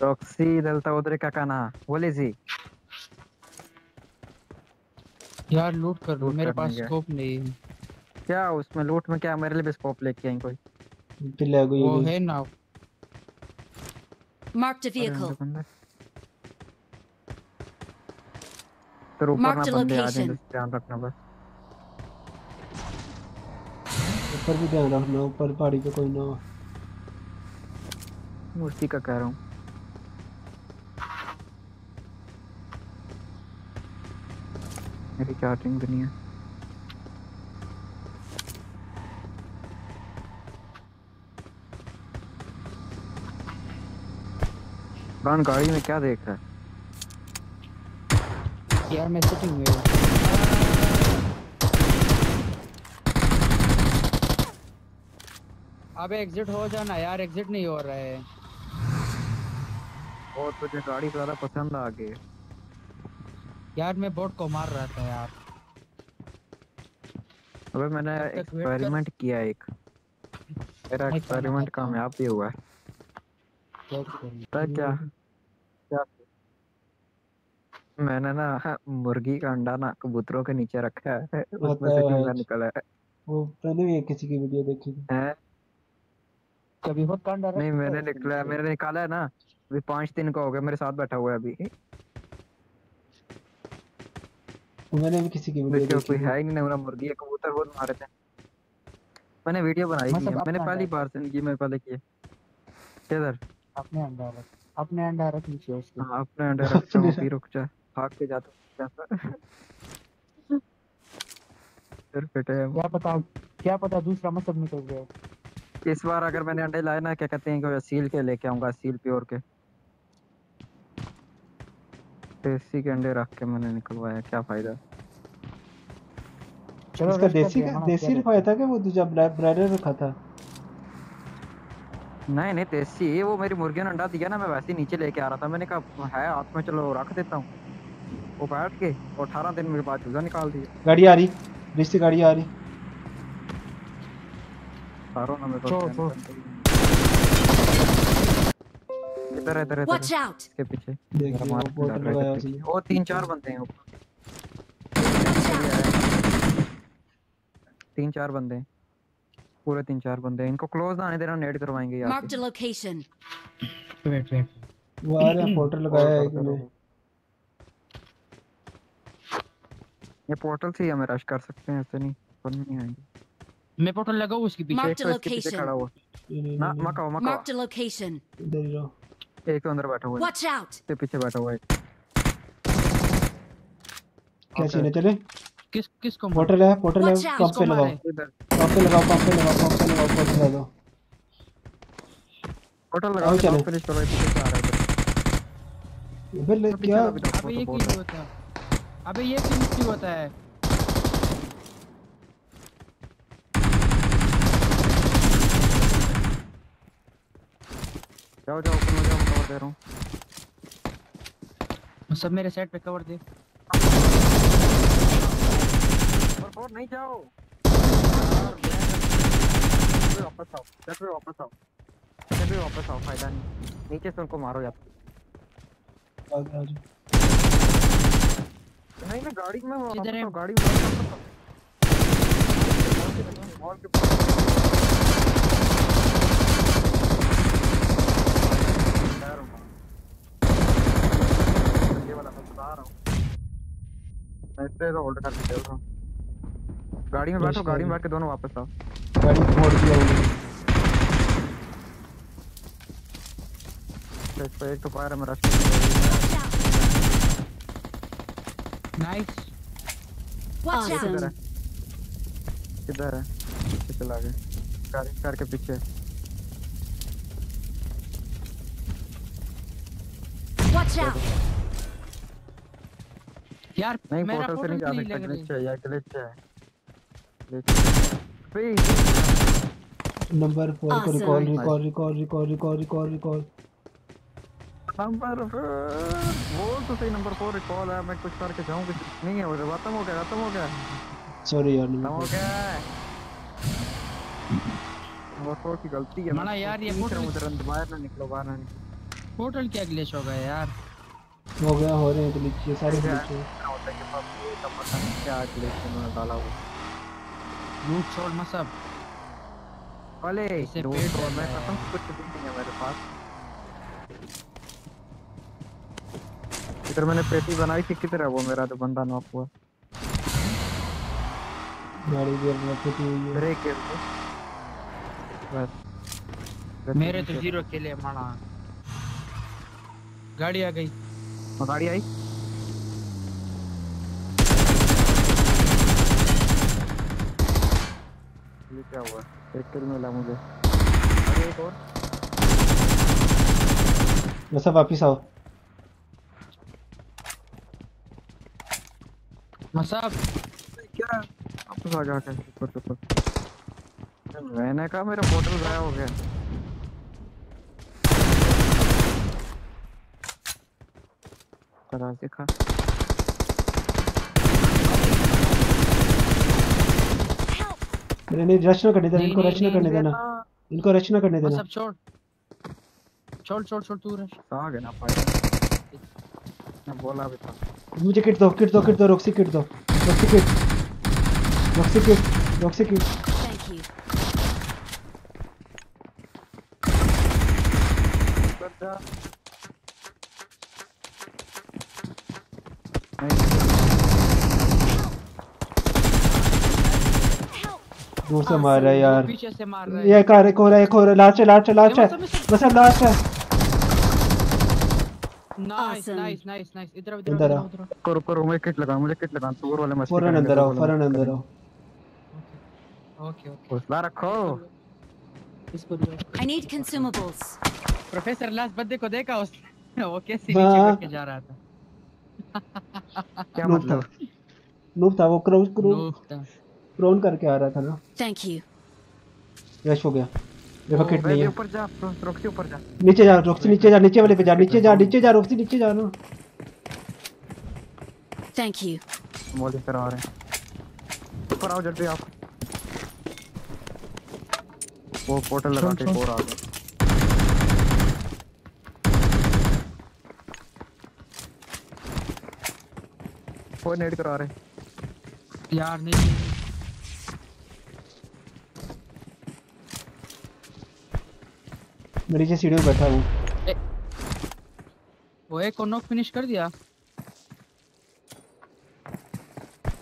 रॉक्सी delta उधर का काना is he यार लूट कर लो लूट मेरे पास स्कोप नहीं है। क्या उसमें लूट में क्या मेरे लिए भी स्कोप लेके आई कोई? पिल्ला को वो है ना। Marked a vehicle. बंदे। तो ऊपर ना बंदे आ जाएँ तो ध्यान रखना बस। ऊपर भी ध्यान रखना ऊपर पहाड़ी पे कोई ना हो। उसी का कह रहा हूँ। मेरी चार्जिंग भी नहीं है। प्राण गाड़ी में क्या देख रहा है? यार मैं सिटिंग में हूँ। अबे एग्जिट हो जाना यार एग्जिट नहीं हो रहा है। और तुझे गाड़ी ज़्यादा पसंद आ गई यार मैं बोट को मार रहा था यार। अबे मैंने। एक्सपेरिमेंट किया एक। मेरा एक्सपेरिमेंट कामयाब भी हुआ है। पता क्या? क्या? मैंने ना मुर्गी का अंडा ना कबूतरों के नीचे रखा है। उसमें से है। चूजा निकला है। वो मैंने भी किसी की वीडियो देखी थी। हैं? कभी बहुत कांड नहीं मैंने निकला मैंने निकाला है ना। अभी पाँच दिन का हो गया मेरे साथ बैठा हुआ है अभी। मैंने भी किसी की वीडियो देखो कोई है ही नहीं मेरा मुर्गी है कबूतर बहुत मारे थे मैंने वीडियो बनाई थी मैंने पहली। बार ज़िंदगी में पहले की है किधर अपने अंडा रख अपने अंडा रख नीचे उसके हाँ अपने अंडे रखता हूँ फिर रुक जा भाग के जाता फिर फिटे है क्या पता क्या पता दूसरा मतलब निकल गया इस बार अगर मैंने अंडे लाए ना क्या कहते हैं कि सील के लेके आऊँगा सील प्योर के देसी के अंडे रख के मैंने निकलवाया क्या फ़ायदा? चलो इसका देसी का देसी क्या रखवाया था कि वो दूसरा ब्रायलर रखा था। नहीं नहीं देसी वो मेरी मुर्गियों ने अंडा दिया ना मैं वैसे ही नीचे लेके आ रहा था। मैंने कहा है हाथ में चलो रख देता हूँ। वो बैठ के और अठारह दिन मेरे बाद चूजा निकाल दिया। गाड़ी आ रही रिश्ते गाड़ी आ रही। सारों ने मेरे को छोड़, scan छोड़। कर दिया। इधर है, इधर है, इधर Watch है, out! इसके पीछे। देखिए वो हमारे बोट लगाया पीछे। वो तीन चार बंदे हैं ऊपर। तीन चार बंदे। हैं पूरे तीन चार बंदे हैं। इनको क्लोज आने देना नेट करवाएँगे यार Marked a location. Wait wait वो आ रहा पोर्टल लगाया है कि नहीं ये पोर्टल से ही हमें रश कर सकते हैं ऐसे नहीं पर नहीं आएँगे। मैं पोर्टल लगाऊँ उसके पीछे? तो इसके पीछे खड़ा हुआ। ना मकाओ मकाओ। Marked a location. इधर ही रहो। एक तो अंदर बैठा हुआ है! इसके पीछे बैठा हुआ है। क्या सीन है चले किस किसको पोर्टल है पोर्टल है पंप पे लगाओ। पंप पे लगाओ पंप पे लगाओ पंप पे लगाओ पोर्टल लगा दो पोर्टल आओ लगा चलो। फिनिश करो पीछे से आ रहा है अबे ले- क्या? तो अभी तक अबे ये क्यों होता है? अबे ये क्यों होता है? जाओ जाओ ऊपर जाओ। कवर दे रहा हूँ सब मेरे साइड पे कवर दे। ऊपर फोर नहीं जाओ। वापस आओ जब भी वापस आओ। जब भी वापस आओ फ़ायदा नहीं। नीचे से उनको मारो या तो। नहीं ना गाड़ी में है? गाड़ी में वापस के पास यार, ये वाला मैं बता रहा हूँ मैं इससे तो होल्ड करके चल रहा हूँ गाड़ी में बैठो गाड़ी में बैठ के दोनों वापस आओ। गाड़ी मोड़ दिया उन्होंने। इस पे एक तो फायर है मेरा नाइस Watch किधर है? किधर है? चला गया। कार कार के पीछे। Watch out! यार नहीं मेरा पोर्टल से नहीं जा सकता ग्लिच है यार ग्लिच है। नंबर फोर को Awesome. Recall recall recall recall recall recall recall number वो तो सही नंबर फोर रिकॉल है। मैं कुछ करके जाऊँ कुछ नहीं है वो खत्म हो गया खत्म हो गया। सॉरी यार खत्म हो गया नंबर फोर की गलती है मना यार, ये पोर्टल- उधर बाहर ना निकलो बाहर ना निकलो। पोर्टल क्या ग्लिच हो गया यार? हो गया हो रहे हैं ग्लिच ये सारे ग्लिच हैं। क्या होता पास ये सब क्या ग्लिच उन्होंने डाला वो लूट छोड़ मसब अले इसे पेट तो मैं है। कसम कुछ भी नहीं है मेरे पास। इधर मैंने पेटी बनाई थी किधर है वो मेरा जो बंदा नॉक हुआ? गाड़ी भी अपना फटी हुई है। ब्रेक है वो बस। मेरे तो ज़ीरो के लिए माना गाड़ी आ गई। वो गाड़ी आई? क्या हुआ? एक किल मिला मुझे। अरे एक और। वैसा वापिस आओ। मसाब। क्या? वापस आ जाके ऊपर ऊपर। मैंने कहा मेरा बोतल गायब हो गया। देखा। नहीं नहीं रचना करने देना इनको नहीं, रश ना नहीं, करने देना। इनको रचना करने देना। सब छोड़। छोड़ छोड़ छोड़ तू रश आ गया ना फाइट मैं बोला भी था। मुझे किट दो किट दो किट दो रॉक्सी किट दो। Roxy kit. Roxy kit Roxy kit Thank you. दूर से मार रहा है यार पीछे से मार रहा है ये कार एक रहा है एक रहा है लास्ट है लास्ट है लास्ट है बस अब लास्ट है नाइस नाइस नाइस नाइस इधर इधर इधर आओ, आओ। इधर आओ। रुको रुको रुको मैं किट लगा मुझे किट लगा दूर वाले मस्ती फ़ौरन अंदर आओ फ़ौरन अंदर आओ ओके ओके हौसला रखो इसको I need consumables. Professor last बंदे को देखा उसने वो कैसे। नीचे करके जा रहा था क्या मतलब नूब था वो क्रोन क्रोन क्रोन करके आ रहा था ना। Thank you. रश हो गया। देखो किट नहीं है। ऊपर जा रोक्सी ऊपर जा। नीचे जा रॉक्सी नीचे जा नीचे वाले पे जा नीचे जा नीचे जा रॉक्सी नीचे जा ना। Thank you. मोदी सर आ रहे हैं। ऊपर आओ जल्दी आप वो पोर्टल लगा के और आ गए वो नेड करा रहे यार नहीं नहीं, नहीं। मैं नीचे सीढ़ी पे बैठा हूँ। वो एक को नॉक फिनिश कर दिया।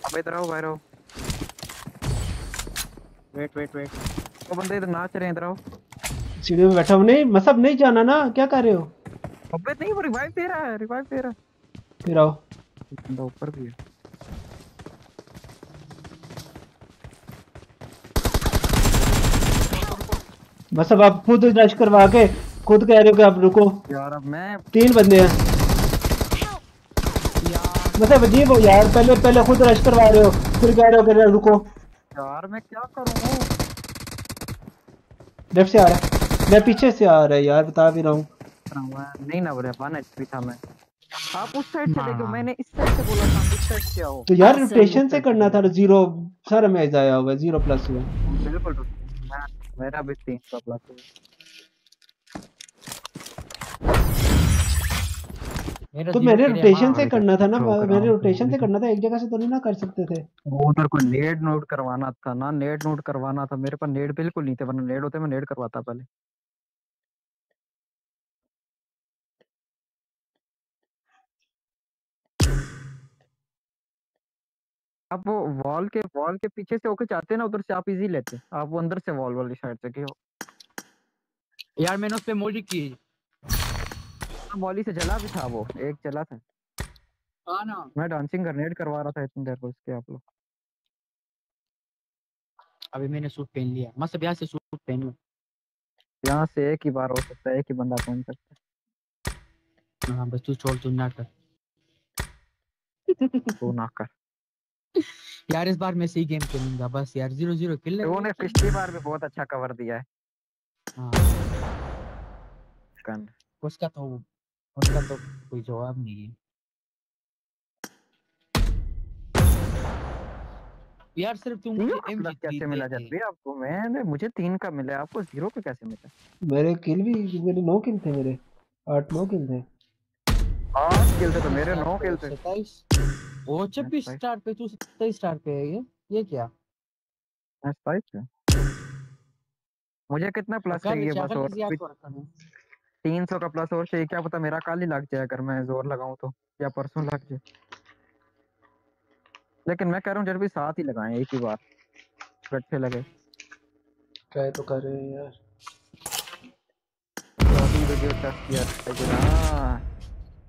अब इधर आओ बाहर आओ। वेट वेट वेट वो बंदे इधर नाच रहे हैं इधर आओ। सीढ़ी पे बैठा हूँ नहीं मतलब नहीं जाना ना क्या कर रहे हो? अबे नहीं वो रिवाइव दे रहा है रिवाइव दे रहा है। फिर आओ। बंदा ऊपर भी है। बस अब आप खुद रश करवा के खुद कह रहे हो कि आप रुको। यार अब मैं तीन बंदे हैं। मतलब अजीब हो यार पहले पहले खुद रश करवा रहे हो फिर कह रहे हो कि रुको। यार मैं क्या करूँ? लेफ़्ट से आ रहा है। मैं पीछे से आ रहा है यार बता भी रहा हूँ। नहीं ना बोले वन एचपी था मैं। आप उस साइड से देखो मैंने इस साइड से बोला था इस साइड से आओ। तो यार रोटेशन से करना था ज़ीरो सारा मैच आया हुआ है ज़ीरो प्लस हुआ बिल्कुल। मैं मेरा भी तीन सौ प्लस तो मैंने मेरे रोटेशन से करना था ना मेरे मैंने रोटेशन से करना था एक जगह से तो नहीं ना कर सकते थे। वो उधर को नेड नोट करवाना था ना नेड नोट करवाना था मेरे पास नेड बिल्कुल नहीं थे वरना नेड होते मैं नेड करवाता पहले। आप वो वॉल के वॉल के पीछे से होके जाते ना उधर से आप इजी लेते आप वो अंदर से वॉल वाली साइड से क्यों यार मैंने उस पे मोडी की वॉली से जला भी था वो एक जला था। हाँ ना। मैं डांसिंग ग्रेनेड करवा रहा था इतनी देर को उसके आप लोग। अभी मैंने सूट पहन लिया। मैं सब यहाँ से सूट पहन। लूँ यहाँ से एक ही बार हो सकता है एक ही बंदा पहुँच सकता है। हाँ बस तू छोड़ तू ना कर। तू ना कर। यार इस बार मैं सही गेम खेलूँगा बस यार ज़ीरो ज़ीरो किल तो उन्होंने पिछली बार भी बहुत अच्छा कवर दिया है। हाँ। उसका तो उसका तो कोई जवाब नहीं है। यार सिर्फ़ तुम मुझे एम प्लस कैसे मिला भी आपको? मैंने मुझे तीन का मिला आपको ज़ीरो पे कैसे मिला? मेरे किल भी मेरे नौ किल थे मेरे आठ नौ किल थे। आठ किल थे तो मेरे नौ किल थे। सत्ताईस। वो छब्बीस स्टार पे तू सत्ताईस स्टार पे है ये? ये क्या? मुझे कितना प्लस चाहिए बस और है। तीन सौ का प्लस और चाहिए क्या पता मेरा कल ही लग जाए अगर मैं ज़ोर लगाऊँ तो या परसों लग जाए। लेकिन मैं कह रहा हूँ जब भी साथ ही लगाएँ एक ही बार अच्छे लगे। ट्राई तो कर रहे हैं यार टॉपी वीडियो टेस्ट किया था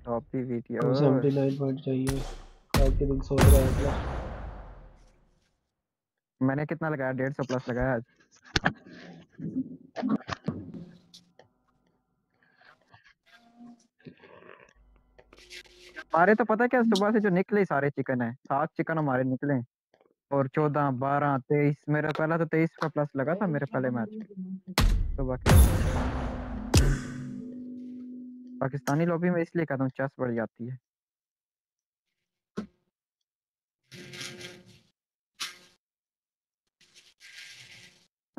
टॉपी वीडियो सेवेंटी नाइन पॉइंट चाहिए। रहा है मैंने कितना लगाया? डेढ़ सौ प्लस लगाया आज। हमारे तो पता क्या, सुबह से जो निकले सारे चिकन है, सात चिकन हमारे निकले और चौदह, बारह, तेईस, मेरा पहला तो तेईस का प्लस लगा था मेरे पहले मैच के पाकिस्तानी लॉबी में इसलिए कहता हूँ, चेस बढ़ जाती है।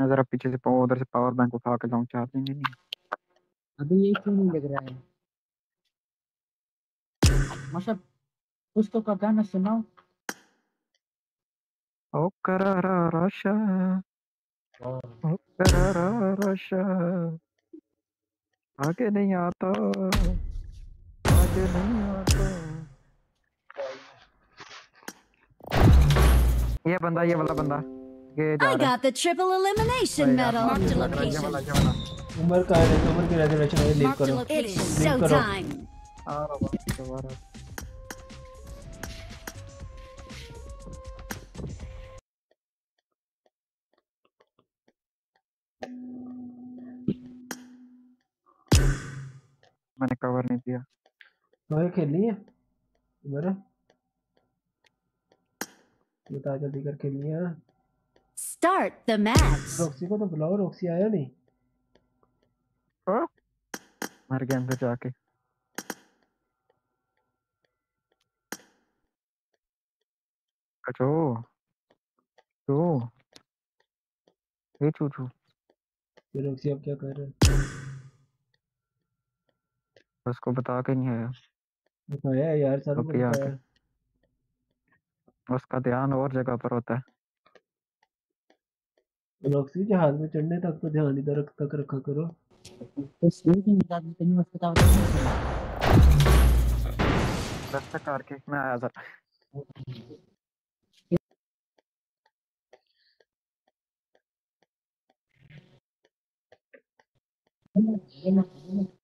मैं जरा पीछे से उधर से पावर बैंक उठा के लाऊं चार्जिंग ही नहीं? अभी ये क्यों नहीं लग रहा है? मतलब कुछ तो का गाना सुनाओ ओ करारा राशा। ओ करारा राशा। आगे नहीं आता। आगे नहीं आता। ये बंदा ये वाला बंदा। I रहा है got the triple elimination अरे यार, medal. Marked a ये वाला, ये location. वाला, ये वाला। उम्र का है उम्र की रिजर्वेशन है लीव Marked a करो location. लीव करो Showtime. आ रहा बस, आ रहा। मैंने कवर नहीं दिया तुम्हें खेलनी है उम्र बता जल्दी कर खेलनी है Start the match. [LAUGHS] रॉक्सी को तो बुलाओ रॉक्सी आया नहीं। ओ, मर गया अंदर जाके। अचो चो ये चू चू। ये रॉक्सी अब क्या कर रहा है? उसको बता के नहीं आया। बताया यार सारों को बताया उसका ध्यान और जगह पर होता है। रॉक्सी जहाज़ में चढ़ने तक तो ध्यान इधर तक रखा करो। रास्ता करके मैं आया था। मतलब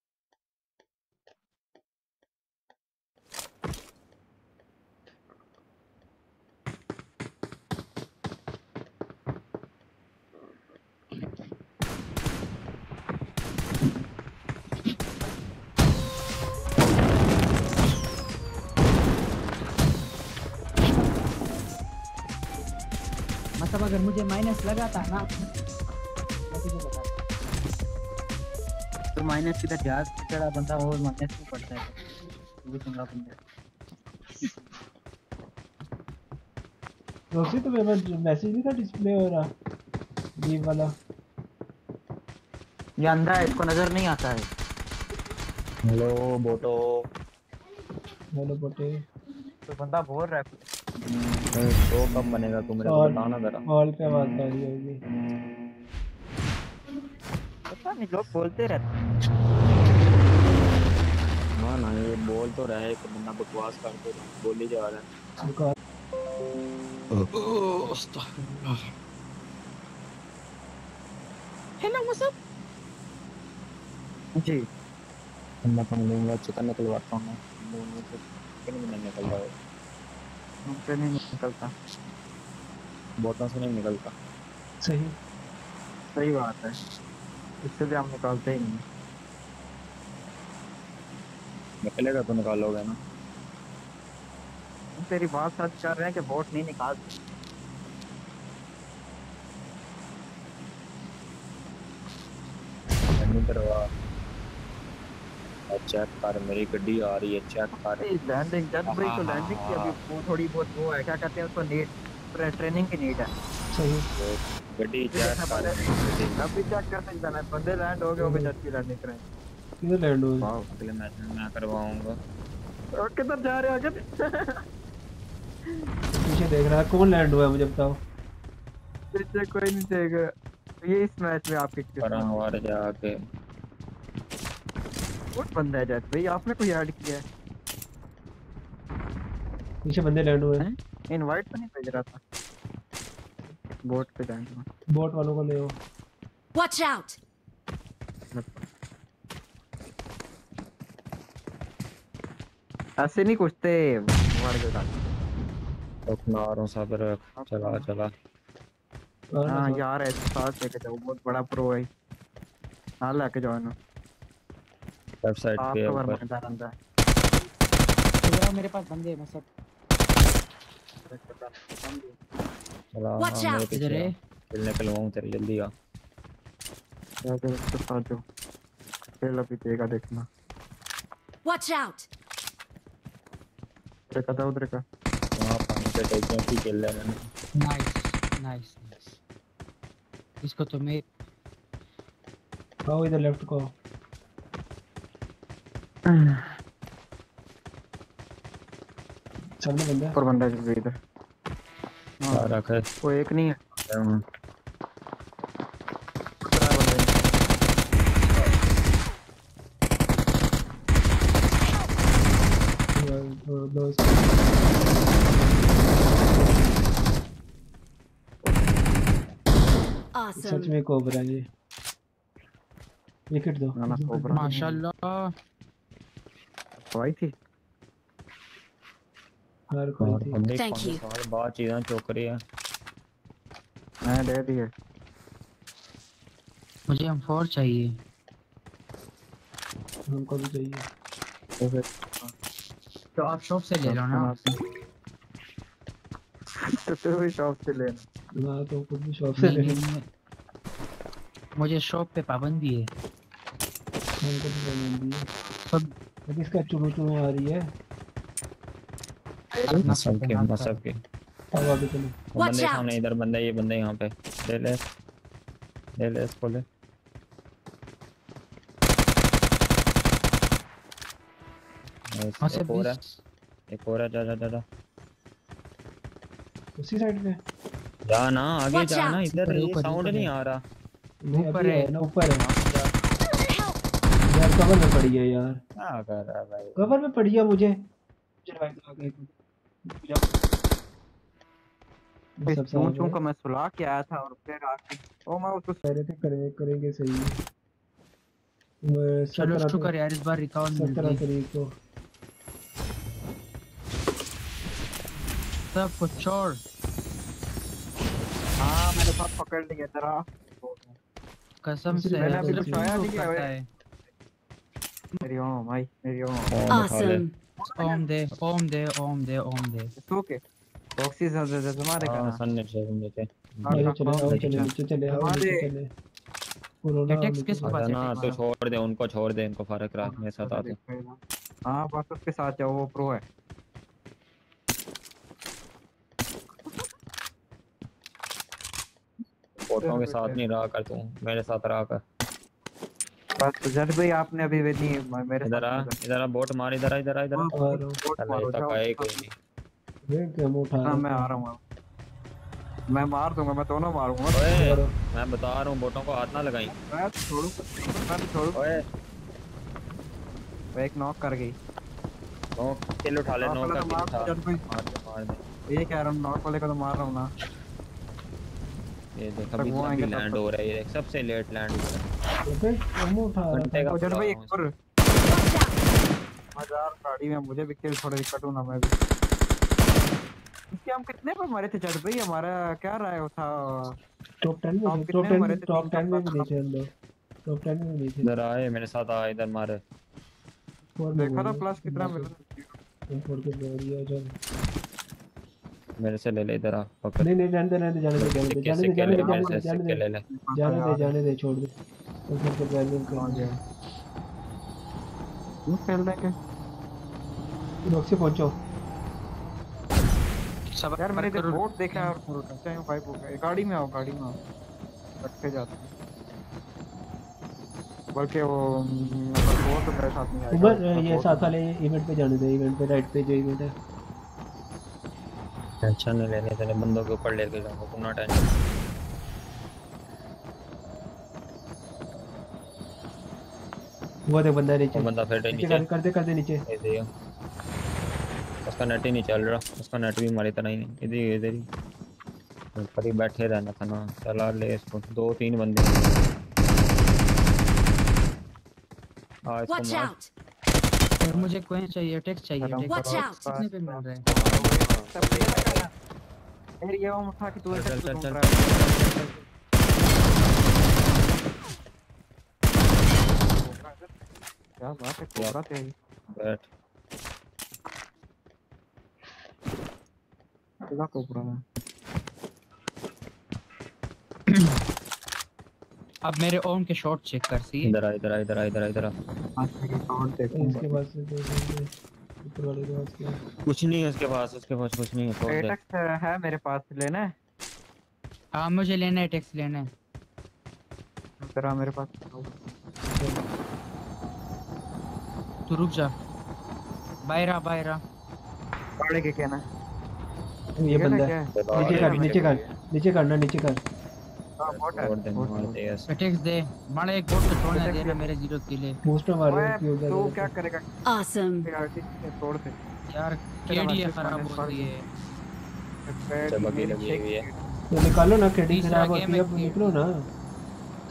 अगर मुझे माइनस लगा था ना तो माइनस की तरह चढ़ा बंदा और माइनस में पड़ता है। तू भी चंगा गया रोसी तुम्हें मैं मैसेज नहीं था डिस्प्ले हो रहा? लीव वाला। ये अंधा है इसको नज़र नहीं आता है। हेलो बोटो। हेलो बोटे। तो बंदा बोल रहा है शो कब बनेगा तू मेरे को और- जरा। हॉल पे आवाज़ आ रही होगी। पता नहीं लोग बोलते रहते हैं। ना ये बोल तो रहा है कि बंदा बकवास कर तो बोल ही जा रहा है। हेलो व्हाट्सअप जी। मैं तुम लूँगा चिकन निकलवाता हूँ। मैं दोनों से चिकन भी नहीं निकल रहा है मुझसे नहीं निकलता। बोतों से नहीं निकलता। सही। सही बात है। इससे भी हम निकालते ही नहीं। निकलेगा तो निकालोगे ना। हम तेरी बात सच कर रहे हैं कि वोट नहीं निकालते नहीं चेक कर मेरी गड्डी आ रही है चेक कर। लैंडिंग जब भाई तो लैंडिंग की अभी वो थोड़ी बहुत वो है क्या कहते हैं उसको नीड ट्रेनिंग की नीड है। सही। गड्डी चेक कर अभी चेक कर सकता है बंदे लैंड हो गए वो भी की लैंडिंग करें किधर लैंड हुए वाह अगले मैच में मैं करवाऊँगा। और किधर जा रहे हो अजब पीछे देख रहा है कौन लैंड हुआ है मुझे बताओ। पीछे कोई नहीं देगा ये इस मैच में आपके पर हमारे जाके कौन बंदा है जैसे। भाई आपने कोई ऐड किया है? पीछे बंदे लैंड हुए हैं। इनवाइट तो नहीं भेज रहा था। बोट पे जाएँगे बोट वालों को ले आओ। Watch out! ऐसे नहीं कुछते मार के डाल अपना और सब रख। चला चला। हाँ यार ऐसे साथ लेके जाओ। बहुत बड़ा प्रो है। हाँ लेके जाओ ना। वेबसाइट आप पे कवर ऊपर। में अंदर अंदर मेरे पास बंदे हैं चला मेरे out! पीछे इधर है। खेलने के लवाऊं तेरे जल्दी आ। जाके उसके साथ जाओ खेल अभी देगा देखना। Watch out! उधर का था उधर का। वहाँ पानी के टोपियों की खेल रहे हैं मैंने। नाइस नाइस नाइस इसको तो मैं आओ इधर लेफ़्ट को। आओ। सामने बंदा। है ऊपर बंदा है जो इधर क्या रखा है। वो एक नहीं है। दूसरा बंदा है। इसको- सच में कोबरा है ये। विकेट दो। ना ना माशाल्लाह। तो आई थी। हर कोई और थी। बंदे Thank पाँच you. साल चीज़ें चौक रही है। मैं दे दिए मुझे हम फोर चाहिए। हमको भी चाहिए। तो तो आप शॉप [LAUGHS] से ले लो ना। तो तू भी शॉप से ले ना तो खुद भी शॉप से ले। मुझे शॉप पे पाबंदी है। हमको भी पाबंदी है। सब लेकिन इसका चुरू चुरू आ रही है। नसब के अब आगे चलो। बंदे सामने इधर बंदा ये बंदे यहाँ पे। ले ले। ले ले इसको ले। से एक और है। एक और है जा जा जा जा। उसी साइड पे। जा ना आगे जा ना इधर ये साउंड नहीं आ रहा। ऊपर है। है ना ऊपर है! यार कवर में पड़ी है यार। क्या कर रहा है भाई? कवर में पड़ी है मुझे। चल भाई तो आगे इस सब चूं साथ चूं है। का मैं सुला के आया था और फिर आके ओ मैं उसको कह रहे थे करेंगे करेंगे सही चलो शुक्र यार इस बार रिकॉर्ड मिल गई। तारीख को। सब कुछ छोड़। हाँ मैंने सब पकड़ लिया जरा। कसम से मैंने अभी सिर्फ़ छुपाया improve नहीं है। मेरी ओम भाई मेरी ओम। Awesome. ओम दे ओम दे ओम दे ओम दे। सो के बॉक्सी से दे दे तुम्हारे का हाँ ना सन ने शेयर नीचे हाँ, चले हाँ, चले हाँ, चले हाँ। नीचे चले चले कोरोना Atex नीचे किस चले। बात अच्छा है ना तो है। छोड़ दे उनको छोड़ दे इनको फ़र्क रात मेरे साथ आते हाँ बस उसके साथ जाओ वो प्रो है। फ़ोटो के साथ नहीं रहा कर तू मेरे साथ रहा कर। बस जट भाई आपने अभी भी नहीं मेरे इधर आ इधर आ बोट मार इधर आ इधर आ इधर आ। हूँ बोट तक आए कोई नहीं। देख क्या मैं उठा हाँ मैं आ रहा हूँ मैं मार दूँगा मैं दोनों मारूँगा। ओए मैं बता रहा हूँ बोटों को हाथ ना लगाई। मैं तो छोड़ू मैं तो छोड़ू। ओए। वो एक नॉक कर गई। नो किल उठा ले नॉक नो वाले का तो मार दे मार दे ये कह रहा हूँ नॉक वाले को तो मार रहा हूँ ना। ये देख अभी अभी लैंड हो रहा है ये सबसे लेट लैंड हो रहा है। हूँ देख मैं उठा रहा घंटे का ओ जट बता भाई एक और। मजार गाड़ी में मुझे भी किल थोड़े कटू ना मैं भी। इसके हम कितने पर मरे थे जट भाई हमारा क्या राय था? टॉप 10 में टॉप 10 में थे? टॉप 10 में भी नीचे हम लोग। टॉप 10 में भी नीचे इधर आए मेरे साथ आ इधर मार। देखा था प्लस कितना मिला फोर के बोल चल। मेरे से ले ले इधर आ पकड़ नहीं नहीं रहने दे रहने दे जाने दे जाने दे जाने दे जाने दे जाने दे जाने ले ले दे जाने दे जाने दे छोड़ दे तो फिर तो कौन कर गया क्यों खेल रहे हैं लोग से पहुंचो सब यार मैंने इधर बोट देखा है और टाइम फाइव हो गया गाड़ी में आओ गाड़ी में आओ रखे जाते हैं बल्कि वो फोर तो मेरे साथ नहीं आएगा उमर ये साथ वाले इवेंट पे जाने दे इवेंट पे राइट पे जो इवेंट है टेंशन नहीं लेने तेरे बंदों के ऊपर लेके जाऊँगा तुम ना टेंशन वो देख बंदा नीचे। बंदा फिर नीचे नीचे। कर कर दे कर दे नीचे। ये दे उसका नेट ही नहीं चल रहा उसका नेट भी हमारी तरह ही नहीं। इधर ही इधर ही ऊपर ही बैठे रहना था ना। चला ले इसको। दो तीन बंदे। हाँ इसको मार। मुझे कोइन चाहिए टेक्स्ट चाहिए टेक्स्ट! कितने पे मिल रहा है। ना। फिर ये वो उठा के तू चल, ऐसे चल, चल, क्या बात है कोबरा थे बैठ कोबरा में अब मेरे ओन के शॉट चेक कर सी। इधर आ इधर आ इधर आ इधर आ इधर आ। काउंट देखूँ इसके पास से ऊपर वाले के पास क्या कुछ नहीं है उसके पास उसके पास कुछ नहीं है छोड़ दे। है मेरे पास लेना है? हाँ मुझे लेना है टेक्स्ट लेना है। तेरा मेरे पास तू रुक जा। बाहर बाहर गाड़ी के कहना ये बंदा? नीचे कर नीचे कर नीचे करना नीचे कर। हाँ, है। दे है। एक बोट तो दे ना मेरे ज़ीरो तू क्या करेगा! तोड़ दे। यार केडी खराब हो रही है। अच्छा लगी हुई है। तो निकालो ना क्रेडिट खराब होती है अब निकलो ना।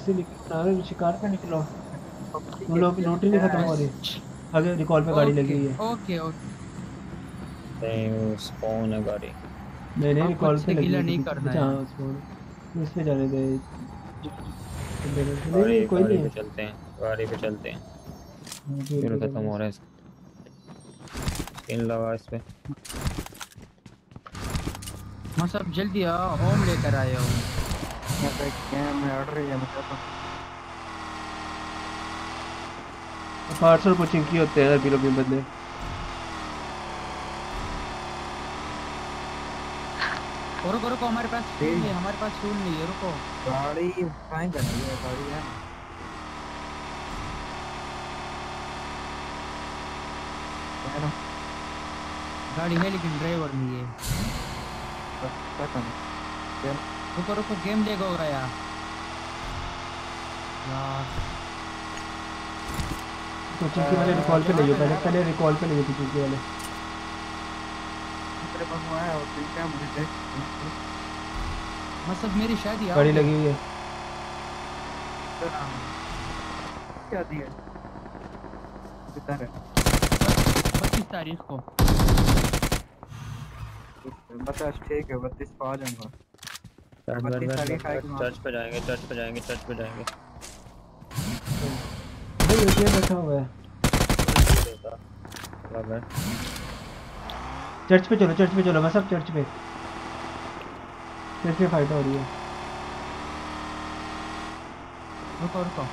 से निकलो शिकार पे निकलो। वो लोग नोट नहीं खत्म हो रही। आगे रिकॉल पे गाड़ी लगी हुई है। ओके ओके नहीं स्पॉन है गाड़ी। नहीं नहीं रिकॉल पे से लगी गिला नहीं करना है। हाँ, उसको- इस जाने दे। नहीं नहीं कोई नहीं चलते हैं गाड़ी पे चलते हैं। फिर खत्म हो रहा है स्किन लगा इस पे। मैं सब जल्दी आ होम लेकर आया हूँ। मैं रही है मुझे तो। पार्सल कोचिंग की होते हैं बिलो में बंदे। रुको रुको हमारे पास फ्यूल नहीं हमारे पास फ्यूल नहीं है रुको। गाड़ी कहीं जानी है गाड़ी है। है। गाड़ी है लेकिन ड्राइवर नहीं है। रुको रुको गेम लेगा होगा यार यार। कोचिंग की वाले रिकॉल पे ले जाओ पहले पहले रिकॉल पे ले जाओ कोचिंग की वाले। दूसरे पर हुआ है और फिर क्या मुझे देख मतलब मेरी शादी आ गाड़ी गई। लगी हुई है। क्या दिया? कितना है पच्चीस तारीख को। बस ठीक है बत्तीस को आ जाऊँगा। बत्तीस चर्च पे जाएँगे चर्च पे जाएँगे चर्च पे जाएँगे। ये बैठा हुआ है। चर्च पे चलो चर्च पे चलो मैं सब चर्च पे। चर्च पे फाइट हो रही है। रुको रुको।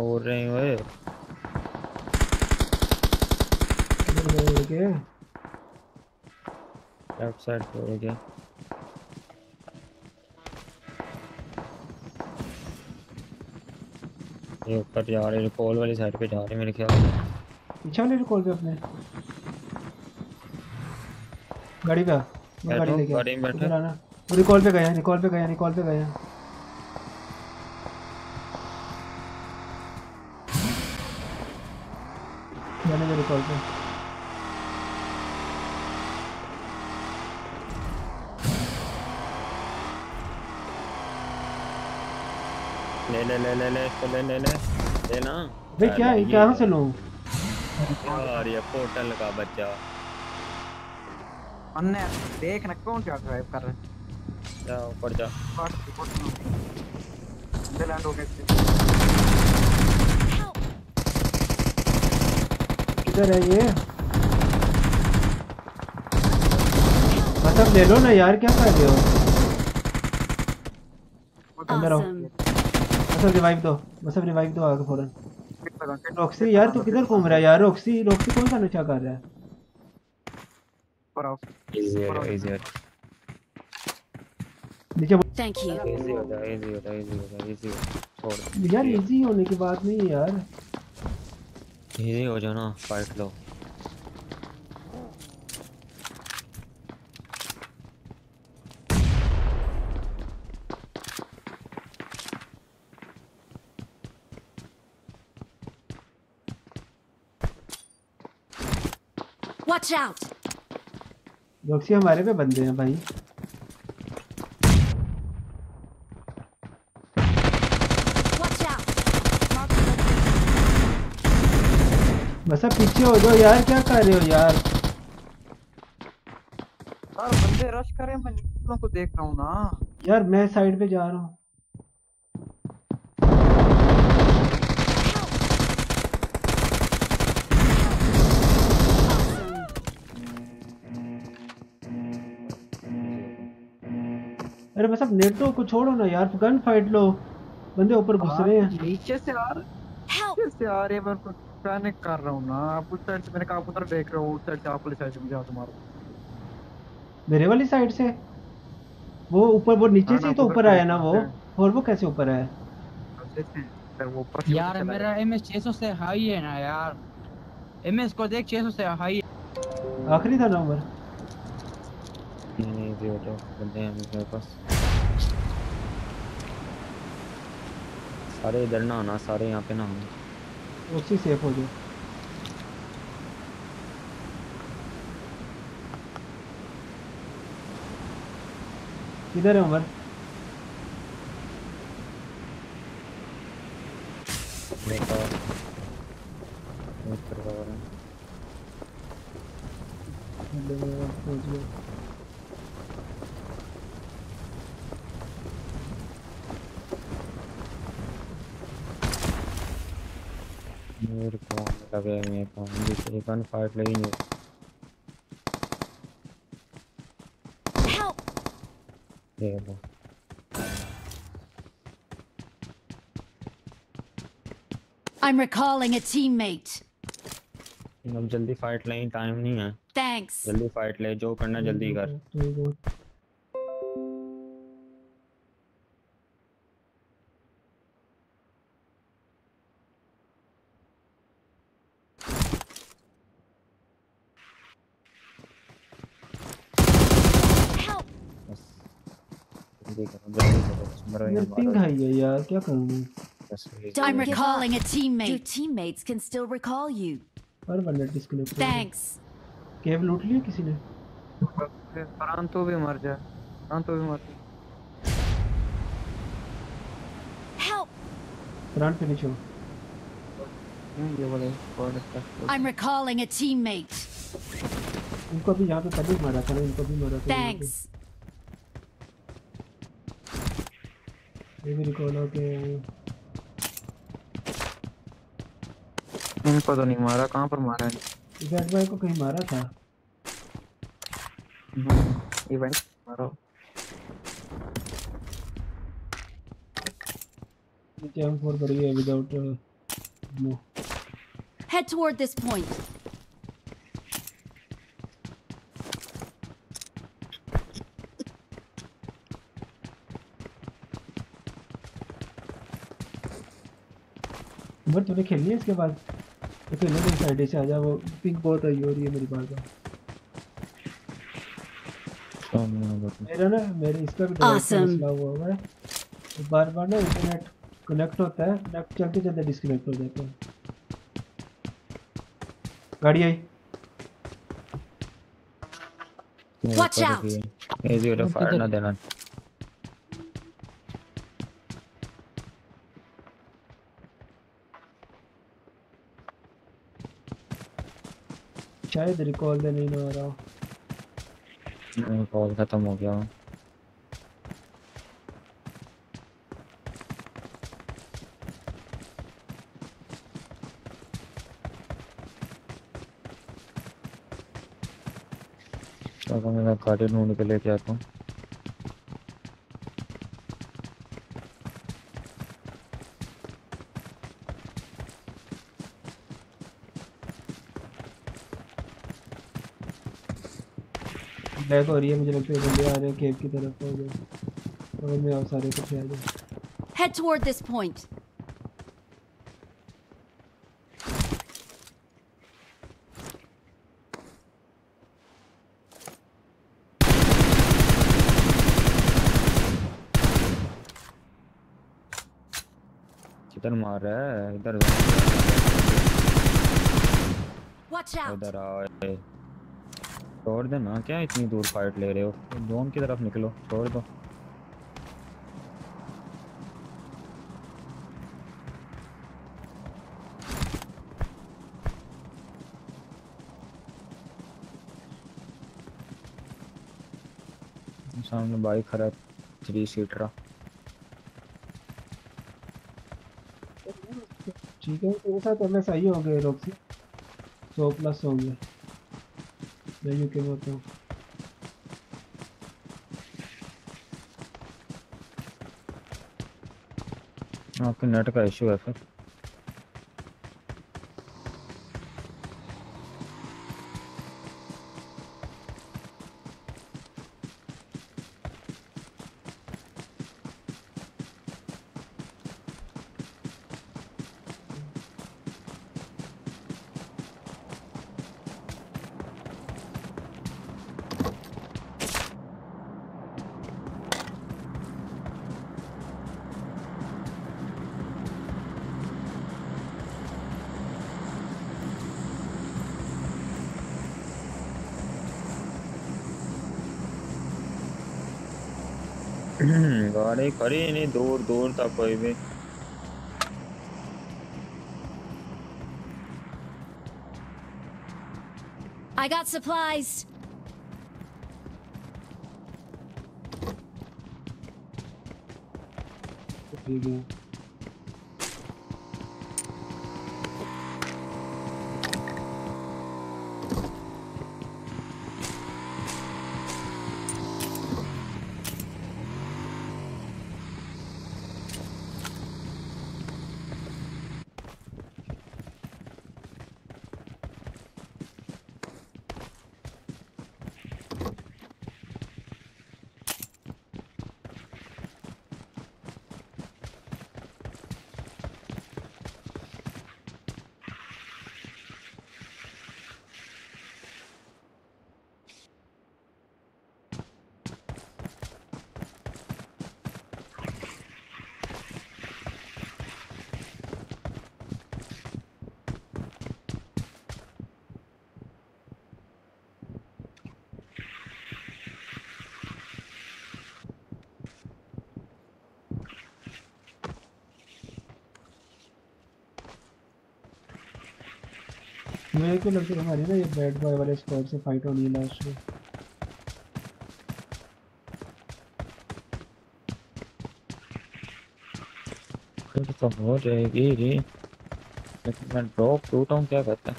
और रहे हैं लेफ़्ट साइड पे हो गया ये ऊपर जा रहे पोल वाली साइड पे जा रहे हैं मेरे ख्याल से। पीछा ले कॉल पे अपने। गाड़ी पे मैं गाड़ी लेके गाड़ी में बैठो। वो रिकॉल पे गया रिकॉल पे गया रिकॉल पे गया जाने दे रिकॉल पे। ले ले ले ले ले इसको ले ले ले ले ना भाई क्या है कहाँ से लूँ यार ये पोर्टल का बच्चा अन्ने देख ना कौन क्या ड्राइव कर रहा है जा ऊपर जा दे लैंड हो गए किधर है ये मतलब ले लो ना यार क्या कर रहे हो अंदर आओ मतलब रिवाइव दो मतलब रिवाइव दो आगे फ़ौरन। रॉक्सी यार तू किधर घूम रहा है यार? रॉक्सी रॉक्सी कौन सा नशा कर रहा है? इजी हो इजी हो नीचे Thank you. इजी हो इजी हो इजी हो जा इजी हो जा छोड़। यार इजी होने की बात नहीं है यार। इजी हो जा ना फाइट लो। Watch out! रॉक्सी हमारे पे बंदे हैं भाई। बस अब पीछे हो जाओ यार क्या कर रहे हो यार? यार बंदे रश कर रहे हैं मैं को देख रहा हूँ ना। यार मैं साइड पे जा रहा हूँ। अरे बस अब नेटो को छोड़ो ना यार गन फाइट लो। बंदे ऊपर घुस रहे हैं। नीचे से रहे नीचे से आ रहे हैं मैं उनको पैनिक कर रहा हूँ ना। आप उस साइड से मैंने कहा आप उधर देख रहे हो उस साइड से आप वाली साइड से मुझे हाथ मारो मेरे वाली साइड से? वो ऊपर वो नीचे हाँ से तो ऊपर आया ना वो? और वो कैसे ऊपर आया? वो ऊपर से यार मेरा एमएस 600 से हाई है ना यार। एमएस को देख 600 से हाई आखिरी था ना उमर नहीं नहीं इजी हो जाओ बंदे हैं मेरे पास। सारे इधर ना आना सारे यहाँ पे ना आना उसी सेफ़ हो जाओ। किधर है उमर? देखा वेट करवा रहा हूँ मेरे को लगे मेरे को दूसरी गन फाइट लगी नहीं Help! ये लो I'm recalling a teammate. अब जल्दी फाइट लें टाइम नहीं है Thanks. जल्दी फाइट ले जो करना जल्दी कर जल्दी करो जल्दी करो बस मरो या यार पिंग मारो हाई है यार क्या करूँ मैं बस ये- I'm recalling a teammate. Your teammates can still recall you. हर बंदा डिस्कनेक्ट Thanks. केव लूट लिया किसी ने फरहान तो भी मर जाए फरहान तो भी मर जाए Help! फ्रंट पे नीचे हो हम्म, ये वाले स्क्वाड का I'm recalling a teammate. इनको अभी यहाँ पे पहले मारा था ना इनको भी मारा था यहाँ पे। Thanks. ये भी रिकॉल हो। के इनको तो नहीं मारा कहाँ पर मारा है? इवेंट भाई को कहीं मारा था? इवेंट मारो। नीचे हम फोर पड़ी है without blue Head toward this point. Umar तूने खेलनी है इसके बाद। तो खेलने मेरी साइड से आ जा वो पिंक बहुत आई हो रही है मेरी बार बार मेरा ना मेरे इसका भी Awesome. मसला हुआ हुआ है। तो बार बार ना इंटरनेट कनेक्ट होता है नेट चलते चलते डिस्कनेक्ट हो जाता है। गाड़ी आई। Watch out. इजी वाला फायर ना देना शायद रिकॉल दे नहीं आ रहा। कॉल खत्म हो गया। तो मैं गाड़ी ढूंढ के लेके आता हूँ। लैग हो रही है मुझे लगता है बंदे आ रहे हैं केव की तरफ़ हो गए समझ में आओ सारे कुछ आ जाए Head toward this point. किधर मार रहा है इधर Watch out. इधर आओ। छोड़ दे ना। क्या इतनी दूर फाइट ले रहे हो? जोन की तरफ़ निकलो, छोड़ दो। सामने बाइक खड़ा थ्री सीटर ठीक है सही हो गए रॉक्सी सौ। प्लस हो गए। मैं यूके में होता हूँ आपके नेट का इशू है फिर। गाड़ी खड़े ही नहीं दूर दूर तक कोई भी I got supplies. ठीक है मेरे को लगता है ना ये बैड बॉय वाले स्क्वाड से फाइट होनी है लास्ट में। तो हो जाएगी। जी लेकिन मैं ड्रॉप टूटा हूँ क्या करता है?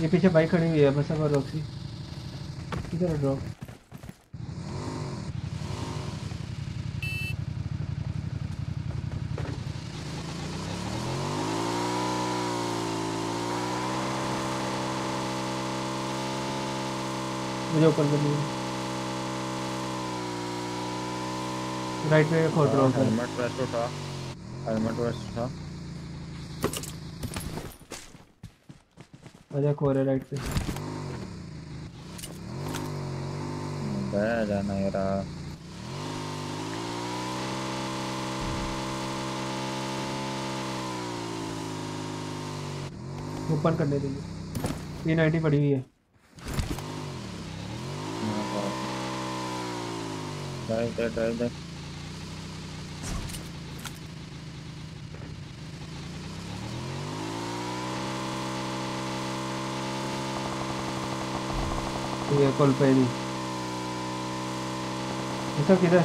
ये पीछे बाइक खड़ी हुई है बस अब रॉक्सी किधर ड्रॉप मुझे ओपन करनी है राइट में और ड्रॉप है हेलमेट वेस्ट उठा। हेलमेट वेस्ट उठा। आजा एक और राइट पे बह जाना यार। ओपन करने देंगे ये नाइनटी पड़ी हुई है। ड्राइव दे ड्राइव दे ये कॉल पे नहीं सब किधर?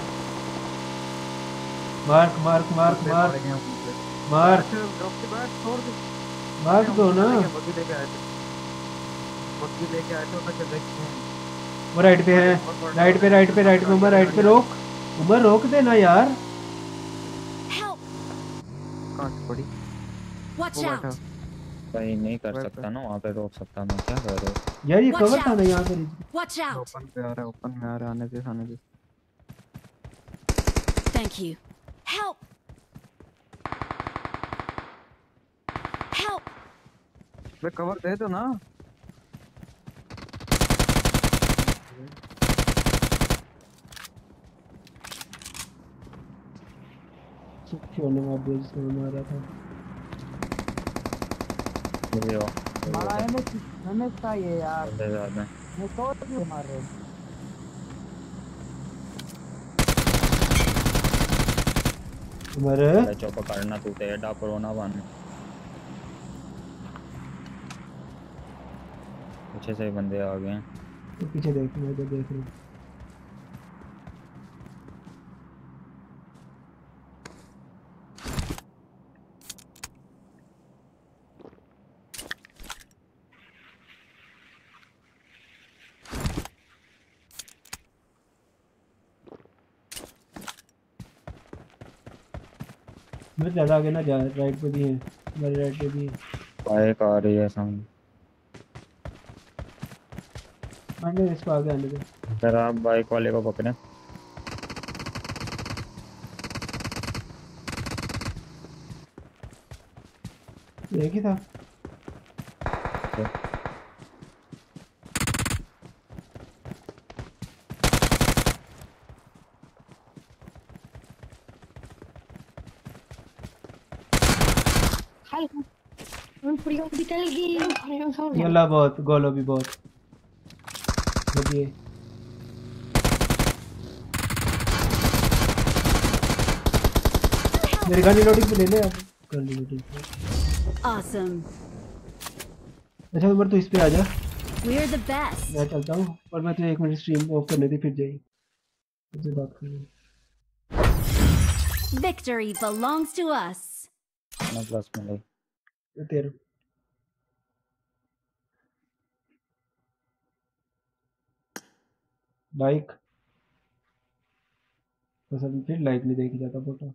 Mark mark mark mark. Mark. दे। मार्क दो ना। बग्गी लेके आए थे। बग्गी लेके आए थे से देखते हैं। वो राइट पे है राइट पे राइट पे राइट पे उमर राइट पे रोक उमर रोक देना यार! सही नहीं कर सकता ना वहाँ पे रोक सकता मैं क्या कर रहे हो यार ये कवर था. ना यहाँ out! ओपन पे आ रहा है ओपन में आ रहा है आने दे आने दे Thank you. Help! Help! बे कवर दे दो ना छोड़ने मार दिया जिसने मारा था। मारा है मैं मैंने था ये यार। बंदे ज़्यादा मैं तो क्यों मार रहे हो? बच्चों को करना तू टेढ़ा कोरोना बन पीछे से ही बंदे आ गए हैं। तो पीछे देख मैं इधर देख रहा हूँ ज़्यादा आगे ना जा राइट पे भी है। मेरे राइट पे भी है। बाइक आ रही है सामने। आने इसको आगे आने दे इधर आप बाइक वाले को पकड़े। एक ही था। यल्ला बहुत गोलो भी बहुत। बढ़िया मेरी गाड़ी लोडिंग पे ले ले आप। गाड़ी लोडिंग पे। Awesome. अच्छा उमर तू इस पे आ जा। We're the best. मैं चलता हूँ और मैं तुझे एक मिनट स्ट्रीम ऑफ़ करने दी फिर जाइए। तुझसे बात करनी Victory belongs to us. ना प्लस में ले है तेरा लाइक तो सब फिर लाइक नहीं देखी जाता फ़ोटो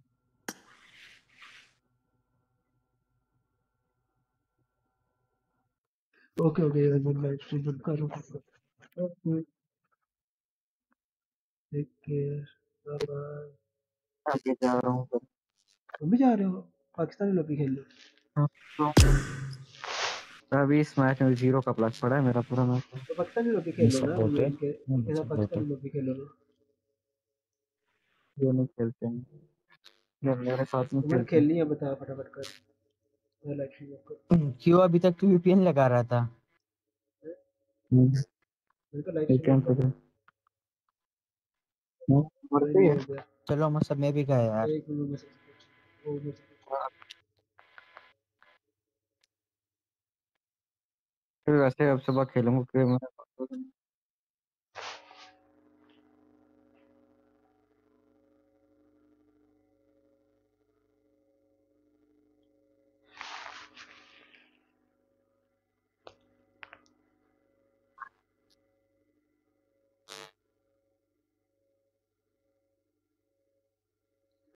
ओके ओके मैं लाइव स्ट्रीम बंद कर। रहा हूँ okay take care bye bye आगे जा रहा हूँ। तुम भी जा रहे हो? पाकिस्तानी लोग भी खेल लो अभी इस मैच में ज़ीरो का प्लस पड़ा है मेरा पूरा मैच। तो पाकिस्तानी लोग भी खेल लो ना है। उनके पाकिस्तानी लोग भी खेलो। ना ये नहीं खेलते हैं। ये मेरे साथ में खेलते। खेलनी है बता फटाफट कर। क्यों अभी तक तू वीपीएन लगा रहा था? हैं। मैं तो लाइव एक स्ट्रीम टाइम ऑफ़ कर। पे मरती है। हो गया। चलो मतलब मैं भी गया यार एक मिनट मैसेज कर वो मैसेज फिर वैसे अब सुबह खेलूँगा क्योंकि मैं